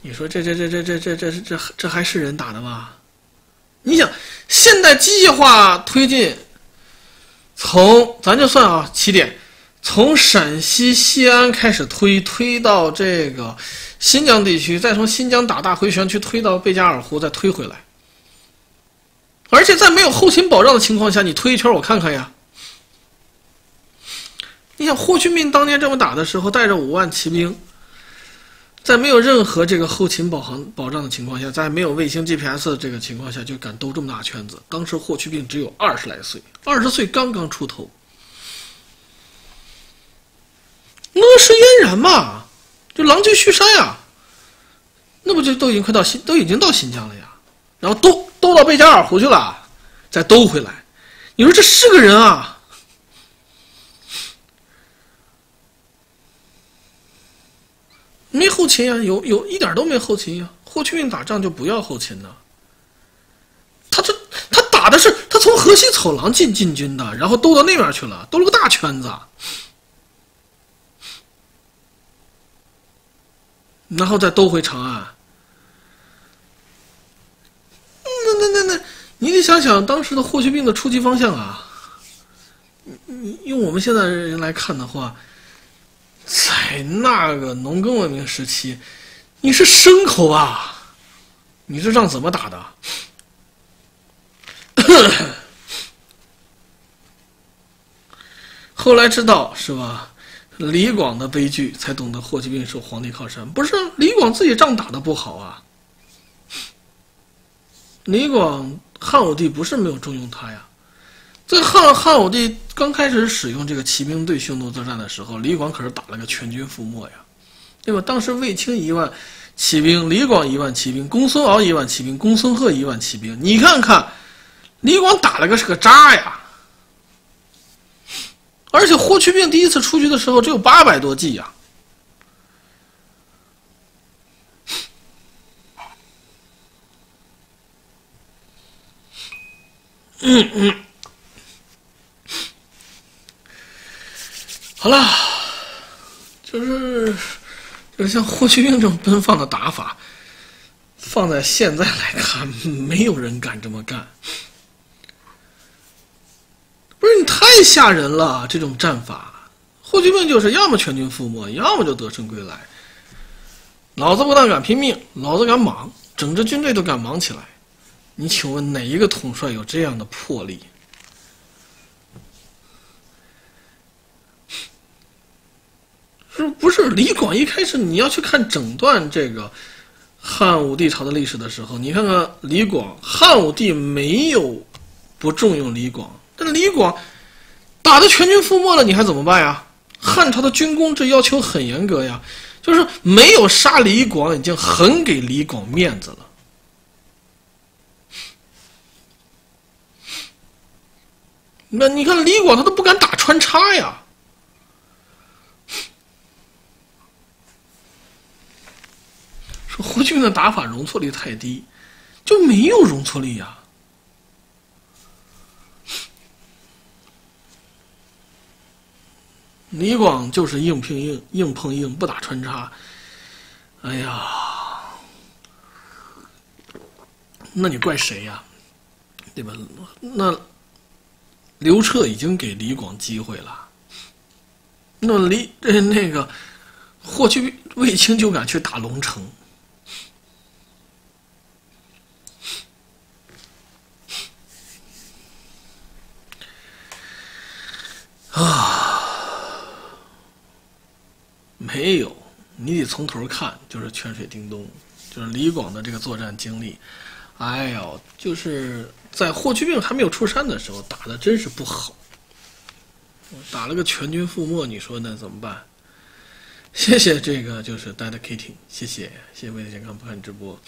你说这这这这这这这这这还是人打的吗？你想，现代机械化推进，从咱就算啊起点，从陕西西安开始推，推到这个新疆地区，再从新疆打大回旋去推到贝加尔湖，再推回来。而且在没有后勤保障的情况下，你推一圈我看看呀。你想霍去病当年这么打的时候，带着五万骑兵，在没有任何这个后勤保航保障的情况下，在没有卫星 GPS 的这个情况下，就敢兜这么大圈子。当时霍去病只有二十来岁，二十岁刚刚出头，阿是嫣然嘛，就狼藉胥山呀，那不就都已经快到新，都已经到新疆了呀？然后兜兜到贝加尔湖去了，再兜回来，你说这是个人啊？没后勤呀，有有一点都没后勤呀。霍去病打仗就不要后勤呢，他这他打的是他从河西走廊进进军的，然后兜到那边去了，兜了个大圈子，然后再兜回长安。那那那那，你得想想当时的霍去病的出击方向啊。你用我们现在人来看的话。在那个农耕文明时期，你是牲口啊！你这仗怎么打的？后来知道是吧？李广的悲剧，才懂得霍去病受皇帝靠山。不是李广自己仗打的不好啊！李广汉武帝不是没有重用他呀。在汉汉武帝刚开始使用这个骑兵对匈奴作战的时候，李广可是打了个全军覆没呀，对吧？当时卫青一万骑兵，李广一万骑兵，公孙敖一万骑兵，公孙贺一万骑兵，你看看，李广打了个是个渣呀！而且霍去病第一次出局的时候只有八百多骑呀，嗯嗯。好了，就是，就是像霍去病这种奔放的打法，放在现在来看，没有人敢这么干。不是你太吓人了，这种战法，霍去病就是要么全军覆没，要么就得胜归来。老子不但敢拼命，老子敢莽，整支军队都敢莽起来。你请问哪一个统帅有这样的魄力？是不是李广一开始你要去看整段这个汉武帝朝的历史的时候，你看看李广，汉武帝没有不重用李广，但李广打的全军覆没了，你还怎么办呀？汉朝的军功制要求很严格呀，就是没有杀李广，已经很给李广面子了。那你看李广他都不敢打穿插呀。说胡俊的打法容错率太低，就没有容错率呀。李广就是硬拼硬，硬碰硬，不打穿插。哎呀，那你怪谁呀？对吧？那刘彻已经给李广机会了。那李呃那个霍去卫青就敢去打龙城啊！没有，你得从头看，就是泉水叮咚，就是李广的这个作战经历。哎呦，就是在霍去病还没有出山的时候，打的真是不好，打了个全军覆没。你说那怎么办？谢谢这个就是 dedicating，谢谢谢谢为了健康不看直播。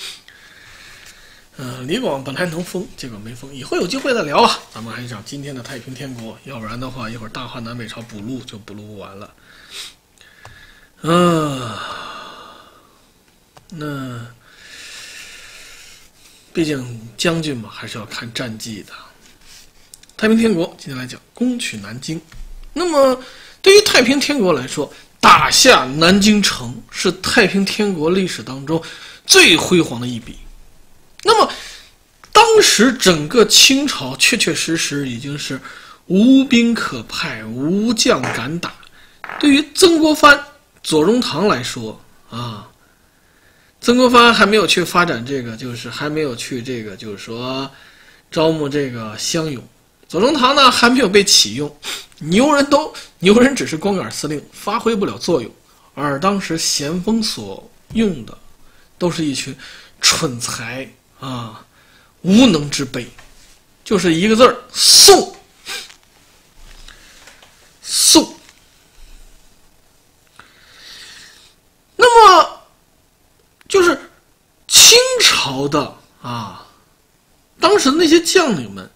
嗯，李广本来能封，结果没封，以后有机会再聊啊。咱们还是讲今天的太平天国，要不然的话，一会儿大汉南北朝补录就补录不完了。嗯，那毕竟将军嘛，还是要看战绩的。太平天国今天来讲攻取南京，那么对于太平天国来说，打下南京城是太平天国历史当中最辉煌的一笔。那么当时整个清朝确确实实已经是无兵可派，无将敢打。对于曾国藩。左宗棠来说啊，曾国藩还没有去发展这个，就是还没有去这个，就是说招募这个乡勇。左宗棠呢还没有被启用，牛人都牛人只是光杆司令，发挥不了作用。而当时咸丰所用的，都是一群蠢材啊，无能之辈，就是一个字儿宋，宋。那么，就是清朝的啊，当时那些将领们，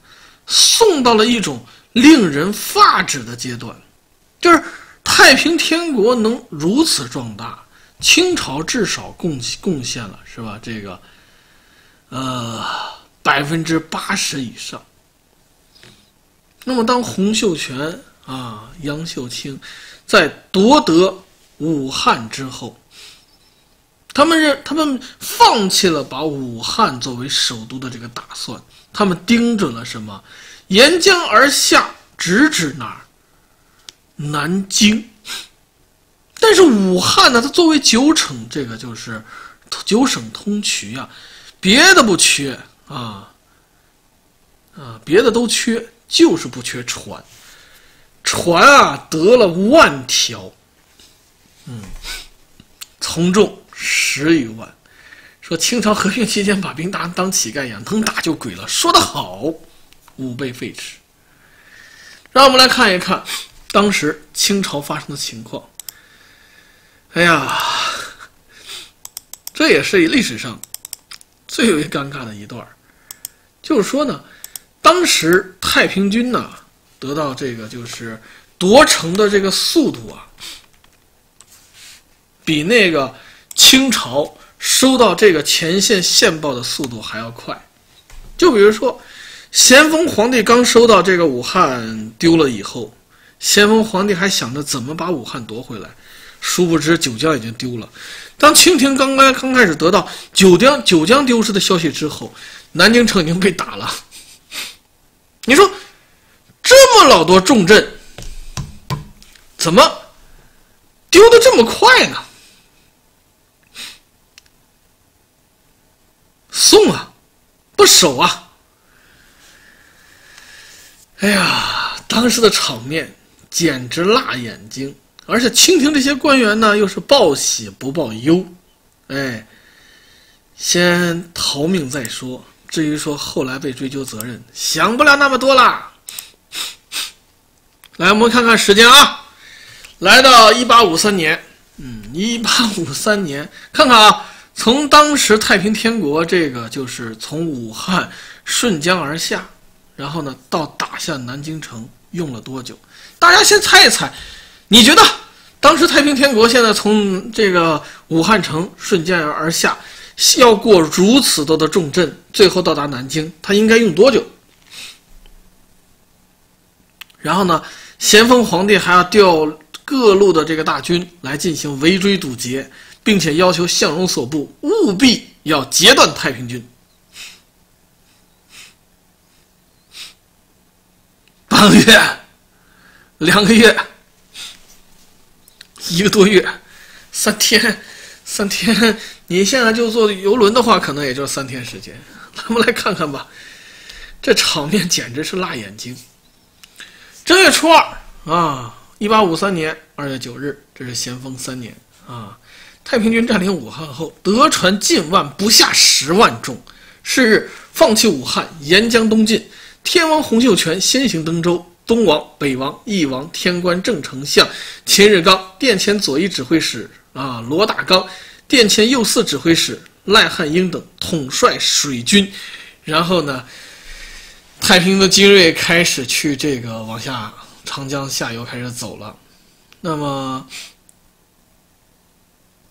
送到了一种令人发指的阶段，就是太平天国能如此壮大，清朝至少贡贡献了是吧？这个，呃，百分之八十以上。那么，当洪秀全啊、杨秀清在夺得武汉之后，他们认，他们放弃了把武汉作为首都的这个打算，他们盯准了什么？沿江而下，直指哪儿？南京。但是武汉呢？它作为九省，这个就是九省通衢啊，别的不缺啊，啊，别的都缺，就是不缺船。船啊，得了万条，嗯，从众。十余万，说清朝合并期间把兵打当乞丐一样，能打就鬼了。说得好，五倍废弛。让我们来看一看当时清朝发生的情况。哎呀，这也是历史上最为尴尬的一段就是说呢，当时太平军呢得到这个就是夺城的这个速度啊，比那个。清朝收到这个前线线报的速度还要快，就比如说，咸丰皇帝刚收到这个武汉丢了以后，咸丰皇帝还想着怎么把武汉夺回来，殊不知九江已经丢了。当清廷刚刚刚开始得到九江九江丢失的消息之后，南京城已经被打了。你说，这么老多重镇，怎么丢的这么快呢？送啊，不守啊！哎呀，当时的场面简直辣眼睛，而且清廷这些官员呢，又是报喜不报忧，哎，先逃命再说。至于说后来被追究责任，想不了那么多啦。来，我们看看时间啊，来到一八五三年，嗯，一八五三年，看看啊，从当时太平天国这个就是从武汉顺江而下，然后呢到打下南京城用了多久？大家先猜一猜，你觉得当时太平天国现在从这个武汉城顺江而下，要过如此多的重镇，最后到达南京，它应该用多久？然后呢，咸丰皇帝还要调各路的这个大军来进行围追堵截，并且要求向荣所部务必要截断太平军。半个月，两个月，一个多月，三天，三天。你现在就坐游轮的话，可能也就三天时间。咱们来看看吧，这场面简直是辣眼睛。正月初二啊，一八五三年二月九日，这是咸丰三年啊。太平军占领武汉后，得传近万，不下十万众。是日，放弃武汉，沿江东进。天王洪秀全先行登州，东王、北王、翼王、天官正丞相秦日刚殿前左翼指挥使啊，罗大刚殿前右四指挥使赖汉英等统帅水军，然后呢？太平的精锐开始去这个往下长江下游开始走了，那么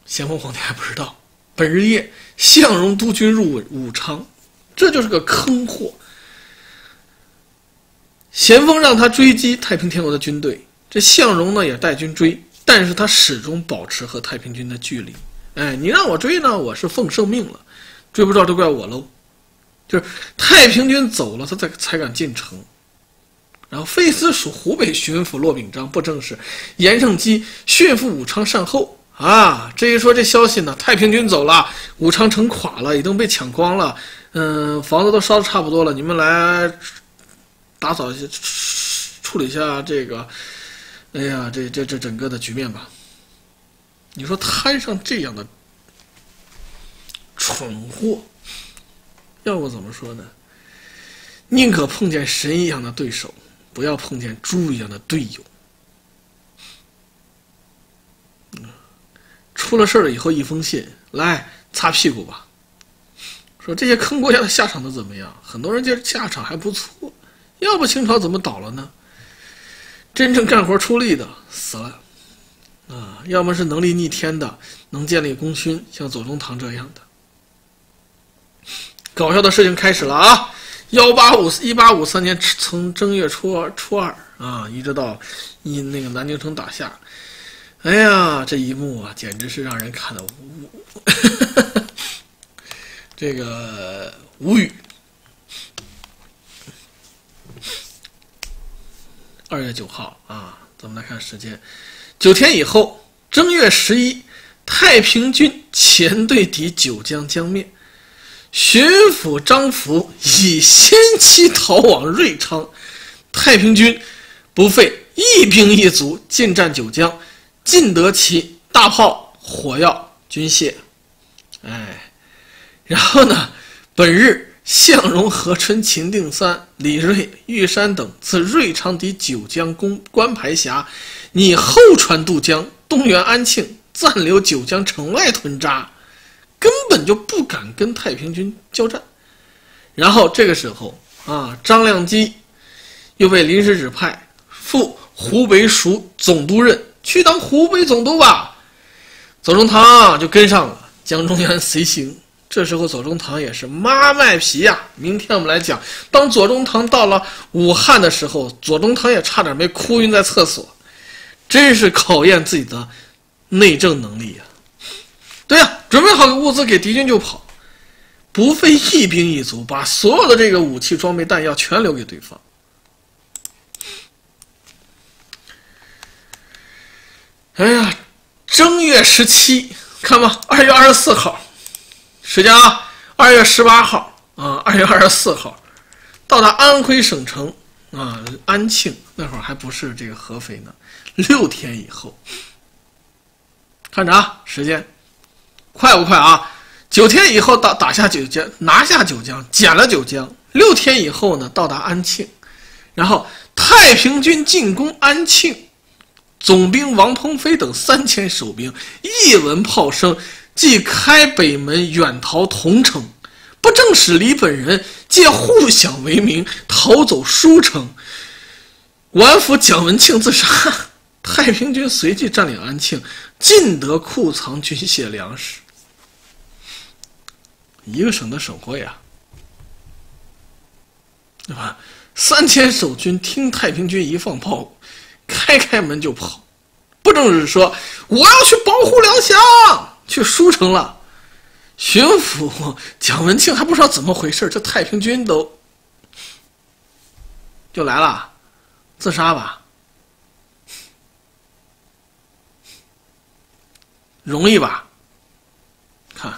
咸丰皇帝还不知道，本日夜向荣督军入武昌，这就是个坑货。咸丰让他追击太平天国的军队，这向荣呢也带军追，但是他始终保持和太平军的距离。哎，你让我追呢，我是奉圣命了，追不着都怪我喽。就是太平军走了，他才才敢进城。然后费斯属湖北巡抚骆秉章不正是严胜基驯服武昌善后啊！这一说这消息呢，太平军走了，武昌城垮了，已经被抢光了，嗯，房子都烧的差不多了，你们来打扫一下，处理一下这个，哎呀，这这这整个的局面吧。你说摊上这样的蠢货。要不怎么说呢？宁可碰见神一样的对手，不要碰见猪一样的队友。出了事了以后，一封信来擦屁股吧。说这些坑国家的下场都怎么样？很多人觉得下场还不错。要不清朝怎么倒了呢？真正干活出力的死了，啊，要么是能力逆天的，能建立功勋，像左宗棠这样的。搞笑的事情开始了啊！幺八五一八五三年，从正月初二初二啊，一直到一那个南京城打下，哎呀，这一幕啊，简直是让人看的无 这个无语。二月九号啊，咱们来看时间，九天以后，正月十一，太平军前队抵九江江面。巡抚张福已先期逃往瑞昌，太平军不费一兵一卒进占九江，尽得其大炮、火药、军械。哎，然后呢？本日向荣、何春、秦定三、李瑞、玉山等自瑞昌抵九江攻关牌峡，拟后船渡江，东援安庆，暂留九江城外屯扎。根本就不敢跟太平军交战，然后这个时候啊，张亮基又被临时指派赴湖北署总督任，去当湖北总督吧。左宗棠就跟上了，江中原随行。这时候左宗棠也是妈卖皮呀。明天我们来讲，当左宗棠到了武汉的时候，左宗棠也差点没哭晕在厕所，真是考验自己的内政能力呀。对呀，准备好物资给敌军就跑，不费一兵一卒，把所有的这个武器装备弹药全留给对方。哎呀，正月十七，看吧，二月二十四号，时间啊，二月十八号啊，二月二十四号，到达安徽省城啊，安庆那会儿还不是这个合肥呢，六天以后，看着啊，时间。快不快啊？九天以后打打下九江，拿下九江，捡了九江。六天以后呢，到达安庆，然后太平军进攻安庆，总兵王鹏飞等三千守兵，一闻炮声，即开北门远逃桐城。不正使李本人借互享为名逃走舒城，宛府蒋文庆自杀。太平军随即占领安庆，尽得库藏军械粮食。一个省的省会呀，对吧？三千守军听太平军一放炮，开开门就跑。不正是说我要去保护粮饷，去舒城了？巡抚蒋文庆还不知道怎么回事，这太平军都就来了，自杀吧？容易吧？看，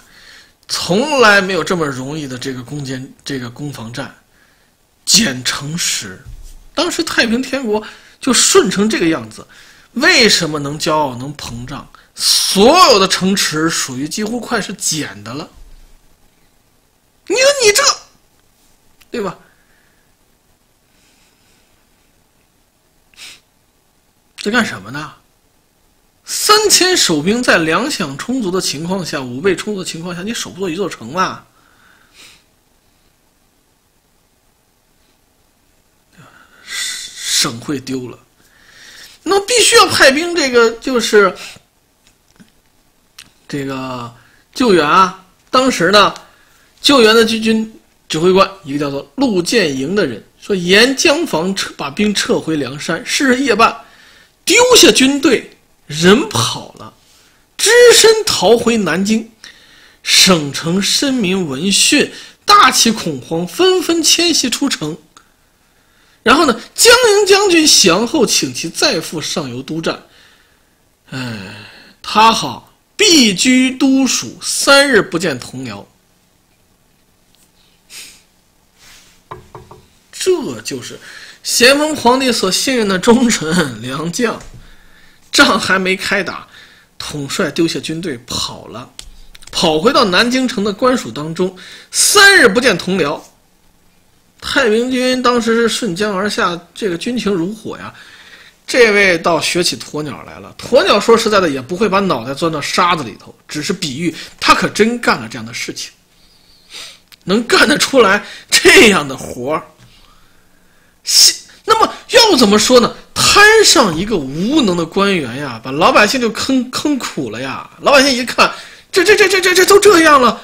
从来没有这么容易的这个攻坚，这个攻防战。简城池，当时太平天国就顺成这个样子，为什么能骄傲能膨胀？所有的城池属于几乎快是简的了。你说你这，对吧？在干什么呢？三千守兵在粮饷充足的情况下，武备充足的情况下，你守不住一座城吧？省会丢了，那必须要派兵，这个就是这个救援啊。当时呢，救援的军军指挥官一个叫做陆建营的人说：“沿江防撤，把兵撤回梁山。是夜半，丢下军队，人跑了，只身逃回南京。省城申民闻讯，大起恐慌，纷纷迁徙出城。”然后呢？江宁将军降后，请其再赴上游督战。哎，他好避居都署，三日不见同僚。这就是咸丰皇帝所信任的忠臣良将。仗还没开打，统帅丢下军队跑了，跑回到南京城的官署当中，三日不见同僚。太平军当时是顺江而下，这个军情如火呀。这位倒学起鸵鸟来了。鸵鸟说实在的，也不会把脑袋钻到沙子里头，只是比喻他可真干了这样的事情，能干得出来这样的活儿。那么要怎么说呢？摊上一个无能的官员呀，把老百姓就坑坑苦了呀。老百姓一看，这这这这这这都这样了，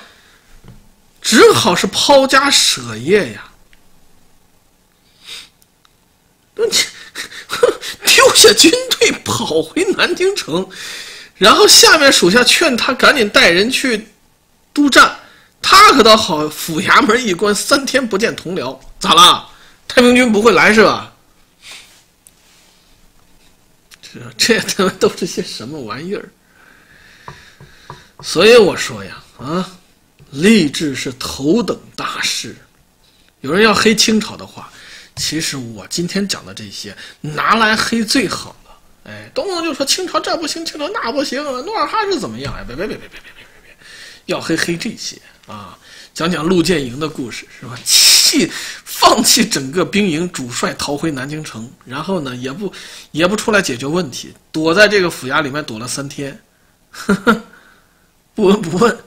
只好是抛家舍业呀。丢下军队跑回南京城，然后下面属下劝他赶紧带人去督战，他可倒好，府衙门一关，三天不见同僚，咋了？太平军不会来是吧？这这他妈都是些什么玩意儿？所以我说呀，啊，吏治是头等大事。有人要黑清朝的话。其实我今天讲的这些拿来黑最好了，哎，动不动就说清朝这不行，清朝那不行，努尔哈赤怎么样？哎，别别别别别别别别别，要黑黑这些啊！讲讲陆建营的故事是吧？弃放弃整个兵营，主帅逃回南京城，然后呢也不也不出来解决问题，躲在这个府衙里面躲了三天，呵呵，不闻不问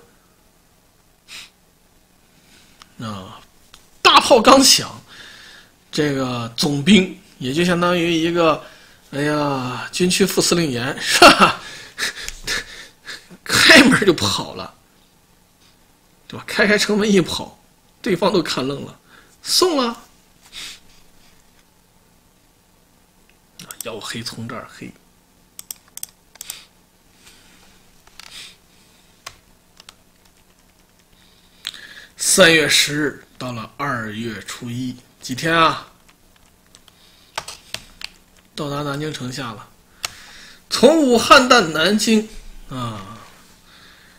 啊！大炮刚响。这个总兵也就相当于一个，哎呀，军区副司令员 是吧？开门就跑了，对吧？开开城门一跑，对方都看愣了，送了。要黑从这儿黑。三月十日到了二月初一。几天啊？到达南京城下了，从武汉到南京啊，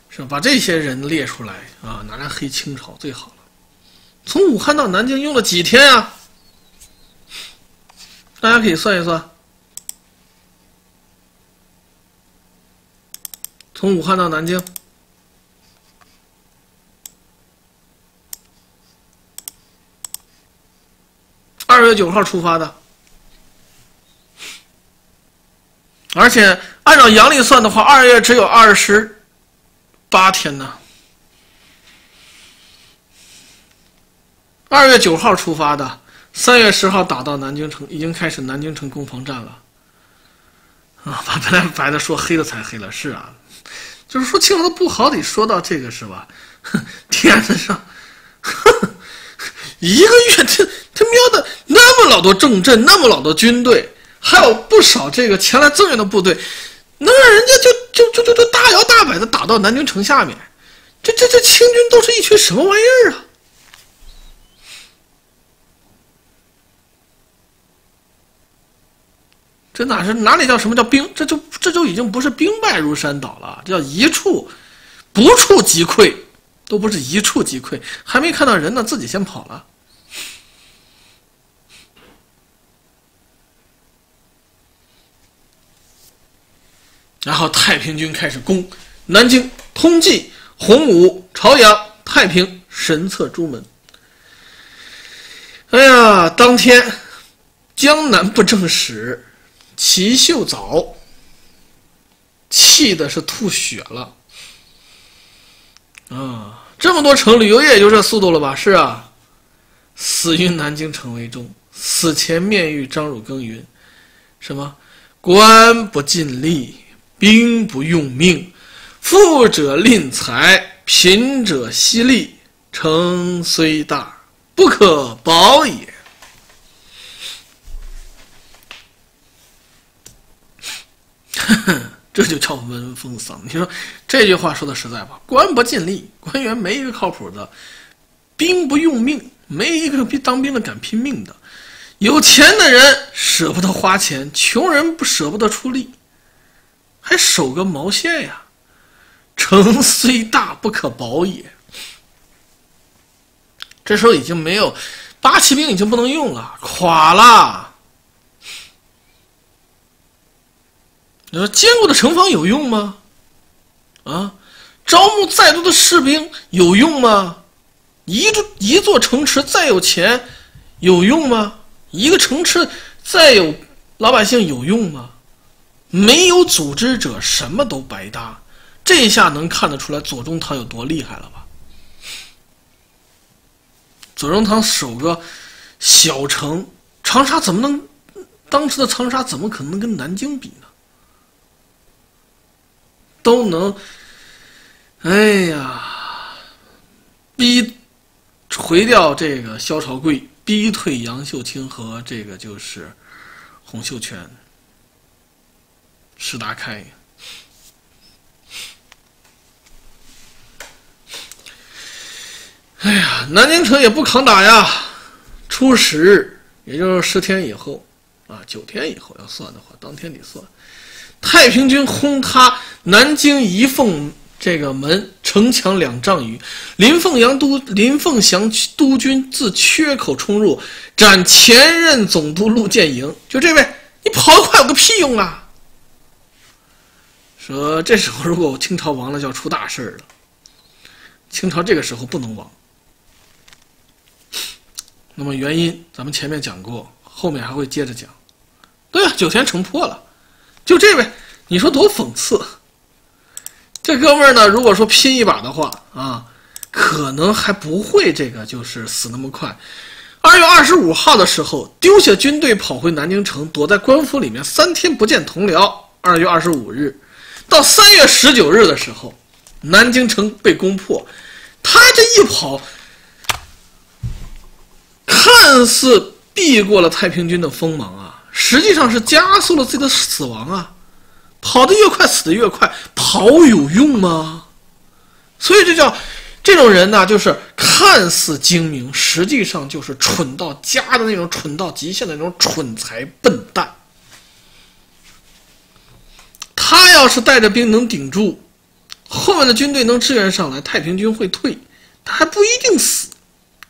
是？把这些人列出来啊，拿来黑清朝最好了。从武汉到南京用了几天啊？大家可以算一算。从武汉到南京。二月九号出发的，而且按照阳历算的话，二月只有二十八天呢。二月九号出发的，三月十号打到南京城，已经开始南京城攻防战了。啊，把本来白的说黑的才黑了，是啊，就是说清朝的不好，得说到这个是吧？天子上，一个月这他喵的那么老多重镇，那么老多军队，还有不少这个前来增援的部队，能让人家就就就就就大摇大摆的打到南京城下面？这这这清军都是一群什么玩意儿啊？这哪是哪里叫什么叫兵？这就这就已经不是兵败如山倒了，这叫一触不触即溃，都不是一触即溃，还没看到人呢，自己先跑了。然后太平军开始攻南京、通济、洪武、朝阳、太平、神策诸门。哎呀，当天江南布政使。齐秀藻气的是吐血了，啊，这么多城旅游业也就这速度了吧？是啊，死于南京城为重，死前面谕张汝耕云：“什么？官不尽力，兵不用命，富者吝财，贫者惜利，城虽大，不可保也。”这就叫闻风丧。你说这句话说的实在吧？官不尽力，官员没一个靠谱的；兵不用命，没一个比当兵的敢拼命的。有钱的人舍不得花钱，穷人不舍不得出力，还守个毛线呀？城虽大，不可保也。这时候已经没有八旗兵，已经不能用了，垮了。你说坚固的城防有用吗？啊，招募再多的士兵有用吗？一座一座城池再有钱有用吗？一个城池再有老百姓有用吗？没有组织者，什么都白搭。这下能看得出来左宗棠有多厉害了吧？左宗棠守个小城长沙，怎么能当时的长沙怎么可能跟南京比呢？都能，哎呀，逼毁掉这个萧朝贵，逼退杨秀清和这个就是洪秀全、石达开。哎呀，南京城也不抗打呀。初十，也就是十天以后啊，九天以后要算的话，当天得算。太平军轰塌南京仪凤这个门城墙两丈余，林凤阳都林凤祥督军自缺口冲入，斩前任总督陆建营。就这位，你跑得快有个屁用啊！说这时候如果清朝亡了，就要出大事了。清朝这个时候不能亡。那么原因咱们前面讲过，后面还会接着讲。对啊，九天城破了。就这位，你说多讽刺！这哥们儿呢，如果说拼一把的话啊，可能还不会这个就是死那么快。二月二十五号的时候，丢下军队跑回南京城，躲在官府里面三天不见同僚。二月二十五日，到三月十九日的时候，南京城被攻破，他这一跑，看似避过了太平军的锋芒啊。实际上是加速了自己的死亡啊！跑得越快，死得越快。跑有用吗？所以这叫这种人呢，就是看似精明，实际上就是蠢到家的那种，蠢到极限的那种蠢材笨蛋。他要是带着兵能顶住，后面的军队能支援上来，太平军会退，他还不一定死。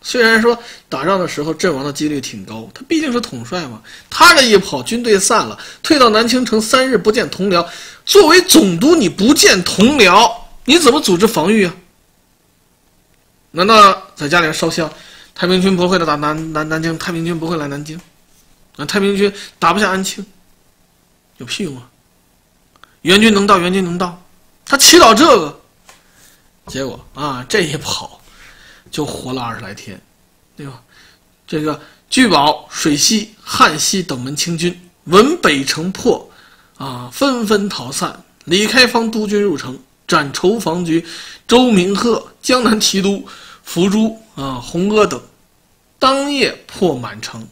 虽然说打仗的时候阵亡的几率挺高，他毕竟是统帅嘛。他这一跑，军队散了，退到南京城三日不见同僚。作为总督，你不见同僚，你怎么组织防御啊？难道在家里烧香？太平军不会来打南南南京，太平军不会来南京，啊，太平军打不下安庆，有屁用啊？援军能到，援军能到。他祈祷这个，结果啊，这一跑就活了二十来天，对吧？这个聚宝、水西、汉西等门清军闻北城破，啊，纷纷逃散。李开方督军入城，斩筹防局周明鹤、江南提督伏诛啊、洪阿等，当夜破满城，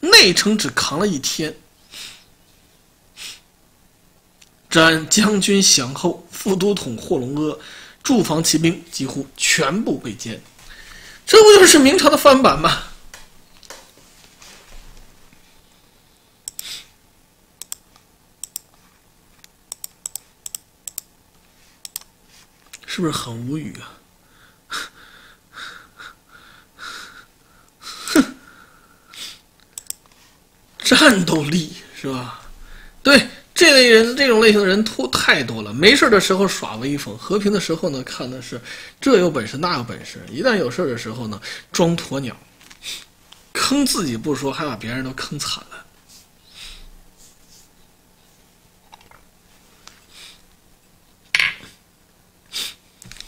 内城只扛了一天。斩将军降后，副都统霍龙阿，驻防骑兵几乎全部被歼。这不就是明朝的翻版吗？是不是很无语啊？哼，战斗力是吧？对。这类人，这种类型的人突太多了。没事的时候耍威风，和平的时候呢，看的是这有本事那有本事。一旦有事的时候呢，装鸵鸟，坑自己不说，还把别人都坑惨了。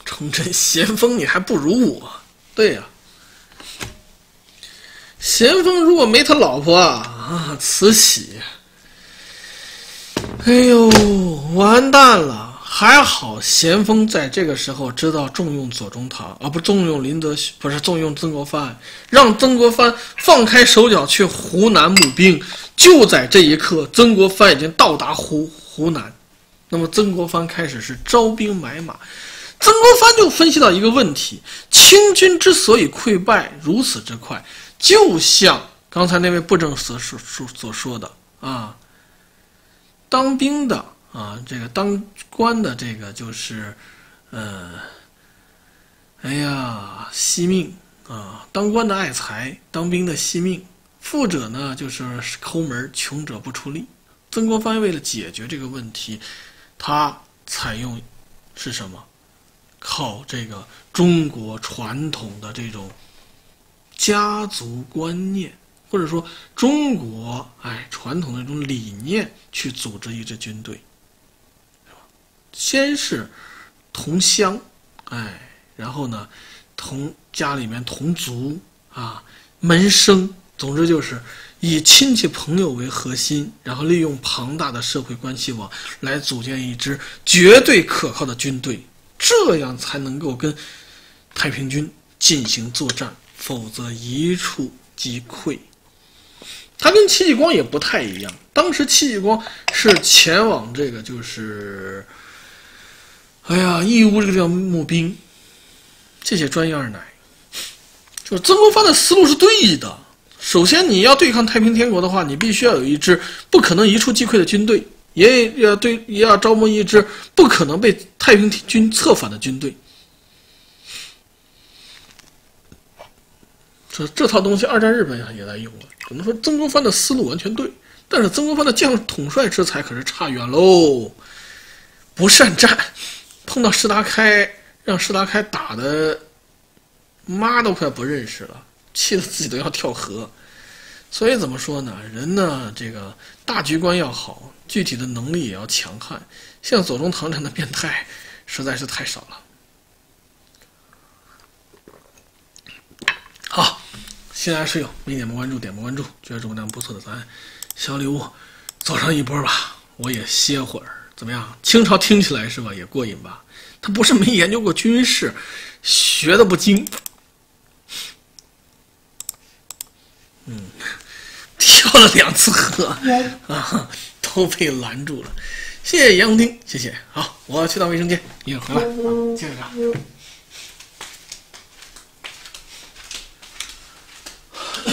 崇祯咸丰，你还不如我。对呀，咸丰如果没他老婆，啊，慈禧。哎呦，完蛋了！还好咸丰在这个时候知道重用左宗棠，而不重用林则徐，不是重用曾国藩，让曾国藩放开手脚去湖南募兵。就在这一刻，曾国藩已经到达湖湖南，那么曾国藩开始是招兵买马。曾国藩就分析到一个问题：清军之所以溃败如此之快，就像刚才那位布政所所所说的啊。当兵的啊，这个当官的这个就是，呃，哎呀，惜命啊！当官的爱财，当兵的惜命。富者呢，就是抠门穷者不出力。曾国藩为了解决这个问题，他采用是什么？靠这个中国传统的这种家族观念。或者说，中国哎传统的一种理念去组织一支军队，先是同乡，哎，然后呢，同家里面同族啊，门生，总之就是以亲戚朋友为核心，然后利用庞大的社会关系网来组建一支绝对可靠的军队，这样才能够跟太平军进行作战，否则一触即溃。他跟戚继光也不太一样。当时戚继光是前往这个，就是，哎呀，义乌这个地方募兵。这些专业二奶，就是曾国藩的思路是对的。首先，你要对抗太平天国的话，你必须要有一支不可能一触即溃的军队，也要对，也要招募一支不可能被太平军策反的军队。这这套东西，二战日本也在用了。只能说曾国藩的思路完全对，但是曾国藩的将统帅之才可是差远喽。不善战，碰到石达开，让石达开打的妈都快不认识了，气得自己都要跳河。所以怎么说呢？人呢，这个大局观要好，具体的能力也要强悍。像左宗棠这样的变态，实在是太少了。好。新来室友没点播关注，点播关注，觉得主播间不错的，咱小礼物走上一波吧。我也歇会儿，怎么样？清朝听起来是吧，也过瘾吧？他不是没研究过军事，学的不精。嗯，跳了两次河 啊，都被拦住了。谢谢杨红丁，谢谢。好，我去趟卫生间，一会儿回来，接着聊。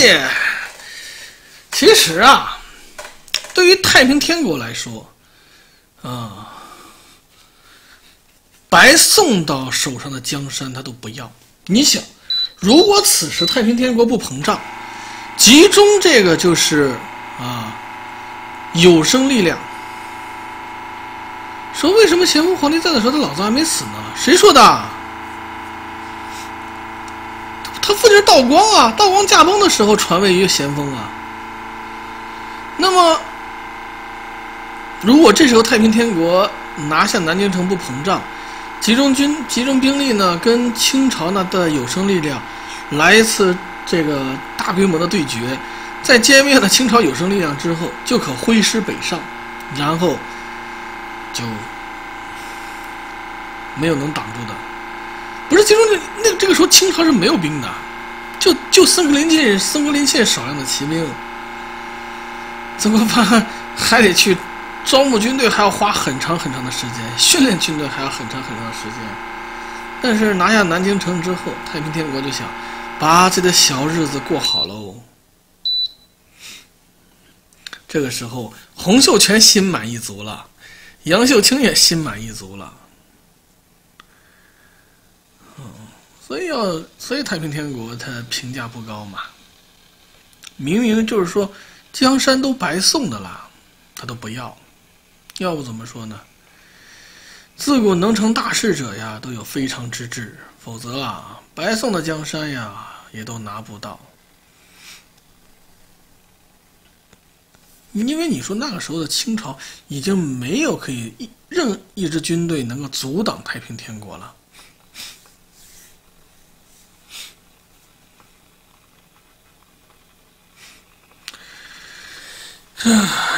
谢谢。其实啊，对于太平天国来说，啊，白送到手上的江山他都不要。你想，如果此时太平天国不膨胀，集中这个就是啊有生力量。说为什么咸丰皇帝在的时候他老子还没死呢？谁说的？他父亲是道光啊，道光驾崩的时候传位于咸丰啊。那么，如果这时候太平天国拿下南京城不膨胀，集中军集中兵力呢，跟清朝呢的有生力量来一次这个大规模的对决，在歼灭了清朝有生力量之后，就可挥师北上，然后。就没有能挡住的，不是其中那那这个时候清朝是没有兵的，就就僧格林沁僧格林沁少量的骑兵，怎么办 还得去招募军队，还要花很长很长的时间，训练军队还要很长很长的时间。但是拿下南京城之后，太平天国就想把自己的小日子过好喽。这个时候，洪秀全心满意足了。杨秀清也心满意足了，所以要，所以太平天国他评价不高嘛。明明就是说江山都白送的啦，他都不要，要不怎么说呢？自古能成大事者呀，都有非常之志，否则啊，白送的江山呀，也都拿不到。因为你说那个时候的清朝已经没有可以一任一支军队能够阻挡太平天国了，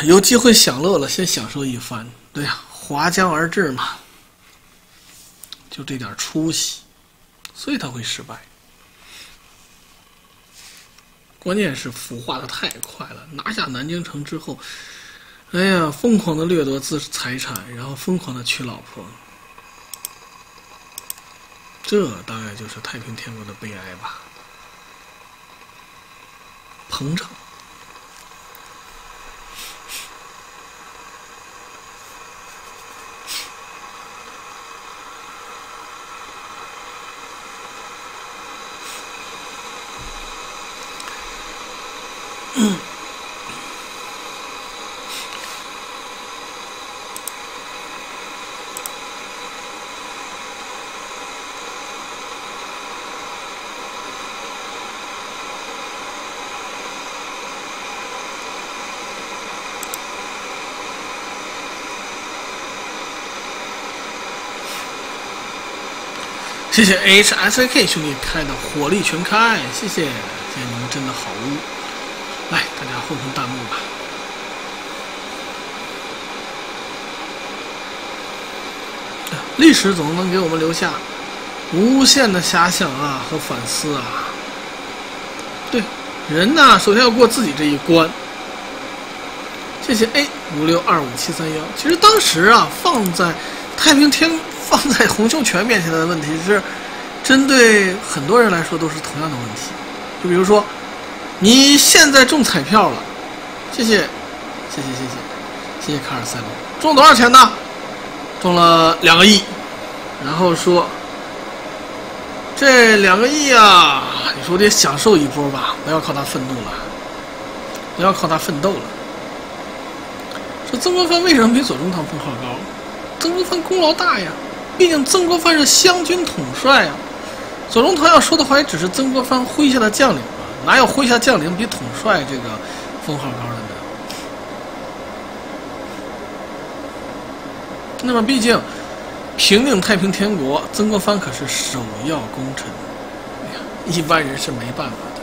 有机会享乐了，先享受一番。对呀，划江而治嘛，就这点出息，所以他会失败。关键是腐化的太快了。拿下南京城之后，哎呀，疯狂的掠夺资财产，然后疯狂的娶老婆，这大概就是太平天国的悲哀吧。膨胀。谢谢 H S A K 兄弟开的火力全开，谢谢，谢谢你们真的好。来，大家混混弹幕吧。历史总能给我们留下无限的遐想啊和反思啊。对，人呢，首先要过自己这一关。谢谢 A 五六二五七三幺。其实当时啊，放在太平天。放在洪秀全面前的问题是，针对很多人来说都是同样的问题。就比如说，你现在中彩票了，谢谢，谢谢，谢谢，谢谢卡尔塞罗，中多少钱呢？中了两个亿。然后说，这两个亿啊，你说得享受一波吧，不要靠他愤怒了，不要靠他奋斗了。说曾国藩为什么比左宗棠封号高？曾国藩功劳大呀。毕竟曾国藩是湘军统帅啊，左宗棠要说的话也只是曾国藩麾下的将领啊，哪有麾下将领比统帅这个封号高的呢？那么毕竟平定太平天国，曾国藩可是首要功臣，一般人是没办法的。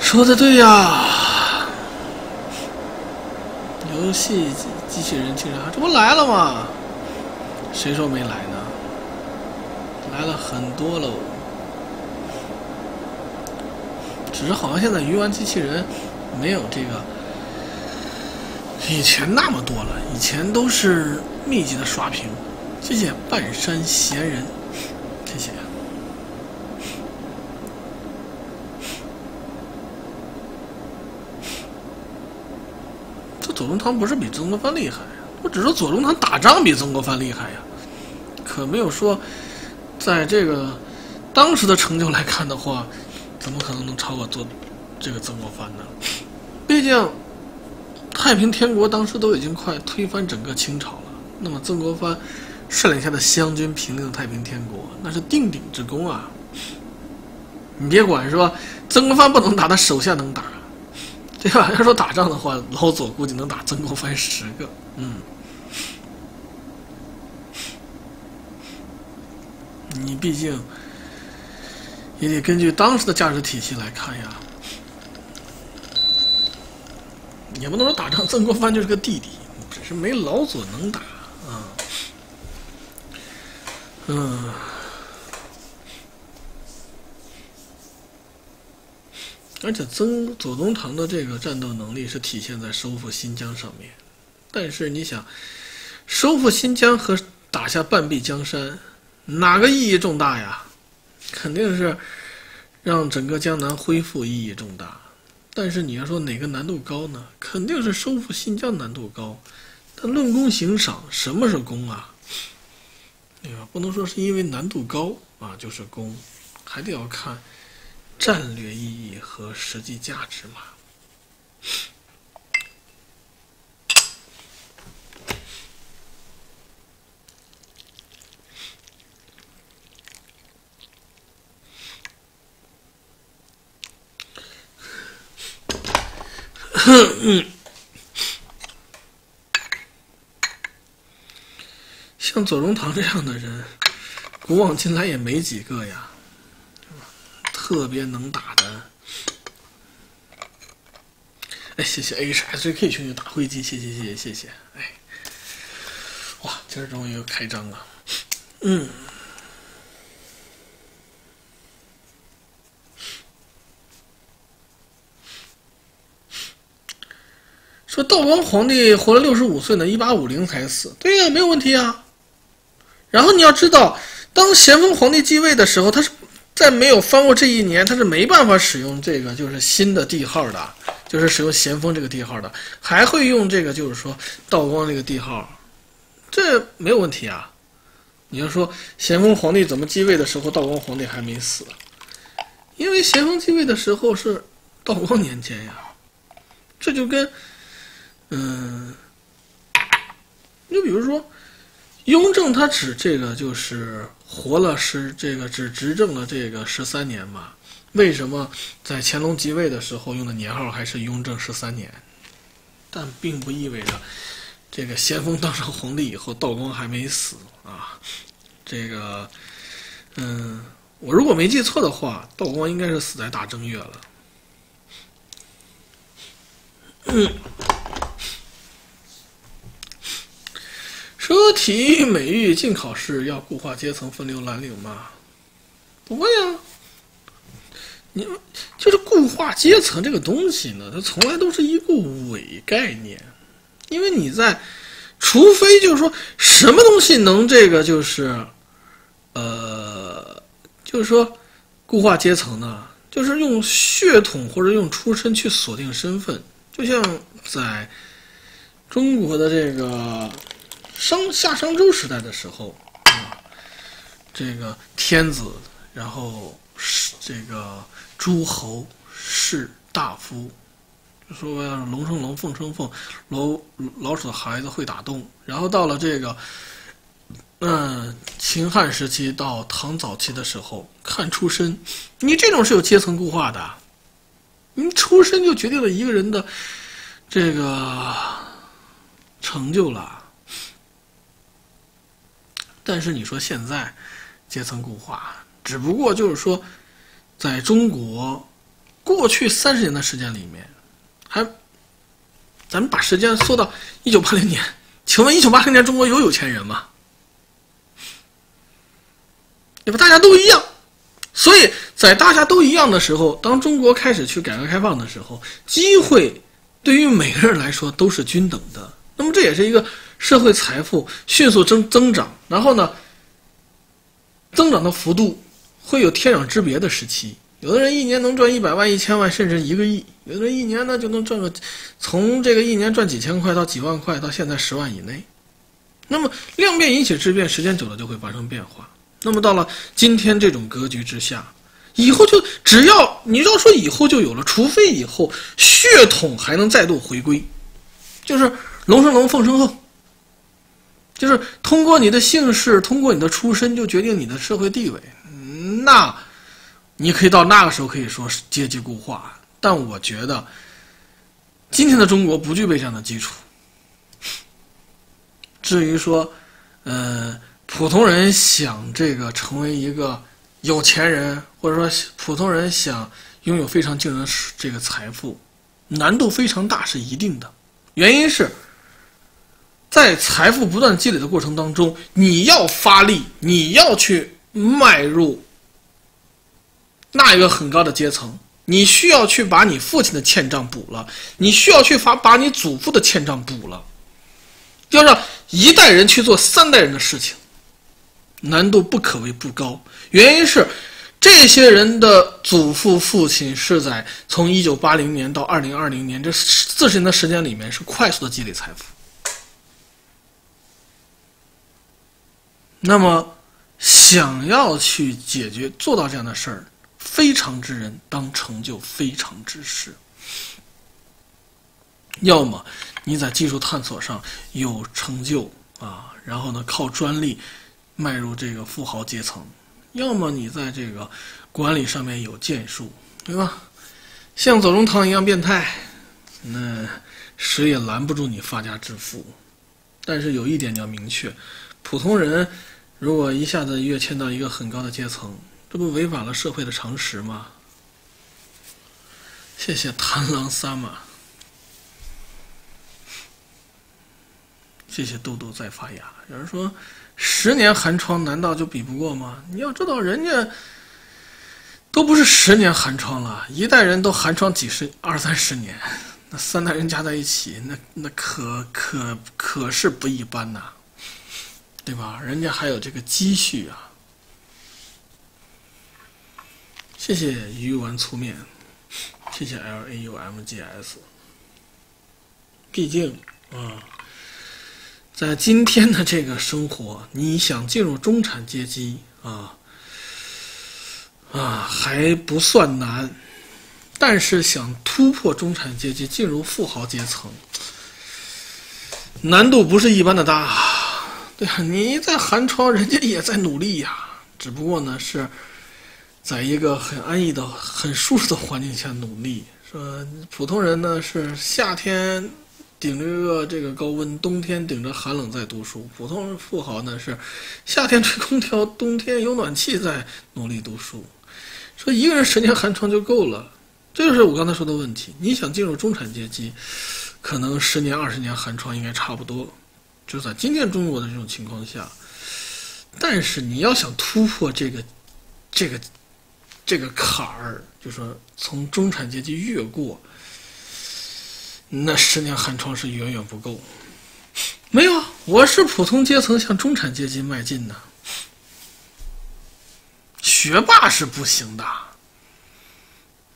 说的对呀，游戏。机器人竟然这不来了吗？谁说没来呢？来了很多喽，只是好像现在鱼丸机器人没有这个以前那么多了。以前都是密集的刷屏。谢谢半山闲人，谢谢。左宗棠不是比曾国藩厉害，我只说左宗棠打仗比曾国藩厉害呀，可没有说在这个当时的成就来看的话，怎么可能能超过做这个曾国藩呢？毕竟太平天国当时都已经快推翻整个清朝了，那么曾国藩率领下的湘军平定太平天国，那是定鼎之功啊！你别管说曾国藩不能打，他手下能打。对吧？要说打仗的话，老左估计能打曾国藩十个。嗯，你毕竟也得根据当时的价值体系来看呀，也不能说打仗曾国藩就是个弟弟，只是没老左能打啊。嗯。而且曾左宗棠的这个战斗能力是体现在收复新疆上面，但是你想，收复新疆和打下半壁江山，哪个意义重大呀？肯定是让整个江南恢复意义重大。但是你要说哪个难度高呢？肯定是收复新疆难度高。但论功行赏，什么是功啊？对吧？不能说是因为难度高啊就是功，还得要看。战略意义和实际价值嘛。像左宗棠这样的人，古往今来也没几个呀。特别能打的，哎，谢谢 H S K 兄弟打飞机，谢谢谢谢谢谢，哎，哇，今儿终于开张了，嗯，说道光皇帝活了六十五岁呢，一八五零才死，对呀，没有问题啊。然后你要知道，当咸丰皇帝继位的时候，他是。在没有翻过这一年，他是没办法使用这个就是新的帝号的，就是使用咸丰这个帝号的，还会用这个就是说道光这个帝号，这没有问题啊。你要说咸丰皇帝怎么继位的时候，道光皇帝还没死？因为咸丰继位的时候是道光年间呀，这就跟嗯，你比如说雍正，他指这个就是。活了十这个只执政了这个十三年嘛？为什么在乾隆即位的时候用的年号还是雍正十三年？但并不意味着这个咸丰当上皇帝以后，道光还没死啊。这个，嗯，我如果没记错的话，道光应该是死在大正月了。嗯。说体美育进考试要固化阶层分流蓝领吗？不会呀，你就是固化阶层这个东西呢，它从来都是一个伪概念，因为你在，除非就是说什么东西能这个就是，呃，就是说固化阶层呢，就是用血统或者用出身去锁定身份，就像在中国的这个。商夏商周时代的时候，啊，这个天子，然后是这个诸侯、士大夫，说龙生龙，凤生凤，老老鼠的孩子会打洞。然后到了这个，嗯，秦汉时期到唐早期的时候，看出身，你这种是有阶层固化的，你出身就决定了一个人的这个成就了。但是你说现在阶层固化，只不过就是说，在中国过去三十年的时间里面，还咱们把时间缩到一九八零年，请问一九八零年中国有有钱人吗？对吧？大家都一样，所以在大家都一样的时候，当中国开始去改革开放的时候，机会对于每个人来说都是均等的。那么这也是一个。社会财富迅速增增长，然后呢，增长的幅度会有天壤之别的时期。有的人一年能赚一百万、一千万，甚至一个亿；有的人一年呢就能赚个，从这个一年赚几千块到几万块，到现在十万以内。那么量变引起质变，时间久了就会发生变化。那么到了今天这种格局之下，以后就只要你要说以后就有了，除非以后血统还能再度回归，就是龙生龙，凤生凤。就是通过你的姓氏，通过你的出身，就决定你的社会地位。那，你可以到那个时候可以说是阶级固化。但我觉得，今天的中国不具备这样的基础。至于说，呃，普通人想这个成为一个有钱人，或者说普通人想拥有非常惊人的这个财富，难度非常大，是一定的。原因是。在财富不断积累的过程当中，你要发力，你要去迈入那一个很高的阶层，你需要去把你父亲的欠账补了，你需要去把把你祖父的欠账补了，要让一代人去做三代人的事情，难度不可谓不高。原因是，这些人的祖父父亲是在从一九八零年到二零二零年这四十年的时间里面是快速的积累财富。那么，想要去解决做到这样的事儿，非常之人当成就非常之事。要么你在技术探索上有成就啊，然后呢靠专利迈入这个富豪阶层；要么你在这个管理上面有建树，对吧？像左宗棠一样变态，那谁也拦不住你发家致富。但是有一点你要明确，普通人。如果一下子跃迁到一个很高的阶层，这不违反了社会的常识吗？谢谢螳螂萨马，谢谢豆豆在发芽。有人说，十年寒窗难道就比不过吗？你要知道，人家都不是十年寒窗了，一代人都寒窗几十、二三十年，那三代人加在一起，那那可可可是不一般呐。对吧？人家还有这个积蓄啊！谢谢鱼丸粗面，谢谢 L A U M G S。毕竟啊，在今天的这个生活，你想进入中产阶级啊啊还不算难，但是想突破中产阶级进入富豪阶层，难度不是一般的大。对啊，你在寒窗，人家也在努力呀。只不过呢，是在一个很安逸的、很舒适的环境下努力。说普通人呢是夏天顶着个这个高温，冬天顶着寒冷在读书；普通富豪呢是夏天吹空调，冬天有暖气在努力读书。说一个人十年寒窗就够了，这就是我刚才说的问题。你想进入中产阶级，可能十年、二十年寒窗应该差不多。就在今天中国的这种情况下，但是你要想突破这个、这个、这个坎儿，就说从中产阶级越过，那十年寒窗是远远不够。没有，我是普通阶层向中产阶级迈进呢。学霸是不行的，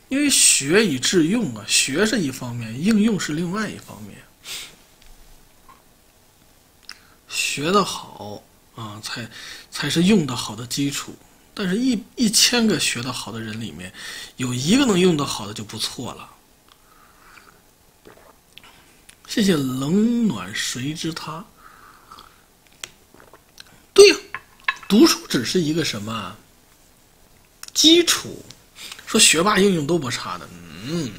因为学以致用啊，学是一方面，应用是另外一方面。学得好啊，才才是用得好的基础。但是，一一千个学得好的人里面，有一个能用得好的就不错了。谢谢冷暖谁知他？对呀，读书只是一个什么基础？说学霸应用都不差的，嗯。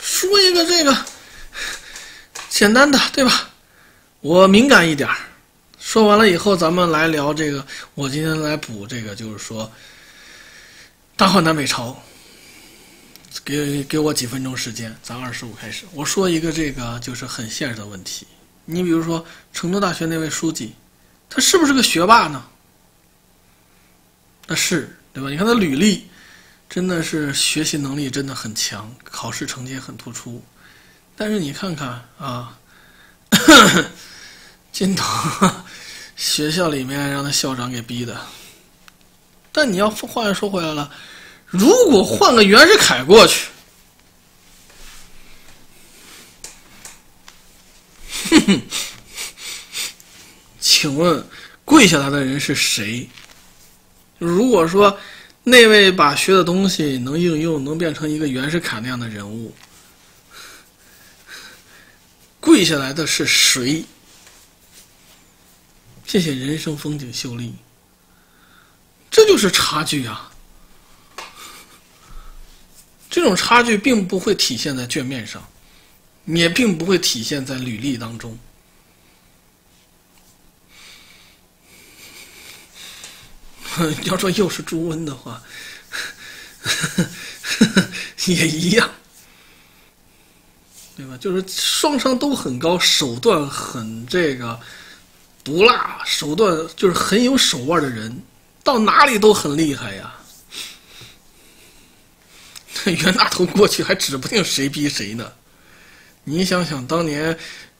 说一个这个简单的，对吧？我敏感一点儿，说完了以后，咱们来聊这个。我今天来补这个，就是说，大换南北朝。给给我几分钟时间，咱二十五开始。我说一个这个就是很现实的问题。你比如说，成都大学那位书记，他是不是个学霸呢？那是，对吧？你看他履历，真的是学习能力真的很强，考试成绩很突出。但是你看看啊。金童，学校里面让他校长给逼的，但你要话又说回来了，如果换个袁世凯过去，哼哼，请问跪下来的人是谁？如果说那位把学的东西能应用，能变成一个袁世凯那样的人物，跪下来的是谁？谢谢人生风景秀丽。这就是差距啊！这种差距并不会体现在卷面上，也并不会体现在履历当中。要说又是朱温的话，也一样，对吧？就是双商都很高，手段很这个毒辣，手段就是很有手腕的人。到哪里都很厉害呀！袁大头过去还指不定谁逼谁呢。你想想，当年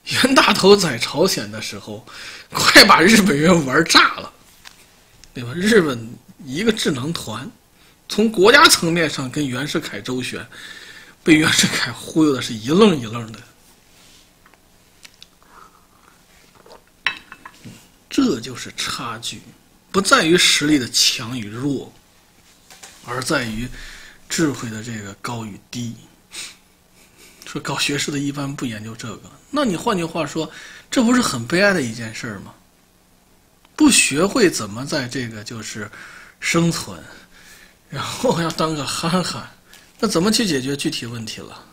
袁大头在朝鲜的时候，快把日本人玩炸了，对吧？日本一个智囊团，从国家层面上跟袁世凯周旋，被袁世凯忽悠的是一愣一愣的。这就是差距。不在于实力的强与弱，而在于智慧的这个高与低。说搞学士的一般不研究这个，那你换句话说，这不是很悲哀的一件事吗？不学会怎么在这个就是生存，然后要当个憨憨，那怎么去解决具体问题了？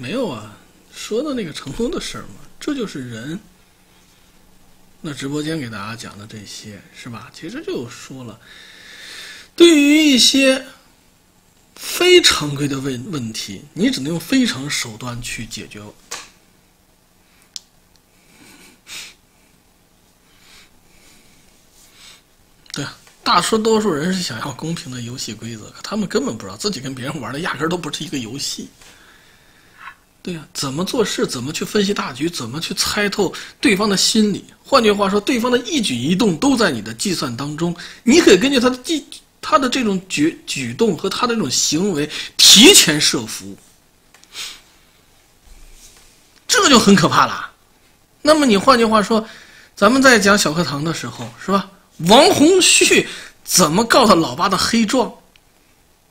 没有啊。说的那个成功的事儿嘛，这就是人。那直播间给大家讲的这些是吧？其实就说了，对于一些非常规的问问题，你只能用非常手段去解决。对啊，大多多数人是想要公平的游戏规则，可他们根本不知道自己跟别人玩的压根儿都不是一个游戏。对呀，怎么做事，怎么去分析大局，怎么去猜透对方的心理？换句话说，对方的一举一动都在你的计算当中。你可以根据他的计，他的这种举举动和他的这种行为提前设伏，这就很可怕了。那么你换句话说，咱们在讲小课堂的时候，是吧？王洪旭怎么告他老爸的黑状？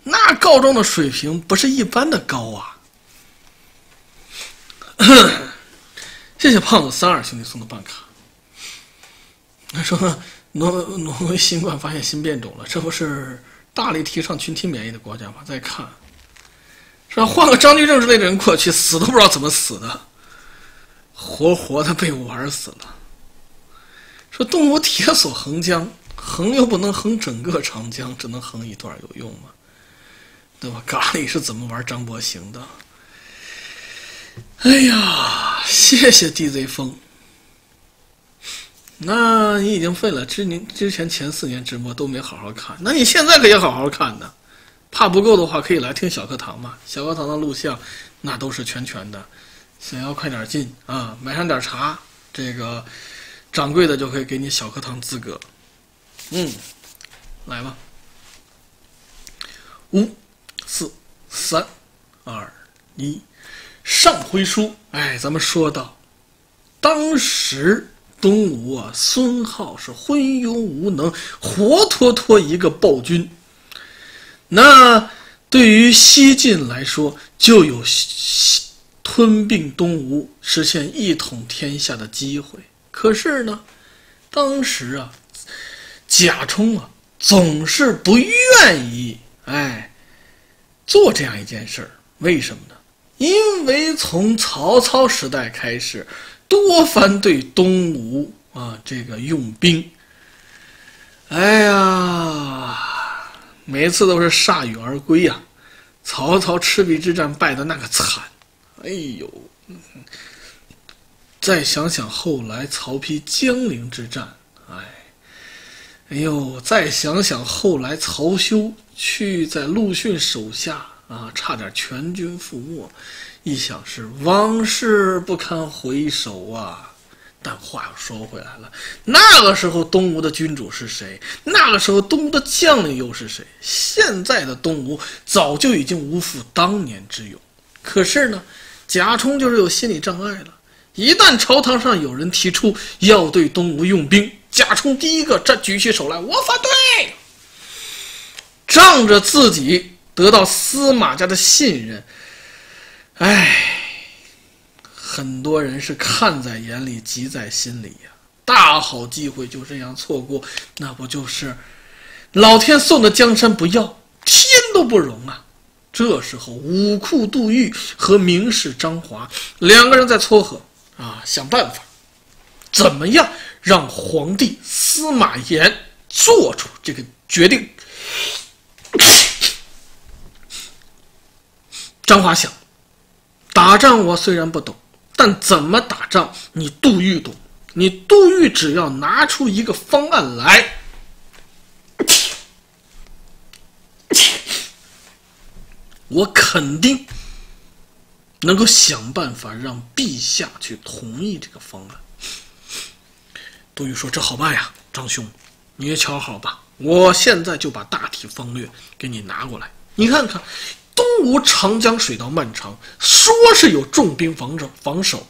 那告状的水平不是一般的高啊！谢谢胖子三二兄弟送的办卡。他说：“ 挪挪威新冠发现新变种了，这不是大力提倡群体免疫的国家吗？再看，是吧？换个张居正之类的人过去，死都不知道怎么死的，活活的被玩死了。说动物铁索横江，横又不能横整个长江，只能横一段，有用吗？对吧？咖喱是怎么玩张伯行的？”哎呀，谢谢 DZ 风。那你已经废了，之年之前前四年直播都没好好看，那你现在可以好好看的。怕不够的话，可以来听小课堂嘛。小课堂的录像那都是全全的。想要快点进啊，买上点茶，这个掌柜的就可以给你小课堂资格。嗯，来吧，五、四、三、二、一。上回书，哎，咱们说到，当时东吴啊，孙浩是昏庸无能，活脱脱一个暴君。那对于西晋来说，就有吞并东吴、实现一统天下的机会。可是呢，当时啊，贾充啊，总是不愿意哎做这样一件事儿。为什么？因为从曹操时代开始，多番对东吴啊这个用兵，哎呀，每次都是铩羽而归呀。曹操赤壁之战败的那个惨，哎呦，再想想后来曹丕江陵之战，哎，哎呦，再想想后来曹休去在陆逊手下。啊，差点全军覆没，一想是往事不堪回首啊！但话又说回来了，那个时候东吴的君主是谁？那个时候东吴的将领又是谁？现在的东吴早就已经无复当年之勇。可是呢，贾充就是有心理障碍了。一旦朝堂上有人提出要对东吴用兵，贾充第一个站举起手来，我反对。仗着自己得到司马家的信任，哎。很多人是看在眼里，急在心里呀！大好机会就这样错过，那不就是老天送的江山不要，天都不容啊！这时候，武库杜预和名士张华两个人在撮合啊，想办法，怎么样让皇帝司马炎做出这个决定？张华想，打仗我虽然不懂。但怎么打仗，你杜预懂。你杜预只要拿出一个方案来，我肯定能够想办法让陛下去同意这个方案。杜预说：“这好办呀，张兄，你也瞧好吧。我现在就把大体方略给你拿过来，你看看。”东吴长江水道漫长，说是有重兵防守防守，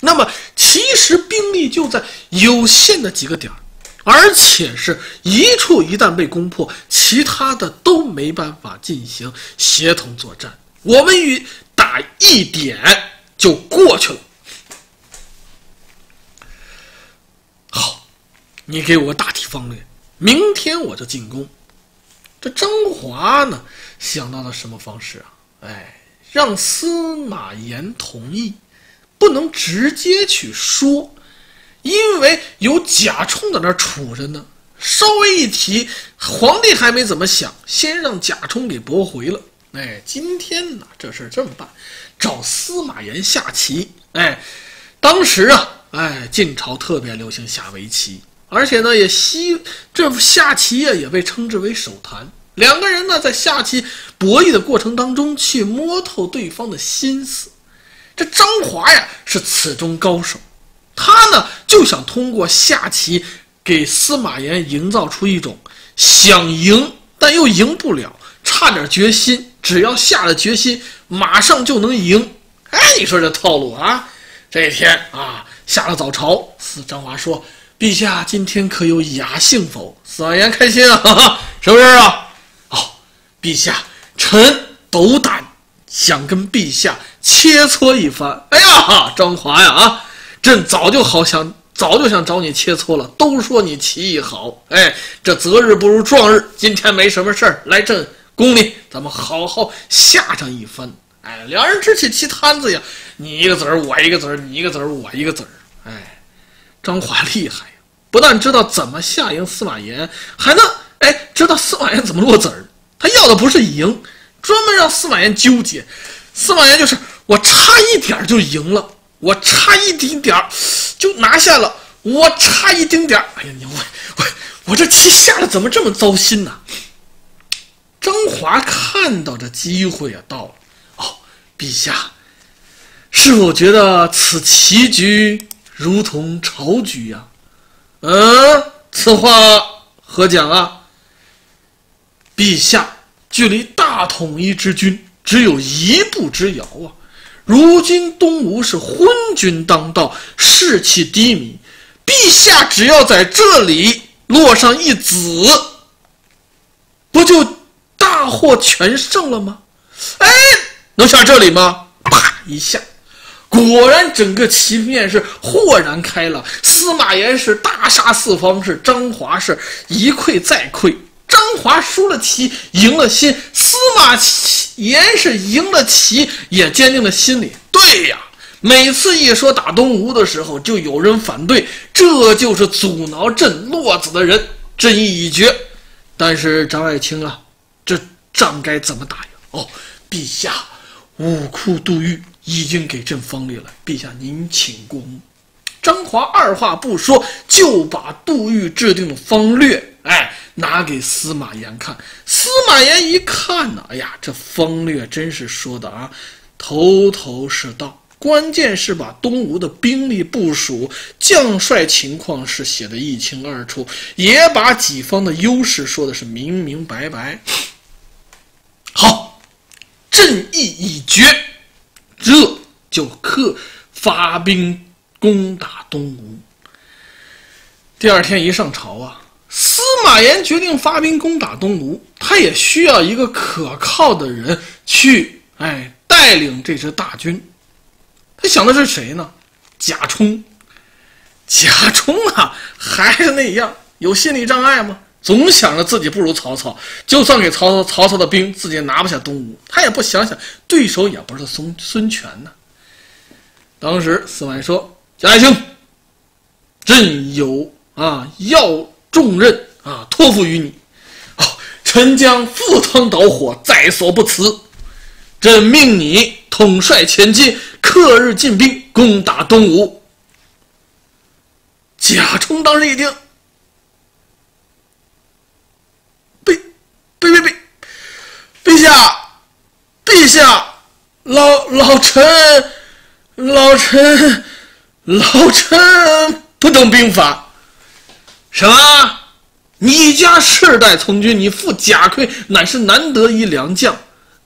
那么其实兵力就在有限的几个点儿，而且是一处一旦被攻破，其他的都没办法进行协同作战。我们与打一点就过去了。好，你给我大体方略，明天我就进攻。这张华呢？想到了什么方式啊？哎，让司马炎同意，不能直接去说，因为有贾充在那儿杵着呢。稍微一提，皇帝还没怎么想，先让贾充给驳回了。哎，今天呢，这事这么办，找司马炎下棋。哎，当时啊，哎，晋朝特别流行下围棋，而且呢，也希这下棋呀，也被称之为手谈。两个人呢，在下棋博弈的过程当中，去摸透对方的心思。这张华呀，是此中高手。他呢，就想通过下棋给司马炎营造出一种想赢但又赢不了，差点决心，只要下了决心，马上就能赢。哎，你说这套路啊！这一天啊，下了早朝，司张华说：“陛下今天可有雅兴否？”司马炎开心啊，哈哈，什么事啊？陛下，臣斗胆想跟陛下切磋一番。哎呀，张华呀，啊，朕早就好想，早就想找你切磋了。都说你棋艺好，哎，这择日不如撞日，今天没什么事儿，来朕宫里，咱们好好下上一番。哎，两人支起棋摊子呀，你一个子儿，我一个子儿，你一个子儿，我一个子儿。哎，张华厉害，不但知道怎么下赢司马炎，还能哎知道司马炎怎么落子儿。他要的不是赢，专门让司马炎纠结。司马炎就是我差一点就赢了，我差一丁点就拿下了，我差一丁点儿。哎呀，你我我我这棋下的怎么这么糟心呢？张华看到这机会啊到了，哦，陛下，是否觉得此棋局如同朝局呀？嗯，此话何讲啊？陛下，距离大统一之君只有一步之遥啊！如今东吴是昏君当道，士气低迷，陛下只要在这里落上一子，不就大获全胜了吗？哎，能下这里吗？啪一下，果然整个棋面是豁然开朗。司马炎是大杀四方，是张华是一溃再溃。张华输了棋，赢了心；司马炎是赢了棋，也坚定了心里。对呀，每次一说打东吴的时候，就有人反对，这就是阻挠朕落子的人。朕意已决。但是张爱卿啊，这仗该怎么打呀？哦，陛下，武库杜预已经给朕方略了。陛下您请过目。张华二话不说，就把杜预制定的方略，哎。拿给司马炎看，司马炎一看呢，哎呀，这方略真是说的啊，头头是道。关键是把东吴的兵力部署、将帅情况是写的一清二楚，也把己方的优势说的是明明白白。好，阵意已决，这就克发兵攻打东吴。第二天一上朝啊，马炎决定发兵攻打东吴，他也需要一个可靠的人去，哎，带领这支大军。他想的是谁呢？贾充。贾充啊，还是那样，有心理障碍吗？总想着自己不如曹操，就算给曹操曹操的兵，自己也拿不下东吴，他也不想想对手也不是孙孙权呢。当时司马懿说：“贾爱卿，朕有啊要重任啊托付于你，哦，臣将赴汤蹈火，在所不辞。朕命你统帅前进，克日进兵，攻打东吴。”贾充当时一听。陛陛陛下，陛下，老老臣，老臣，老臣不懂兵法。什么？你家世代从军，你父贾逵乃是难得一良将。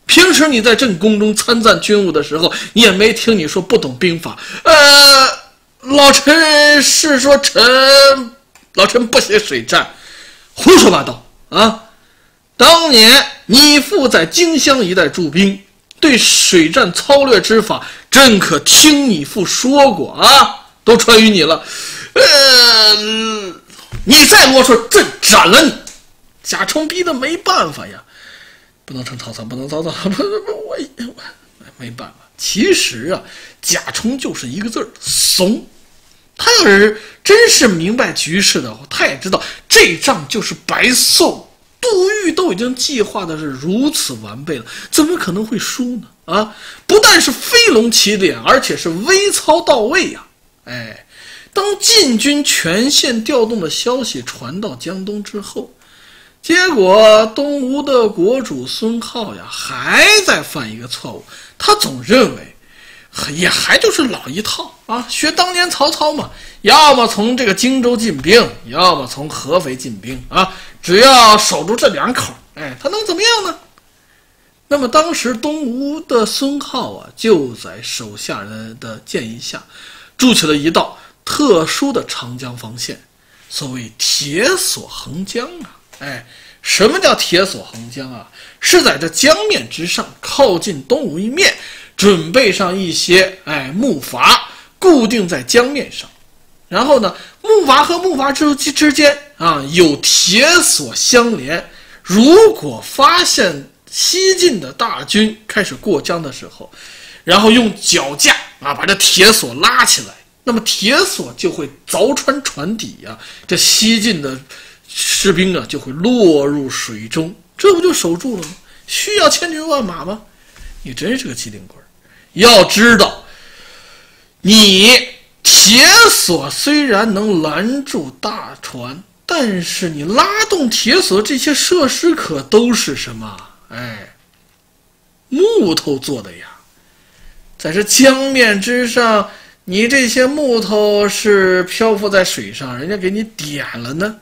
平时你在朕宫中参赞军务的时候，也没听你说不懂兵法。呃，老臣是说臣，老臣不写水战，胡说八道啊！当年你父在荆襄一带驻兵，对水战操略之法，朕可听你父说过啊，都传于你了。呃，你再啰嗦，朕斩了你！贾充逼得没办法呀，不能成曹操，不能曹操，不不我我没办法。其实啊，贾充就是一个字儿怂。他要是真是明白局势的话，他也知道这仗就是白送。杜预都已经计划的是如此完备了，怎么可能会输呢？啊，不但是飞龙起点，而且是微操到位呀！哎，当晋军全线调动的消息传到江东之后，结果东吴的国主孙皓呀，还在犯一个错误，他总认为。也还就是老一套啊，学当年曹操嘛，要么从这个荆州进兵，要么从合肥进兵啊，只要守住这两口，哎，他能怎么样呢？那么当时东吴的孙皓啊，就在手下人的建议下，筑起了一道特殊的长江防线，所谓铁索横江啊，哎，什么叫铁索横江啊？是在这江面之上，靠近东吴一面。准备上一些哎木筏，固定在江面上，然后呢，木筏和木筏之之间啊有铁索相连。如果发现西晋的大军开始过江的时候，然后用脚架啊把这铁索拉起来，那么铁索就会凿穿船底呀，这西晋的士兵啊就会落入水中，这不就守住了吗？需要千军万马吗？你真是个机灵鬼！要知道，你铁索虽然能拦住大船，但是你拉动铁索这些设施可都是什么？哎，木头做的呀，在这江面之上，你这些木头是漂浮在水上，人家给你点了呢。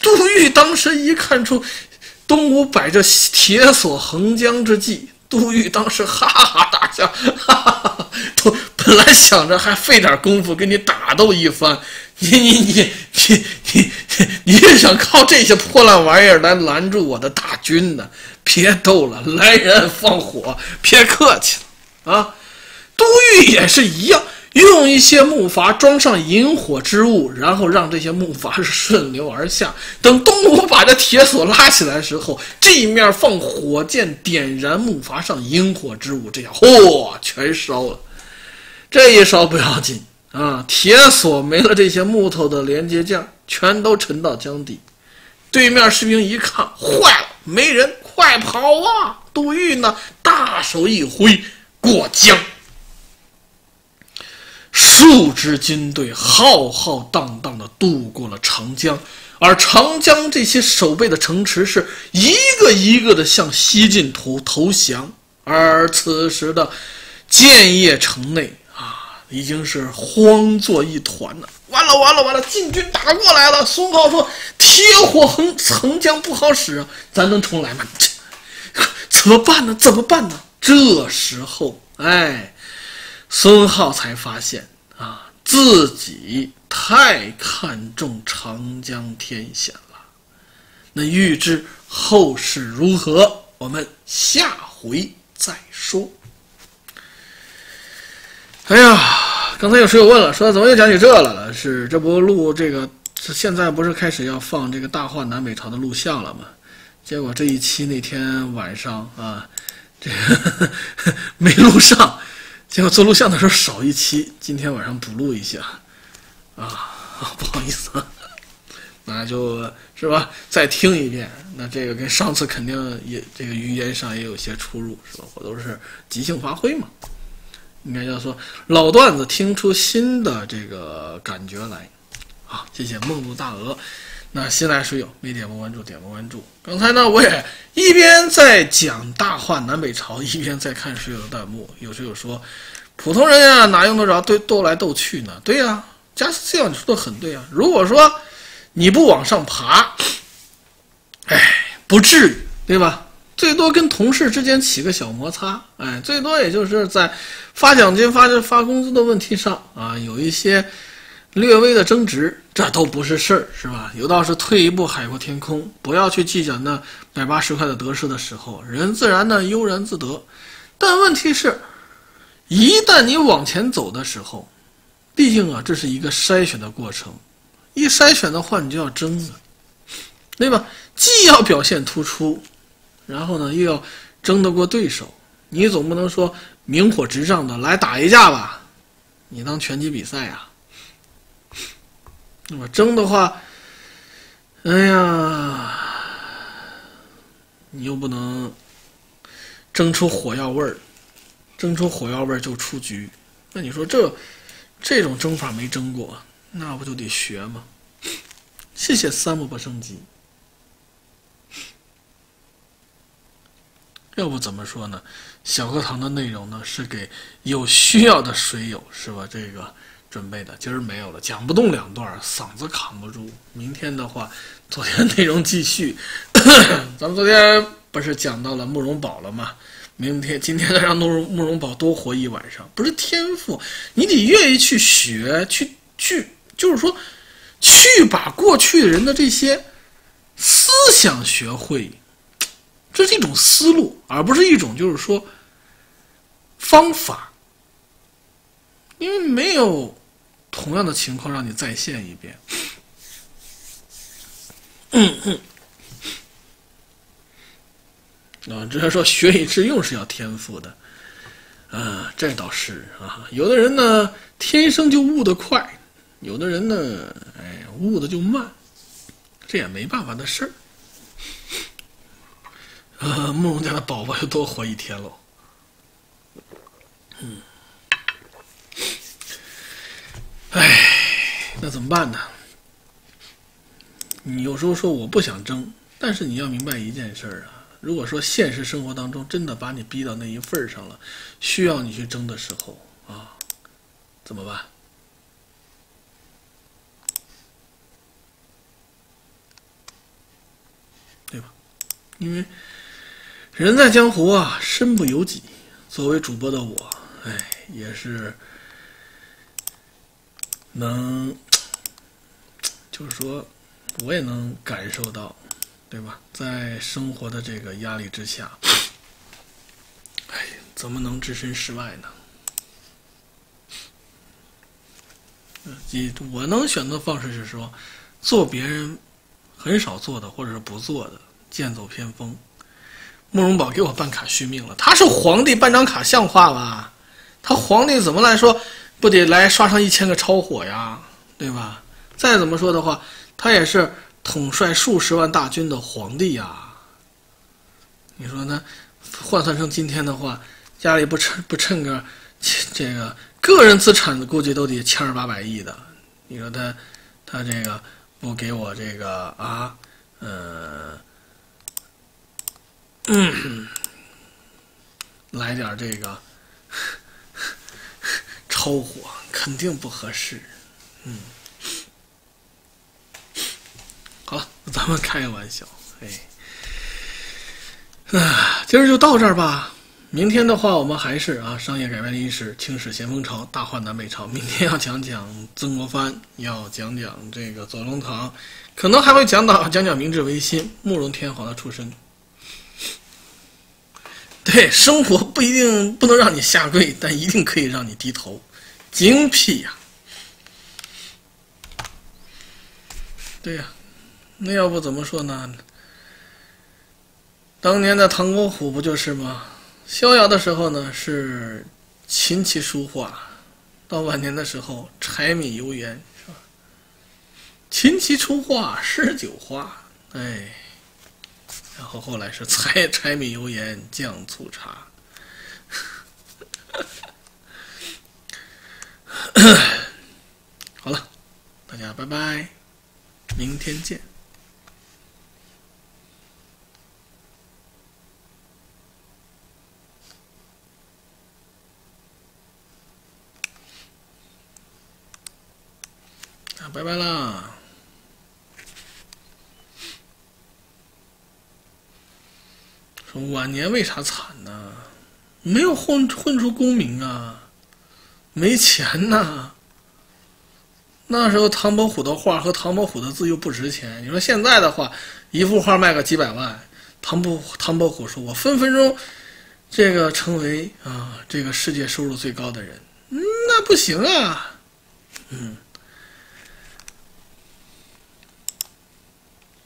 杜玉当时一看出东吴摆着铁索横江之计。杜玉当时哈哈大笑，哈哈哈，都本来想着还费点功夫跟你打斗一番，你你你你你你是想靠这些破烂玩意儿来拦住我的大军呢？别逗了，来人放火，别客气了啊！杜玉也是一样。用一些木筏装上引火之物，然后让这些木筏顺流而下。等东吴把这铁索拉起来的时候，这一面放火箭点燃木筏上引火之物，这下嚯，全烧了。这一烧不要紧啊，铁索没了，这些木头的连接件全都沉到江底。对面士兵一看，坏了，没人，快跑啊！杜预呢，大手一挥，过江。数支军队浩浩荡荡地渡过了长江，而长江这些守备的城池是一个一个的向西晋投投降。而此时的建业城内啊，已经是慌作一团了。完了完了完了，晋军打过来了。孙浩说：“铁火横横江不好使啊，咱能重来吗？怎么办呢？怎么办呢？”这时候，哎，孙浩才发现啊，自己太看重长江天险了。那欲知后事如何，我们下回再说。哎呀！刚才有室友问了，说怎么又讲起这来了？是这不录这个？现在不是开始要放这个大话南北朝的录像了吗？结果这一期那天晚上啊，这个 没录上，结果做录像的时候少一期，今天晚上补录一下啊，不好意思，那就是吧，再听一遍。那这个跟上次肯定也这个语言上也有些出入，是吧？我都是即兴发挥嘛。应该叫做老段子听出新的这个感觉来，好，谢谢梦露大鹅。那新来水友没点过关注，点个关注。刚才呢，我也一边在讲大话南北朝，一边在看水友的弹幕。有水友说，普通人呀哪用得着对斗来斗去呢？对呀，加斯这样你说的很对啊。如果说你不往上爬，哎，不至于，对吧？最多跟同事之间起个小摩擦，哎，最多也就是在发奖金、发发工资的问题上啊，有一些略微的争执，这都不是事儿，是吧？有道是退一步海阔天空，不要去计较那百八十块的得失的时候，人自然呢悠然自得。但问题是，一旦你往前走的时候，毕竟啊，这是一个筛选的过程，一筛选的话，你就要争了，对吧？既要表现突出。然后呢，又要争得过对手，你总不能说明火执仗的来打一架吧？你当拳击比赛呀？那么争的话，哎呀，你又不能争出火药味儿，争出火药味儿就出局。那你说这这种争法没争过，那不就得学吗？谢谢三木不升级。要不怎么说呢？小课堂的内容呢是给有需要的水友是吧？这个准备的，今儿没有了，讲不动两段，嗓子扛不住。明天的话，昨天内容继续。咱们昨天不是讲到了慕容宝了吗？明天今天再让慕容慕容宝多活一晚上，不是天赋，你得愿意去学，去去，就是说，去把过去人的这些思想学会。这是一种思路，而不是一种就是说方法，因为没有同样的情况让你再现一遍。嗯嗯，啊，只是说学以致用是要天赋的，啊，这倒是啊。有的人呢天生就悟得快，有的人呢，哎，悟的就慢，这也没办法的事儿。呃，慕容家的宝宝又多活一天喽。嗯，哎，那怎么办呢？你有时候说我不想争，但是你要明白一件事儿啊，如果说现实生活当中真的把你逼到那一份儿上了，需要你去争的时候啊，怎么办？对吧？因为。人在江湖啊，身不由己。作为主播的我，哎，也是能，就是说，我也能感受到，对吧？在生活的这个压力之下，哎，怎么能置身事外呢？你我能选择方式是说，做别人很少做的，或者是不做的，剑走偏锋。慕容宝给我办卡续命了，他是皇帝办张卡像话吗？他皇帝怎么来说不得来刷上一千个超火呀，对吧？再怎么说的话，他也是统帅数十万大军的皇帝呀。你说呢？换算成今天的话，家里不趁不趁个这个个人资产，估计都得千儿八百亿的。你说他他这个不给我这个啊，嗯，来点这个超火，肯定不合适。嗯，好了，咱们开个玩笑。哎，啊，今儿就到这儿吧。明天的话，我们还是啊，商业改变历史，青史咸丰朝，大换南北朝。明天要讲讲曾国藩，要讲讲这个左宗棠，可能还会讲到讲讲明治维新，慕容天皇的出身。对，生活不一定不能让你下跪，但一定可以让你低头。精辟呀！对呀，那要不怎么说呢？当年的唐伯虎不就是吗？逍遥的时候呢是琴棋书画，到晚年的时候柴米油盐是吧？琴棋书画诗酒花，哎，然后后来是柴柴米油盐酱醋茶。好了，大家拜拜，明天见。啊，拜拜啦！说晚年为啥惨呢？没有混混出功名啊，没钱呐。那时候唐伯虎的画和唐伯虎的字又不值钱。你说现在的话，一幅画卖个几百万，唐伯唐伯虎说：“我分分钟这个成为啊这个世界收入最高的人。”那不行啊，嗯。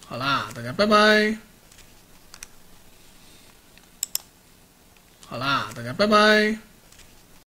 好啦，大家拜拜。好啦，大家拜拜。